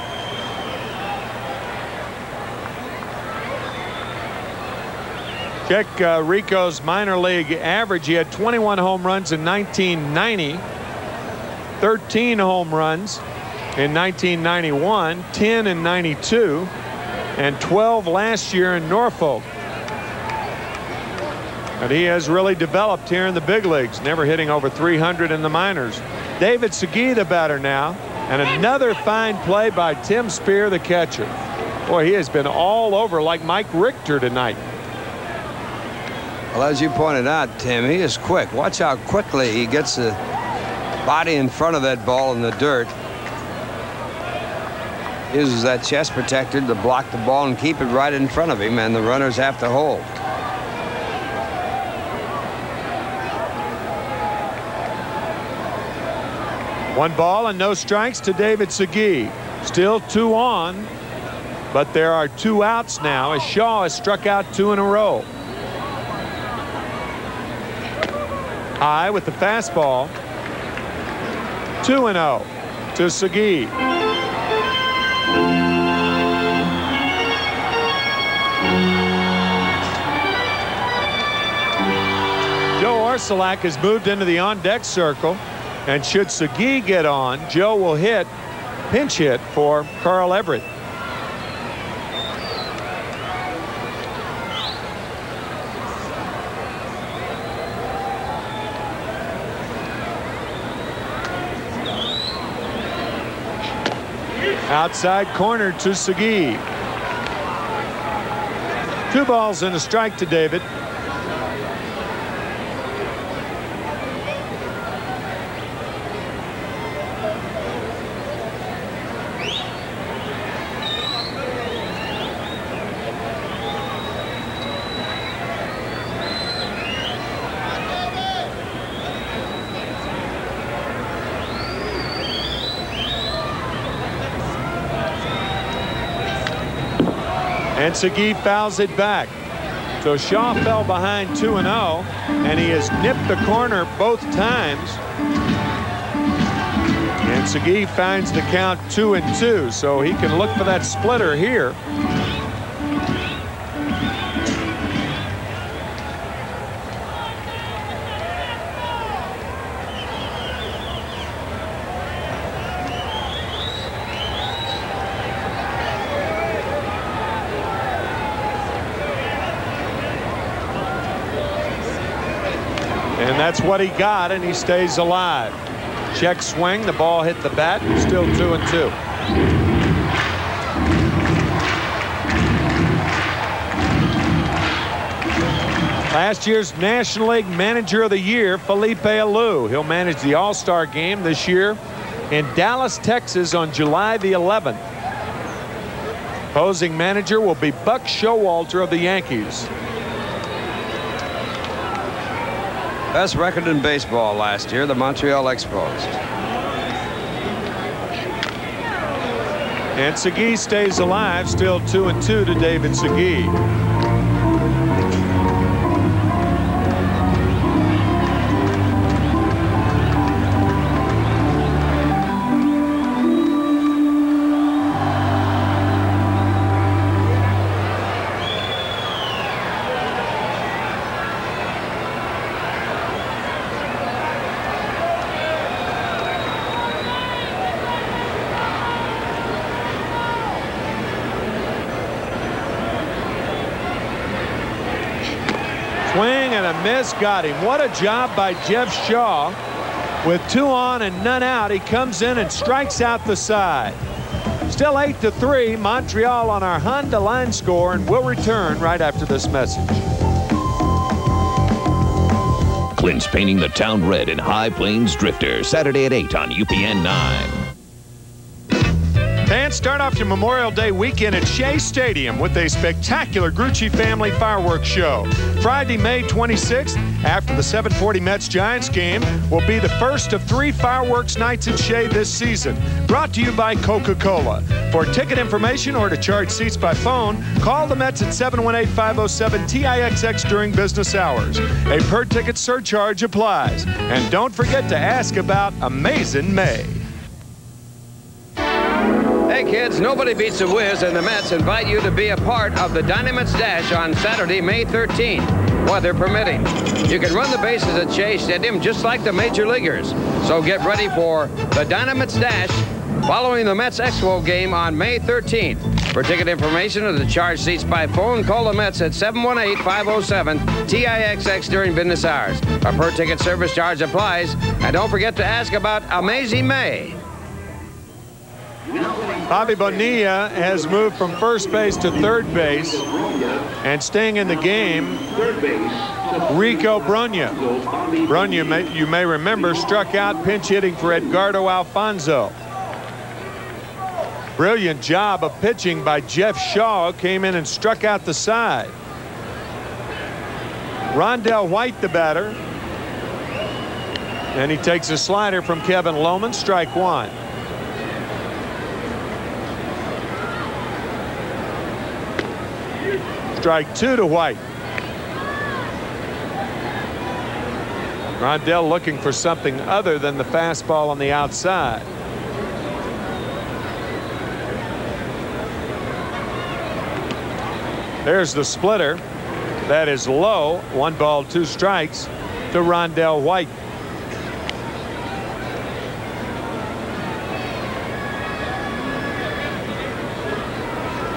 Check uh, Rico's minor league average. He had 21 home runs in 1990, 13 home runs in 1991, 10 in 92, and 12 last year in Norfolk. And he has really developed here in the big leagues, never hitting over 300 in the minors. David Segui, the batter now, and another fine play by Tim Spehr, the catcher. Boy, he has been all over like Mike Richter tonight. Well, as you pointed out, Tim, he is quick. Watch how quickly he gets the body in front of that ball in the dirt. Uses that chest protector to block the ball and keep it right in front of him, and the runners have to hold. One ball and no strikes to David Segui. Still two on, but there are two outs now as Shaw has struck out two in a row. High with the fastball. 2 and 0 to Segui. Joe Orsulak has moved into the on deck circle. And should Segui get on, Joe will hit, pinch hit for Carl Everett. Outside corner to Segui. Two balls and a strike to David. And Segui fouls it back. So Shaw fell behind 2 and 0, and he has nipped the corner both times. And Segui finds the count 2 and 2, so he can look for that splitter here. What he got, and he stays alive. Check swing, the ball hit the bat, still two and two. Last year's National League Manager of the Year, Felipe Alou. He'll manage the All-Star game this year in Dallas, Texas on July the 11th. Posing manager will be Buck Showalter of the Yankees. Best record in baseball last year, the Montreal Expos. And Segui stays alive, still two and two to David Segui. Got him. What a job by Jeff Shaw. With two on and none out, he comes in and strikes out the side. Still 8 to 3, Montreal on our Honda line score, and we'll return right after this message. Clint's painting the town red in High Plains Drifter, Saturday at 8 on UPN 9. Start off your Memorial Day weekend at Shea Stadium with a spectacular Grucci family fireworks show. Friday, May 26th, after the 740 Mets Giants game, will be the first of three fireworks nights at Shea this season. Brought to you by Coca-Cola. For ticket information or to charge seats by phone, call the Mets at 718-507-TIXX during business hours. A per ticket surcharge applies. And don't forget to ask about Amazing May. Kids, nobody beats the Wiz, and the Mets invite you to be a part of the DynaMets Dash on Saturday, May 13th, weather permitting. You can run the bases at Shea Stadium just like the major leaguers. So get ready for the DynaMets Dash following the Mets Expo game on May 13th. For ticket information or to charge seats by phone, call the Mets at 718-507-TIXX during business hours. A per ticket service charge applies. And don't forget to ask about Amazing May. Bobby Bonilla has moved from first base to third base and staying in the game, Rico. Brogna, may, you may remember, struck out pinch hitting for Edgardo Alfonzo. Brilliant job of pitching by Jeff Shaw, came in and struck out the side. Rondell White, the batter. And he takes a slider from Kevin Lomon, strike one. Strike two to White. Rondell looking for something other than the fastball on the outside. There's the splitter. That is low. One ball, two strikes to Rondell White.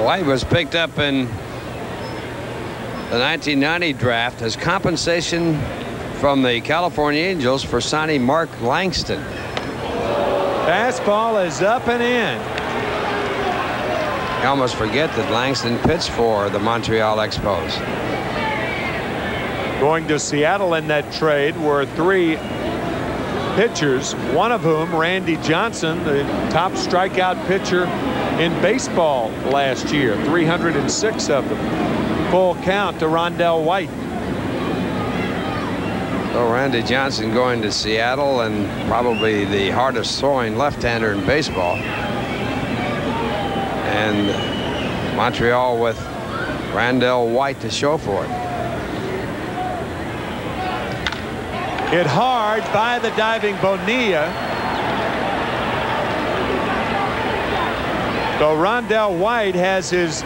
White was picked up in the 1990 draft as compensation from the California Angels for signing Mark Langston. Fastball is up and in. You almost forget that Langston pitched for the Montreal Expos. Going to Seattle in that trade were three pitchers, one of whom, Randy Johnson, the top strikeout pitcher in baseball last year, 306 of them. Full count to Rondell White. So Randy Johnson going to Seattle and probably the hardest throwing left-hander in baseball. And Montreal with Rondell White to show for it. Hit hard by the diving Bonilla. So Rondell White has his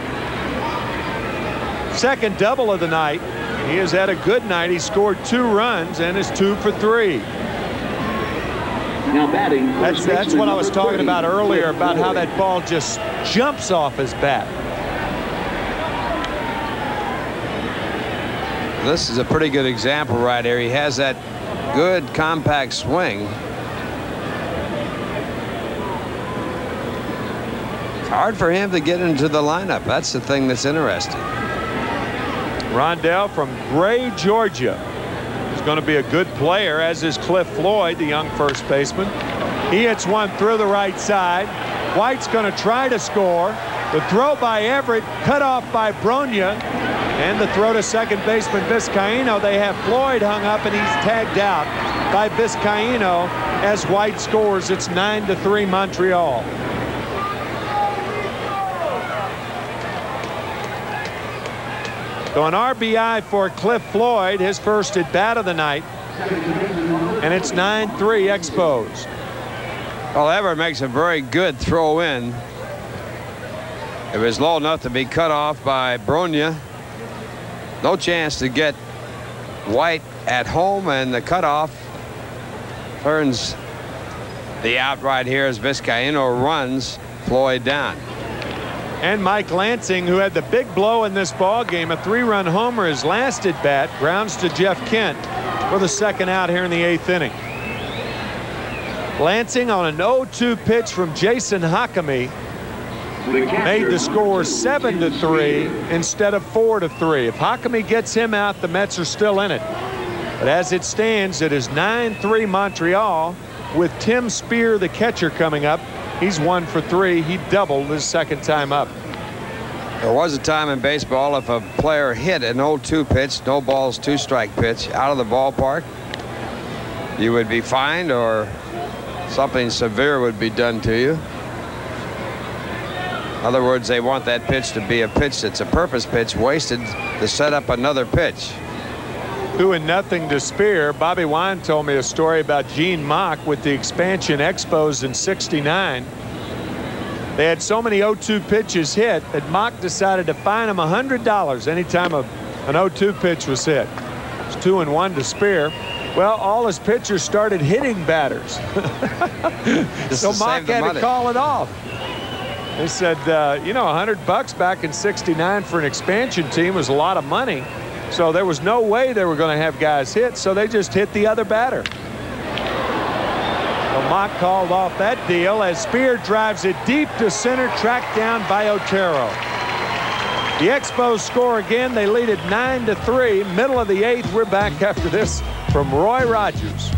second double of the night. He has had a good night. He scored two runs and is two for three. Now batting. That's, that's what I was talking about earlier about how that ball just jumps off his bat. This is a pretty good example right here. He has that good compact swing. It's hard for him to get into the lineup. That's the thing that's interesting. Rondell from Gray, Georgia is going to be a good player, as is Cliff Floyd, the young first baseman. He hits one through the right side. White's going to try to score. The throw by Everett, cut off by Brogna. And the throw to second baseman Vizcaino. They have Floyd hung up and he's tagged out by Vizcaino as White scores. It's 9 to 3 Montreal. So an RBI for Cliff Floyd, his first at bat of the night. And it's 9-3 Expos. Well, Everett makes a very good throw in. It was low enough to be cut off by Brogna. No chance to get White at home, and the cutoff turns the out right here as Vizcaino runs Floyd down. And Mike Lansing, who had the big blow in this ball game, a three-run homer, his last at bat, grounds to Jeff Kent for the second out here in the eighth inning. Lansing on an 0-2 pitch from Jason Jacome made the score 7 to 3 instead of 4 to 3. If Jacome gets him out, the Mets are still in it. But as it stands, it is 9-3 Montreal with Tim Spehr, the catcher, coming up. He's one for three. He doubled his second time up. There was a time in baseball if a player hit an 0-2 pitch, no balls, two strike pitch out of the ballpark, you would be fined or something severe would be done to you. In other words, they want that pitch to be a pitch that's a purpose pitch wasted to set up another pitch. Two and nothing to Spehr. Bobby Wine told me a story about Gene Mauch with the expansion expos in 69. They had so many 0-2 pitches hit that Mauch decided to fine them $100 anytime a, an 0-2 pitch was hit. It's two and one to Spehr. Well, all his pitchers started hitting batters. so Mauch had money. to call it off. They said, uh, you know, 100 bucks back in 69 for an expansion team was a lot of money. So there was no way they were going to have guys hit, so they just hit the other batter. So called off that deal as Spehr drives it deep to center, tracked down by Otero. The Expos score again. They lead it 9 to 3. Middle of the eighth. We're back after this from Roy Rogers.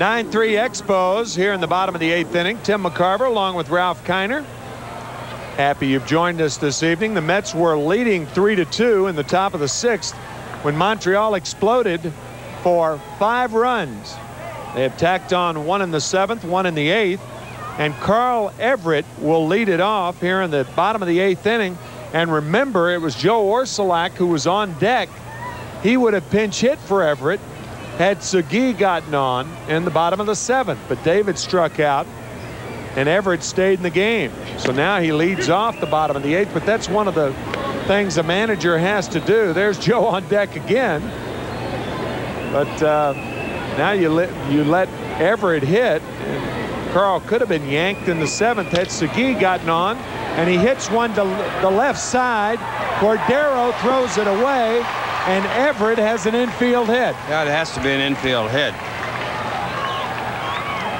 9-3 Expos here in the bottom of the eighth inning. Tim McCarver along with Ralph Kiner. Happy you've joined us this evening. The Mets were leading 3 to 2 in the top of the sixth when Montreal exploded for five runs. They have tacked on one in the seventh, one in the eighth, and Carl Everett will lead it off here in the bottom of the eighth inning. And remember, it was Joe Orsulak who was on deck. He would have pinch hit for Everett had Segui gotten on in the bottom of the seventh, but David struck out and Everett stayed in the game. So now he leads off the bottom of the eighth, but that's one of the things a manager has to do. There's Joe on deck again. But uh, now you let, you let Everett hit. Carl could have been yanked in the seventh had Segui gotten on, and he hits one to the left side. Cordero throws it away, and Everett has an infield hit. Yeah, it has to be an infield hit.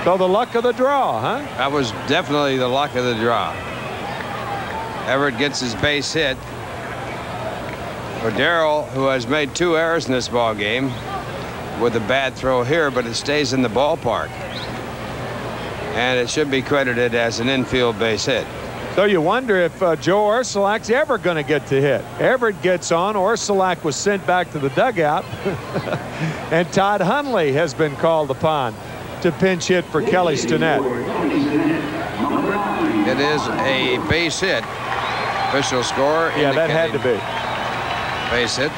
So the luck of the draw, huh? That was definitely the luck of the draw. Everett gets his base hit. Cordero, who has made two errors in this ball game, with a bad throw here, but it stays in the ballpark. And it should be credited as an infield base hit. So you wonder if uh, Joe Orsulak's ever going to get to hit. Everett gets on. Orsulak was sent back to the dugout. and Todd Hundley has been called upon to pinch hit for Kelly Stinnett. It is a base hit. Official score. Yeah, that had to be. Base hit.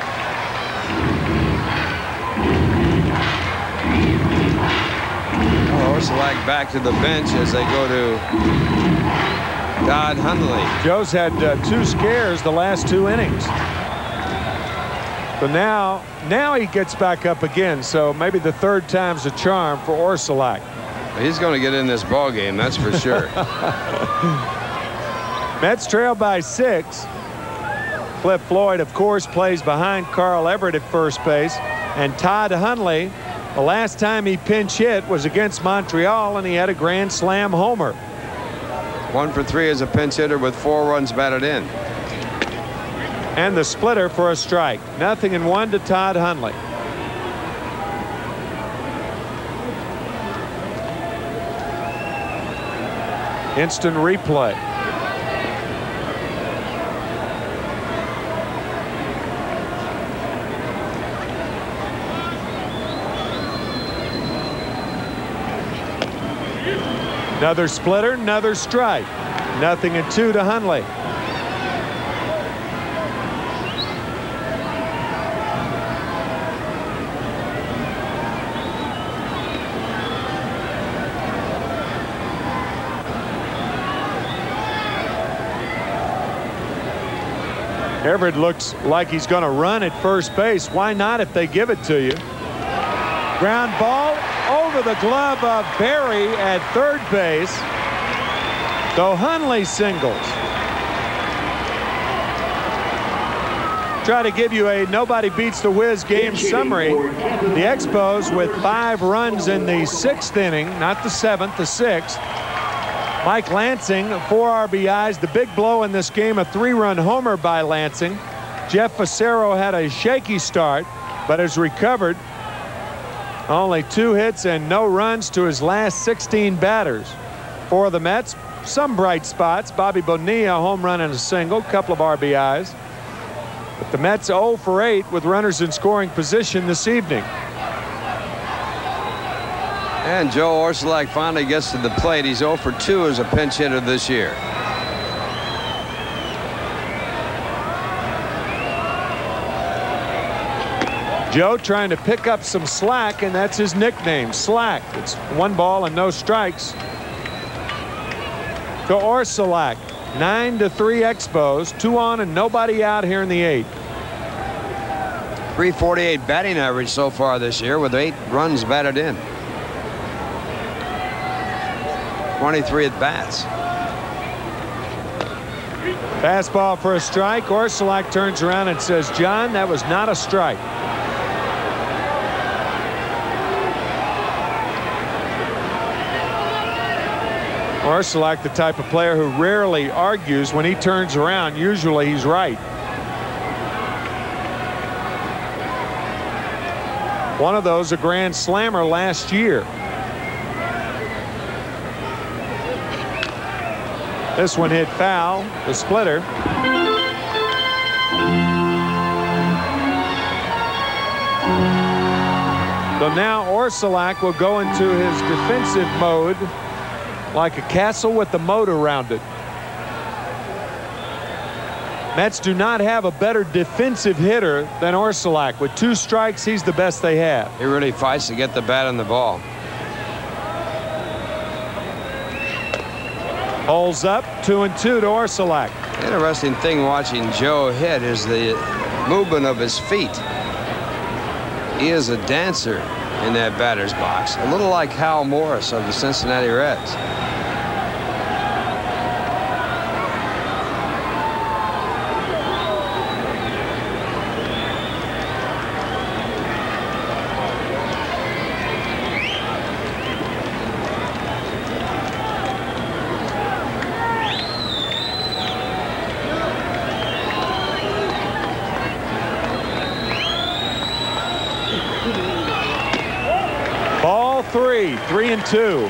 Orsulak back to the bench as they go to Todd Hundley. Joe's had uh, two scares the last two innings. So now, now he gets back up again. So maybe the third time's a charm for Orsulak. He's going to get in this ball game, that's for sure. Mets trail by six. Cliff Floyd, of course, plays behind Carl Everett at first base. And Todd Hundley the last time he pinch hit was against Montreal, and he had a grand slam homer. One for three as a pinch hitter with four runs batted in. And the splitter for a strike. Nothing in one to Todd Hundley. Instant replay. Another splitter, another strike. Nothing in two to Hundley. Everett looks like he's going to run at first base. Why not if they give it to you? Ground ball over the glove of Berry at third base. So Hundley singles. Try to give you a nobody beats the Wiz game summary. The Expos with five runs in the sixth inning, not the seventh, the sixth. Mike Lansing, four RBIs. The big blow in this game, a three-run homer by Lansing. Jeff Fassero had a shaky start, but has recovered only two hits and no runs to his last 16 batters. For the Mets, some bright spots. Bobby Bonilla, home run and a single, couple of RBIs. But the Mets 0 for 8 with runners in scoring position this evening. And Joe Orsulak finally gets to the plate. He's 0 for 2 as a pinch hitter this year. Joe trying to pick up some slack, and that's his nickname, Slack. It's one ball and no strikes. To Orsulak, 9 to 3 Expos, two on and nobody out here in the eighth. 348 batting average so far this year with eight runs batted in. 23 at bats. Fastball for a strike. Orsulak turns around and says, John, that was not a strike. Orsulak, the type of player who rarely argues when he turns around. Usually he's right. One of those a grand slammer last year. This one hit foul, the splitter. So now Orsulak will go into his defensive mode like a castle with a moat around it. Mets do not have a better defensive hitter than Orsulak. With two strikes, he's the best they have. He really fights to get the bat on the ball. Holds up, two and two to Orsulak. Interesting thing watching Joe hit is the movement of his feet. He is a dancer in that batter's box, a little like Hal Morris of the Cincinnati Reds. three and two.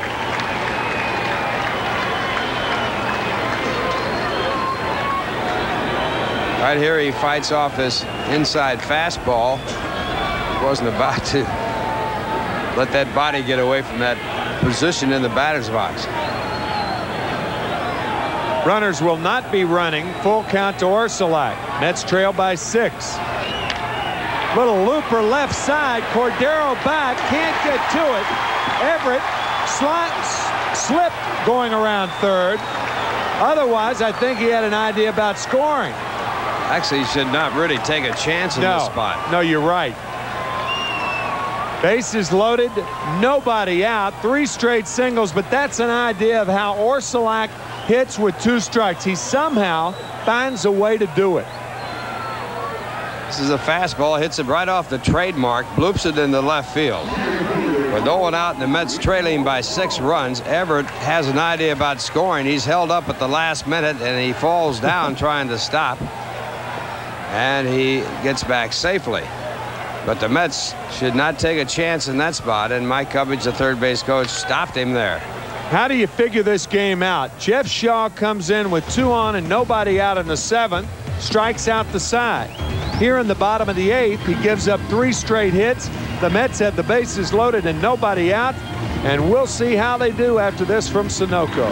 Right here, he fights off his inside fastball. Wasn't about to let that body get away from that position in the batter's box. Runners will not be running. Full count to Orsulak. Mets trail by six. Little looper left side. Cordero back. Can't get to it. Everett slots, slip going around third. Otherwise, I think he had an idea about scoring. Actually, he should not really take a chance in no, this spot. No, you're right. Bases loaded, nobody out, three straight singles, but that's an idea of how Orsulak hits with two strikes. He somehow finds a way to do it. This is a fastball, hits it right off the trademark, bloops it in the left field. With no one out and the Mets trailing by six runs, Everett has an idea about scoring. He's held up at the last minute and he falls down trying to stop and he gets back safely. But the Mets should not take a chance in that spot, and Mike Cubbage, the third base coach, stopped him there. How do you figure this game out? Jeff Shaw comes in with two on and nobody out in the seventh, strikes out the side. Here in the bottom of the eighth, he gives up three straight hits. The Mets have the bases loaded and nobody out, and we'll see how they do after this from Sunoco.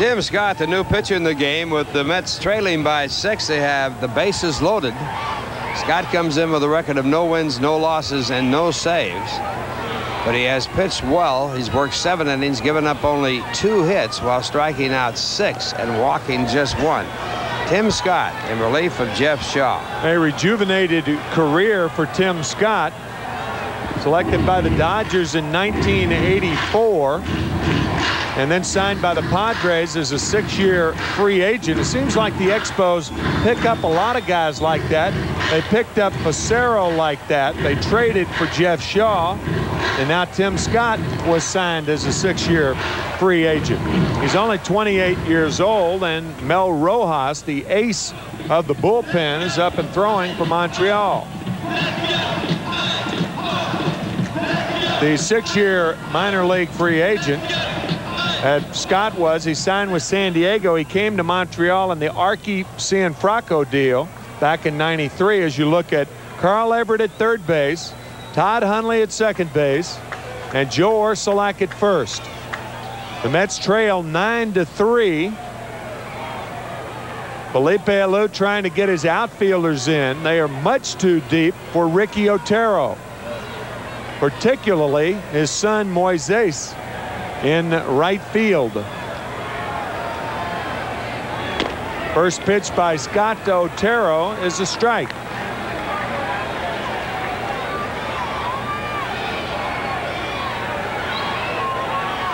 Tim Scott, the new pitcher in the game, with the Mets trailing by six. They have the bases loaded. Scott comes in with a record of no wins, no losses, and no saves. But he has pitched well. He's worked seven innings, given up only two hits while striking out six and walking just one. Tim Scott in relief of Jeff Shaw. A rejuvenated career for Tim Scott. Selected by the Dodgers in 1984 and then signed by the Padres as a six-year free agent. It seems like the Expos pick up a lot of guys like that. They picked up Fassero like that. They traded for Jeff Shaw, and now Tim Scott was signed as a six-year free agent. He's only 28 years old, and Mel Rojas, the ace of the bullpen, is up and throwing for Montreal. The six-year minor league free agent Scott was. He signed with San Diego. He came to Montreal in the Archie Cianfrocco deal back in 93 as you look at Carl Everett at third base, Todd Hundley at second base, and Joe Orsulak at first. The Mets trail 9 to 3. Felipe Alou trying to get his outfielders in. They are much too deep for Ricky Otero, particularly his son Moises in right field. First pitch by Scott Otero is a strike.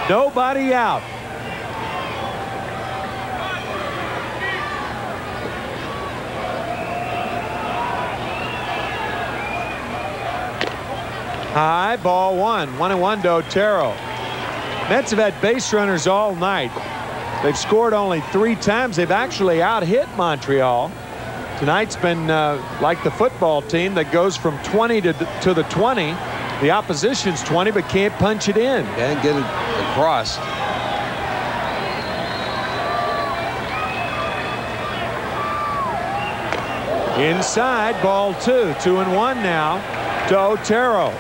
Nobody out. High ball one. One and one to Otero. Mets have had base runners all night. They've scored only three times. They've actually out-hit Montreal. Tonight's been uh, like the football team that goes from 20 to, to the 20. The opposition's 20 but can't punch it in. Can't get it across. Inside, ball two. Two and one now to Otero.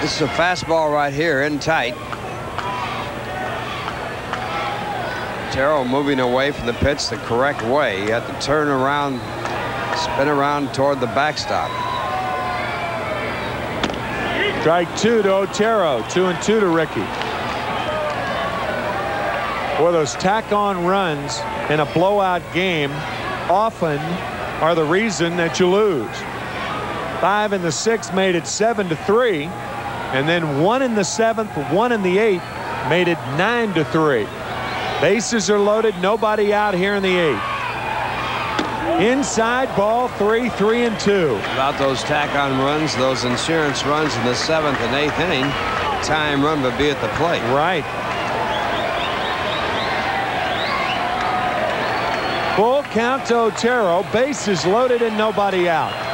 This is a fastball right here in tight. Terrell moving away from the pitch the correct way. You have to turn around, spin around toward the backstop. Strike two to Otero. Two and two to Ricky. Boy, those tack-on runs in a blowout game often are the reason that you lose. Five and the six made it seven to three. And then one in the seventh, one in the eighth made it nine to three. Bases are loaded, nobody out here in the eighth. Inside ball three, three and two. About those tack on runs, those insurance runs in the seventh and eighth inning. time run but be at the plate. Right. Full count to Otero. Bases loaded and nobody out.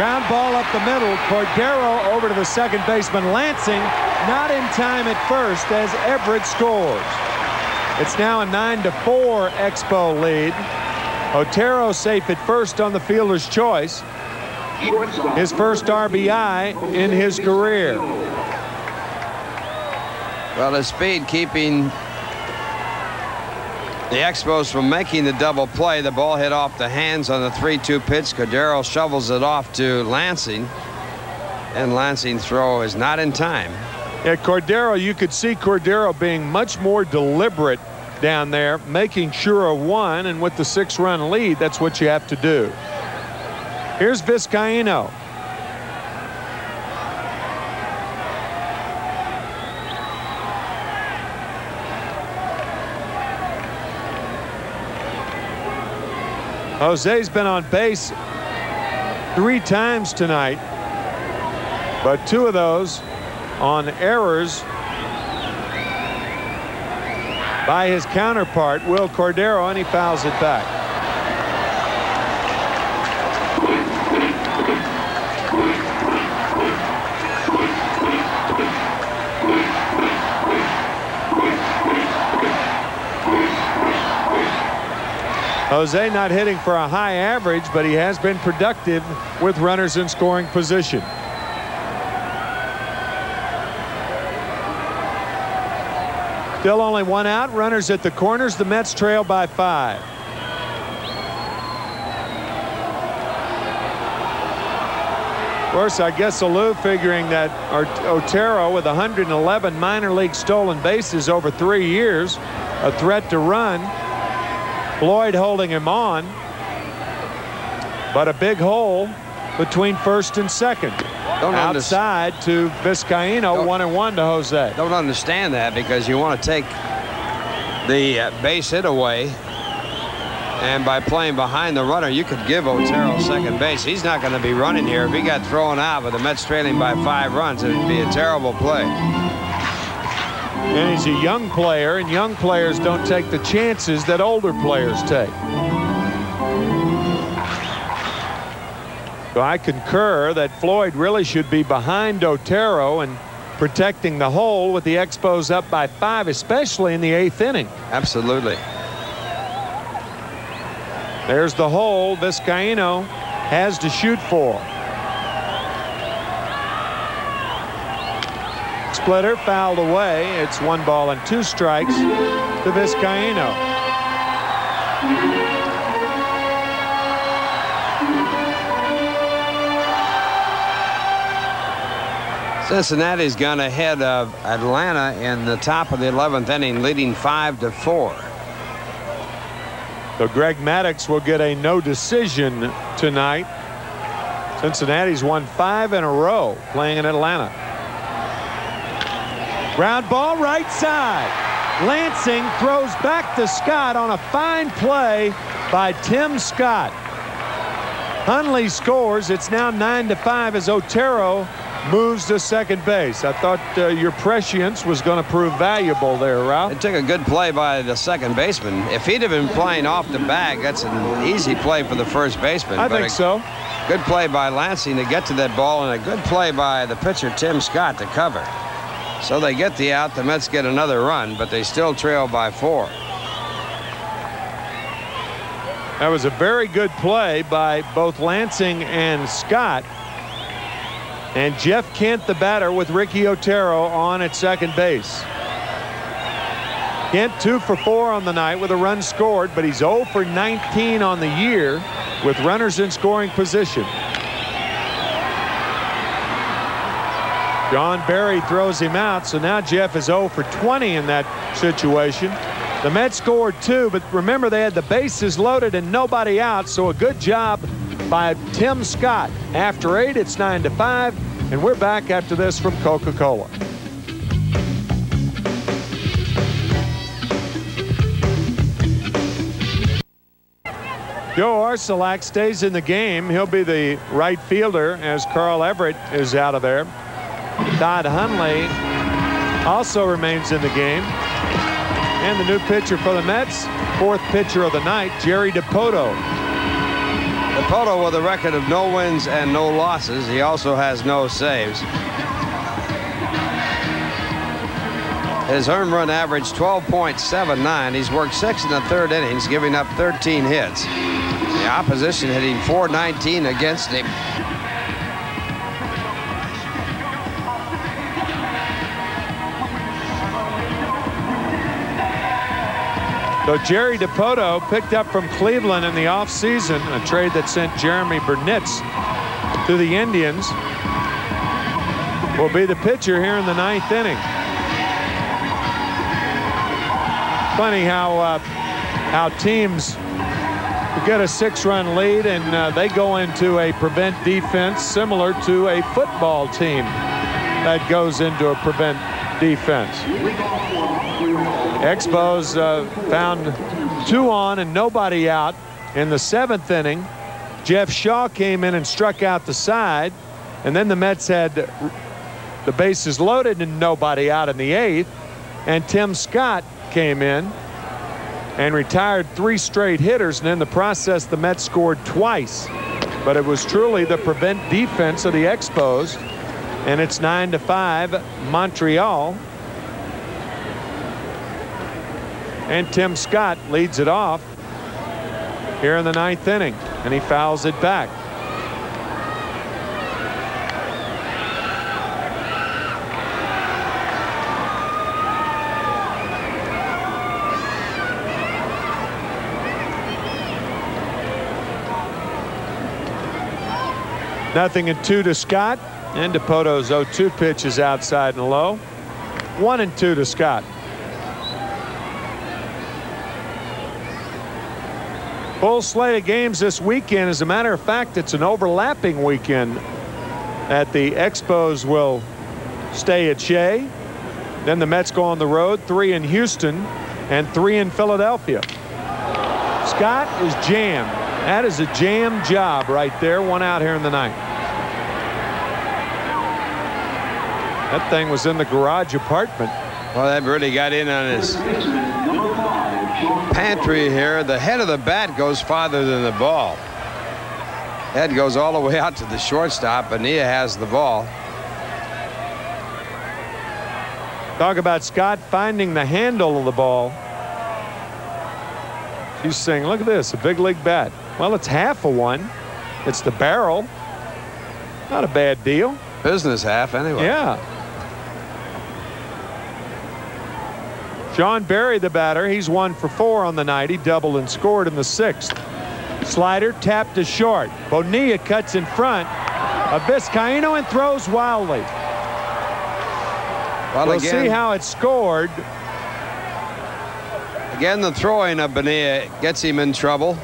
Ground ball up the middle. Cordero over to the second baseman Lansing. Not in time at first as Everett scores. It's now a 9 to 4 Expo lead. Otero safe at first on the fielder's choice. His first RBI in his career. Well, his speed keeping the Expos from making the double play. The ball hit off the hands on the 3-2 pitch. Cordero shovels it off to Lansing. And Lansing's throw is not in time. Yeah, Cordero, you could see Cordero being much more deliberate down there, making sure of one, and with the six-run lead, that's what you have to do. Here's Vizcaino. Jose's been on base three times tonight, but two of those on errors by his counterpart, Wil Cordero, and he fouls it back. Jose not hitting for a high average, but he has been productive with runners in scoring position. Still only one out. Runners at the corners. The Mets trail by five. Of course, I guess Alou figuring that Otero with 111 minor league stolen bases over three years, a threat to run. Floyd holding him on. But a big hole between first and second. Don't Outside to Vizcaino, one and one to Jose. Don't understand that because you want to take the uh, base hit away. And by playing behind the runner, you could give Otero second base. He's not going to be running here. If he got thrown out with the Mets trailing by five runs, it would be a terrible play. And he's a young player, and young players don't take the chances that older players take. So I concur that Floyd really should be behind Otero and protecting the hole with the Expos up by five, especially in the eighth inning. Absolutely. There's the hole Vizcaino has to shoot for. Splitter fouled away. It's one ball and two strikes to Vizcaino. Cincinnati's gone ahead of Atlanta in the top of the 11th inning, leading 5 to 4. So Greg Maddux will get a no decision tonight. Cincinnati's won five in a row playing in Atlanta. Ground ball right side. Lansing throws back to Scott on a fine play by Tim Scott. Hundley scores. It's now 9 to 5 as Otero moves to second base. I thought uh, your prescience was going to prove valuable there, Ralph. It took a good play by the second baseman. If he'd have been playing off the bag, that's an easy play for the first baseman. I think so. Good play by Lansing to get to that ball, and a good play by the pitcher, Tim Scott, to cover. So they get the out. The Mets get another run, but they still trail by four. That was a very good play by both Lansing and Scott. And Jeff Kent, the batter, with Ricky Otero on at second base. Kent two for four on the night with a run scored, but he's 0 for 19 on the year with runners in scoring position. John Berry throws him out, so now Jeff is 0 for 20 in that situation. The Mets scored two, but remember they had the bases loaded and nobody out, so a good job by Tim Scott. After eight, it's nine to five, and we're back after this from Coca-Cola. Joe Orsulak stays in the game. He'll be the right fielder as Carl Everett is out of there. Todd Hundley also remains in the game. And the new pitcher for the Mets, fourth pitcher of the night, Jerry DiPoto. DiPoto with a record of no wins and no losses. He also has no saves. His home run average 12.79. He's worked six in the third innings, giving up 13 hits. The opposition hitting 419 against him. So Jerry DiPoto picked up from Cleveland in the offseason, a trade that sent Jeromy Burnitz to the Indians, will be the pitcher here in the ninth inning. Funny how uh, how teams get a six-run lead and uh, they go into a prevent defense similar to a football team that goes into a prevent defense. Expos uh, found two on and nobody out in the seventh inning. Jeff Shaw came in and struck out the side, and then the Mets had the bases loaded and nobody out in the eighth, and Tim Scott came in and retired three straight hitters, and in the process, the Mets scored twice. But it was truly the prevent defense of the Expos, and it's nine to five, Montreal. And Tim Scott leads it off here in the ninth inning, and he fouls it back. Nothing and two to Scott. And DiPoto's 0-2 pitch is outside and low. One and two to Scott. Full slate of games this weekend. As a matter of fact, it's an overlapping weekend that the Expos will stay at Shea. Then the Mets go on the road, three in Houston and three in Philadelphia. Scott is jammed. That is a jam job right there. One out here in the ninth. That thing was in the garage apartment. Well, that really got in on his pantry here. The head of the bat goes farther than the ball. Head goes all the way out to the shortstop. Bonilla has the ball. Talk about Scott finding the handle of the ball. He's saying, look at this, a big league bat. Well, it's half a one. It's the barrel. Not a bad deal. Business half, anyway. Yeah. Sean Berry, the batter, he's one for four on the night. He doubled and scored in the sixth. Slider tapped to short. Bonilla cuts in front of Vizcaino and throws wildly. Well, we'll again, see how it's scored. Again, the throwing of Bonilla gets him in trouble.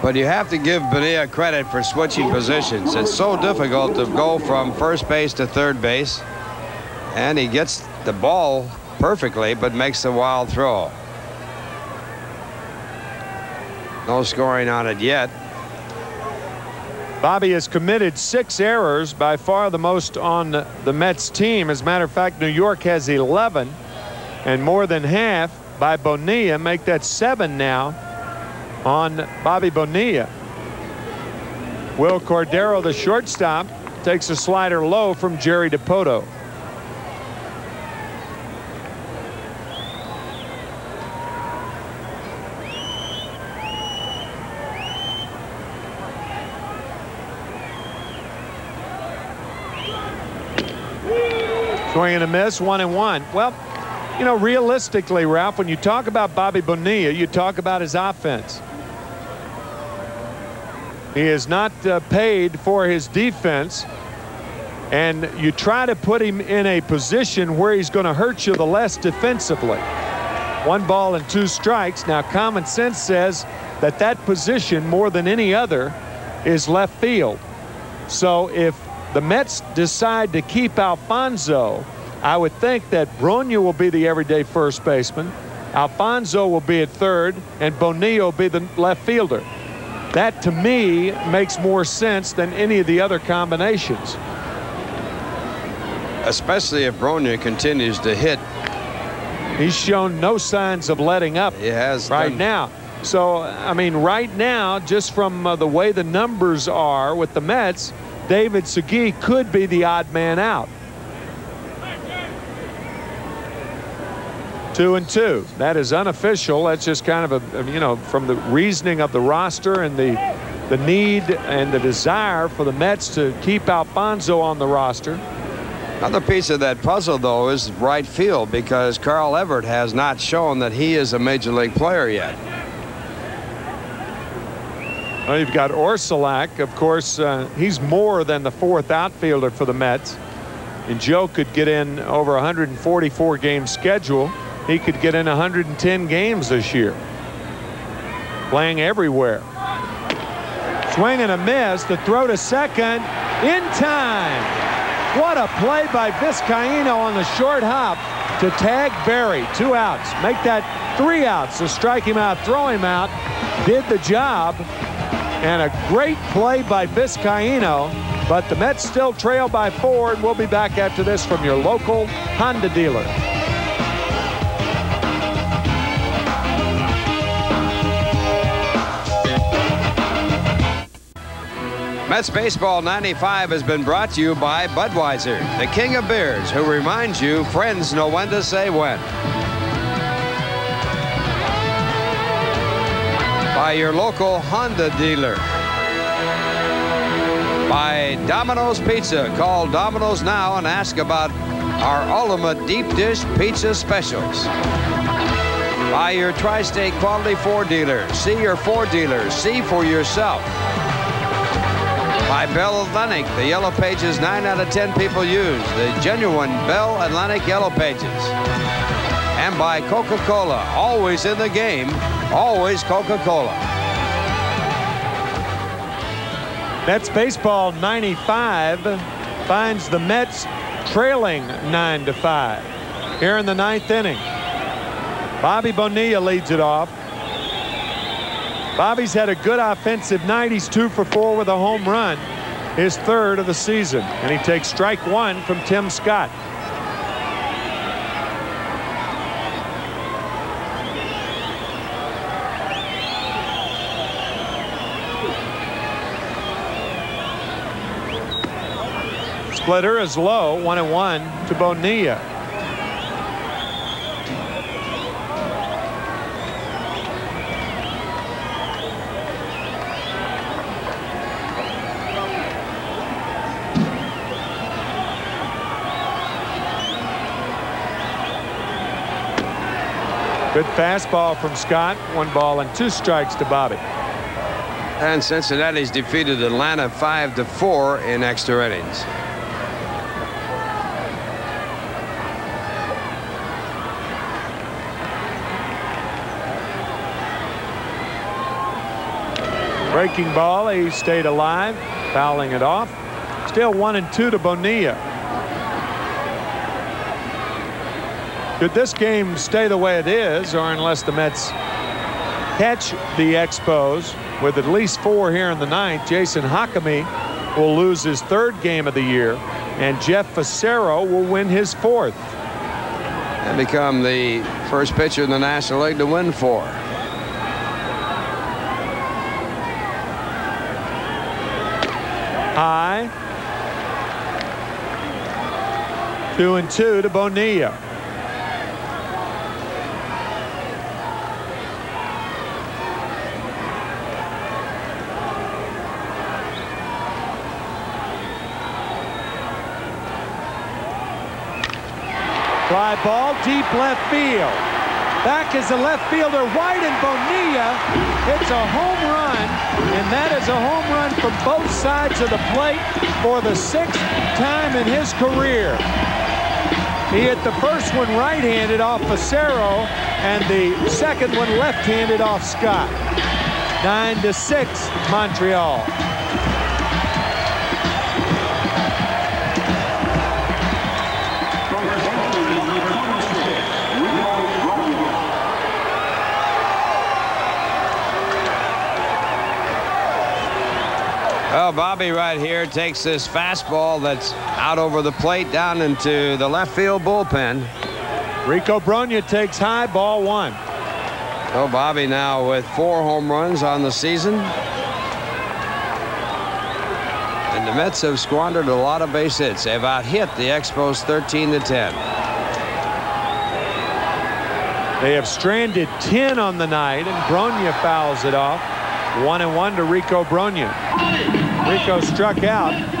But you have to give Bonilla credit for switching positions. It's so difficult to go from first base to third base. And he gets the ball perfectly, but makes the wild throw. No scoring on it yet. Bobby has committed six errors, by far the most on the Mets team. As a matter of fact, New York has 11, and more than half by Bonilla. Make that seven now on Bobby Bonilla. Wil Cordero, the shortstop, takes a slider low from Jerry DiPoto. Swing and a miss, one and one. Well, you know, realistically, Ralph, when you talk about Bobby Bonilla, you talk about his offense. He is not uh, paid for his defense, and you try to put him in a position where he's going to hurt you the less defensively. One ball and two strikes. Now, common sense says that that position, more than any other, is left field. So if the Mets decide to keep Alfonzo, I would think that Brogna will be the everyday first baseman. Alfonzo will be at third, and Bonilla will be the left fielder. That, to me, makes more sense than any of the other combinations. Especially if Brogna continues to hit. He's shown no signs of letting up he has right done. now. So, I mean, right now, just from uh, the way the numbers are with the Mets, David Segui could be the odd man out. Two and two. That is unofficial. That's just kind of a, um, you know, from the reasoning of the roster and the the need and the desire for the Mets to keep Alfonzo on the roster. Another piece of that puzzle, though, is right field because Carl Everett has not shown that he is a major league player yet. Well, you've got Orsulak. Of course, uh, he's more than the fourth outfielder for the Mets. And Joe could get in over 144 game schedule. He could get in 110 games this year. Playing everywhere. Swing and a miss. The throw to second in time. What a play by Vizcaino on the short hop to tag Berry. Two outs. Make that three outs to strike him out, throw him out. Did the job. And a great play by Vizcaino. But the Mets still trail by four, and we'll be back after this from your local Honda dealer. Mets Baseball 95 has been brought to you by Budweiser, the king of beers, who reminds you friends know when to say when. By your local Honda dealer. By Domino's Pizza. Call Domino's now and ask about our ultimate deep dish pizza specials. By your tri-state quality Ford dealer. See your Ford dealer. See for yourself by Bell Atlantic. The Yellow Pages 9 out of 10 people use. The genuine Bell Atlantic Yellow Pages. And by Coca-Cola. Always in the game. Always Coca-Cola. Mets Baseball 95 finds the Mets trailing 9 to 5 here in the ninth inning. Bobby Bonilla leads it off. Bobby's had a good offensive night. He's two for four with a home run, his third of the season. And he takes strike one from Tim Scott. Splitter is low, one and one to Bonilla. Good fastball from Scott. One ball and two strikes to Bobby. And Cincinnati's defeated Atlanta 5 to 4 in extra innings. Breaking ball. He stayed alive, fouling it off. Still one and two to Bonilla. Could this game stay the way it is, or unless the Mets catch the Expos with at least four here in the ninth, Jason Jacome will lose his third game of the year, and Jeff Fassero will win his fourth. And become the first pitcher in the National League to win four. High. Two and two to Bonilla. Fly ball deep left field. Back is the left fielder White and Bonilla. It's a home run, and that is a home run from both sides of the plate for the sixth time in his career. He hit the first one right-handed off Fassero, and the second one left-handed off Scott. Nine to six, Montreal. Bobby right here takes this fastball that's out over the plate down into the left field bullpen. Rico Brogna takes high, ball one. So Bobby now with four home runs on the season. And the Mets have squandered a lot of base hits. They've out hit the Expos 13 to 10. They have stranded 10 on the night, and Brogna fouls it off. One and one to Rico Brogna. Rico struck out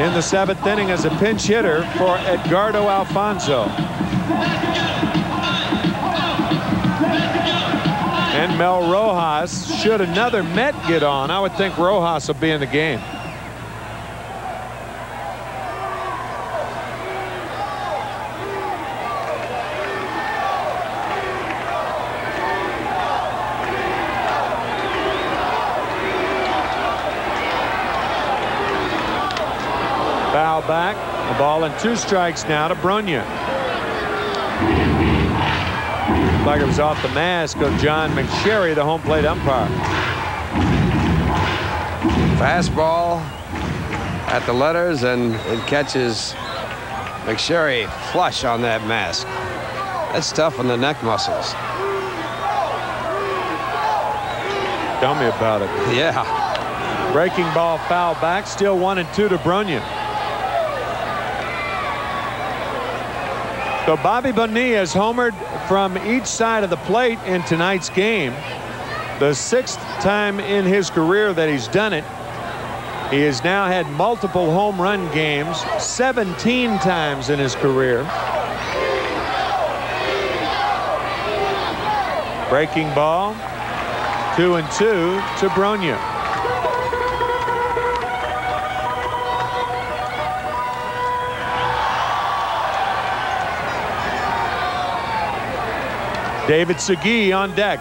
in the seventh inning as a pinch hitter for Edgardo Alfonzo. And Mel Rojas, should another Met get on, I would think Rojas will be in the game. Foul back. The ball and two strikes now to Brogna. Like it was off the mask of John McSherry, the home plate umpire. Fastball at the letters, and it catches McSherry flush on that mask. That's tough on the neck muscles. Tell me about it. Yeah. Breaking ball foul back. Still one and two to Brogna. So Bobby Bonilla has homered from each side of the plate in tonight's game. The sixth time in his career that he's done it. He has now had multiple home run games 17 times in his career. Breaking ball. Two and two to Brogna. David Segui on deck.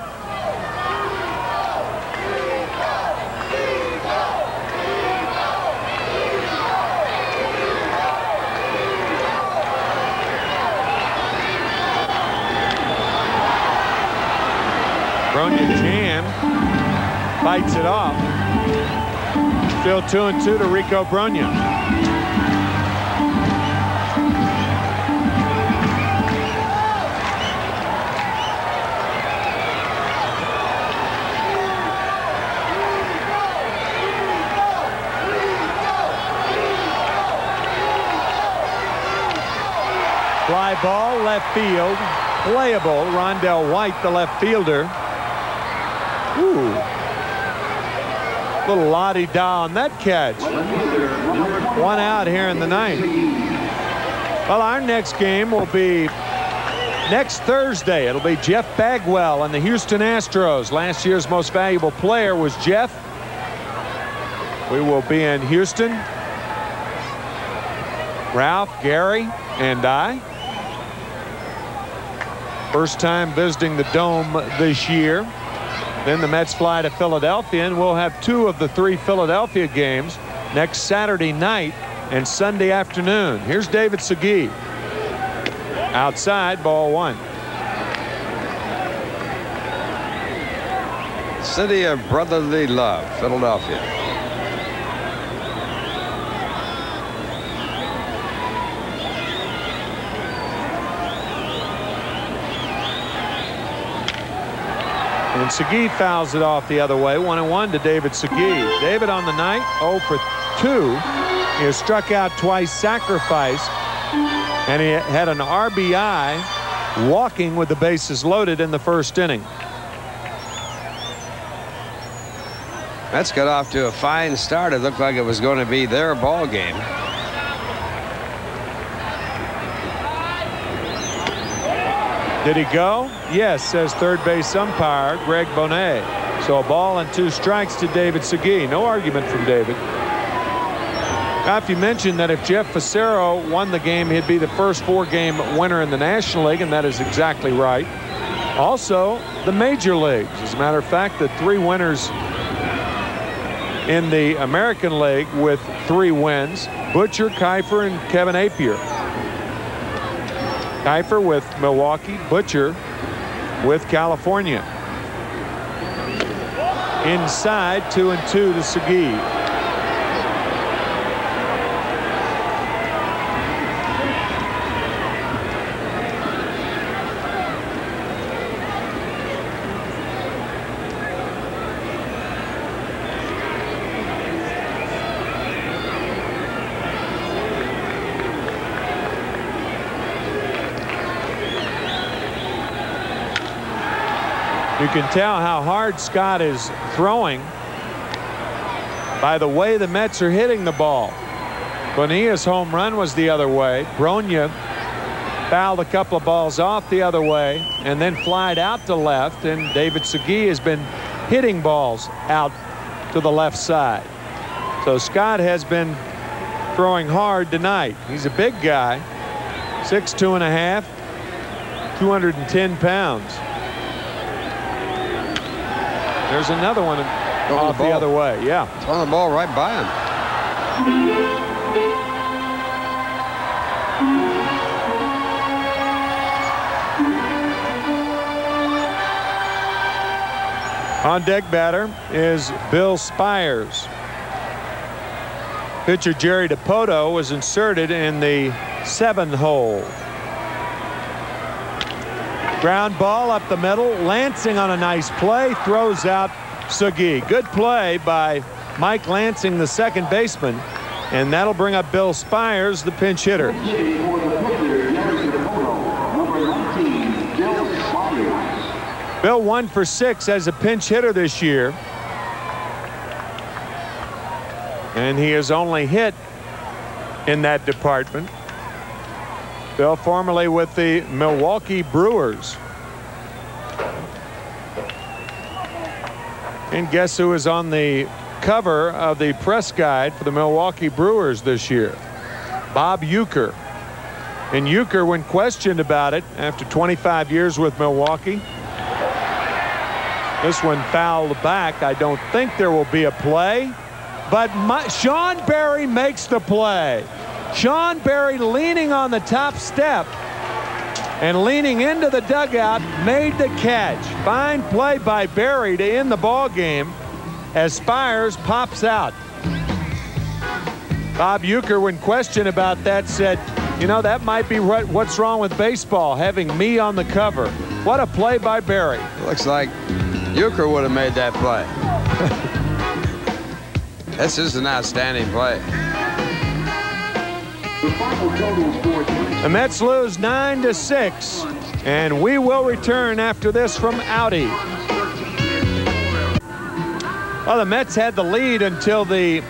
Brogna Jan bites it off. Still two and two to Rico Brogna. Ball, left field. Playable. Rondell White, the left fielder. Ooh. Little la-di-da on that catch. One out here in the ninth. Well, our next game will be next Thursday. It'll be Jeff Bagwell and the Houston Astros. Last year's most valuable player was Jeff. We will be in Houston. Ralph, Gary, and I. First time visiting the Dome this year. Then the Mets fly to Philadelphia, and we'll have two of the three Philadelphia games next Saturday night and Sunday afternoon. Here's David Segui. Outside, ball one. City of brotherly love, Philadelphia. And Segui fouls it off the other way. One and one to David Segui. David on the night, 0 for 2. He has struck out twice, sacrificed, and he had an RBI walking with the bases loaded in the first inning. Mets got off to a fine start. It looked like it was going to be their ball game. Did he go? Yes, says third base umpire Greg Bonin. So a ball and two strikes to David Segui. No argument from David. If you mentioned that if Jeff Fassero won the game, he'd be the first four-game winner in the National League, and that is exactly right. Also, the major leagues. As a matter of fact, the three winners in the American League with three wins, Butcher, Kiefer, and Kevin Appier. Kiefer with Milwaukee, Butcher with California. Inside, two and two to Segui. You can tell how hard Scott is throwing by the way the Mets are hitting the ball. Bonilla's home run was the other way. Brogna fouled a couple of balls off the other way and then flied out to left. And David Segui has been hitting balls out to the left side. So Scott has been throwing hard tonight. He's a big guy, six two and a half, 210 pounds. There's another one off the, the, other way. Yeah. Throwing the ball right by him. On deck batter is Bill Spiers. Pitcher Jerry DiPoto was inserted in the seven hole. Ground ball up the middle. Lansing on a nice play. Throws out Segui. Good play by Mike Lansing, the second baseman. And that'll bring up Bill Spiers, the pinch hitter. Bill one for six as a pinch hitter this year. And he has only hit in that department. Bill formerly with the Milwaukee Brewers. And guess who is on the cover of the press guide for the Milwaukee Brewers this year? Bob Uecker. And Uecker, when questioned about it after 25 years with Milwaukee, this one fouled back. I don't think there will be a play. But my, Sean Berry makes the play. Sean Berry leaning on the top step and leaning into the dugout made the catch. Fine play by Berry to end the ball game as Spiers pops out. Bob Uecker, when questioned about that, said, you know, that might be what, what's wrong with baseball, having me on the cover. What a play by Berry. Looks like Uecker would have made that play. this is an outstanding play. The Mets lose 9 to 6, and we will return after this from Audi. Well, the Mets had the lead until the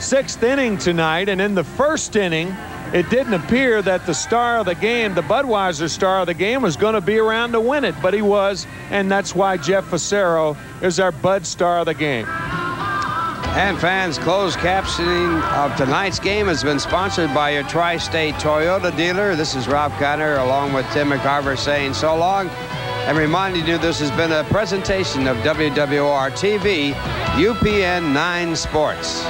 sixth inning tonight, and in the first inning, it didn't appear that the star of the game, the Budweiser star of the game, was going to be around to win it, but he was, and that's why Jeff Fassero is our Bud star of the game. And fans, closed captioning of tonight's game has been sponsored by your Tri-State Toyota dealer. This is Ralph Kiner along with Tim McCarver saying so long and reminding you this has been a presentation of WWOR TV, UPN 9 Sports.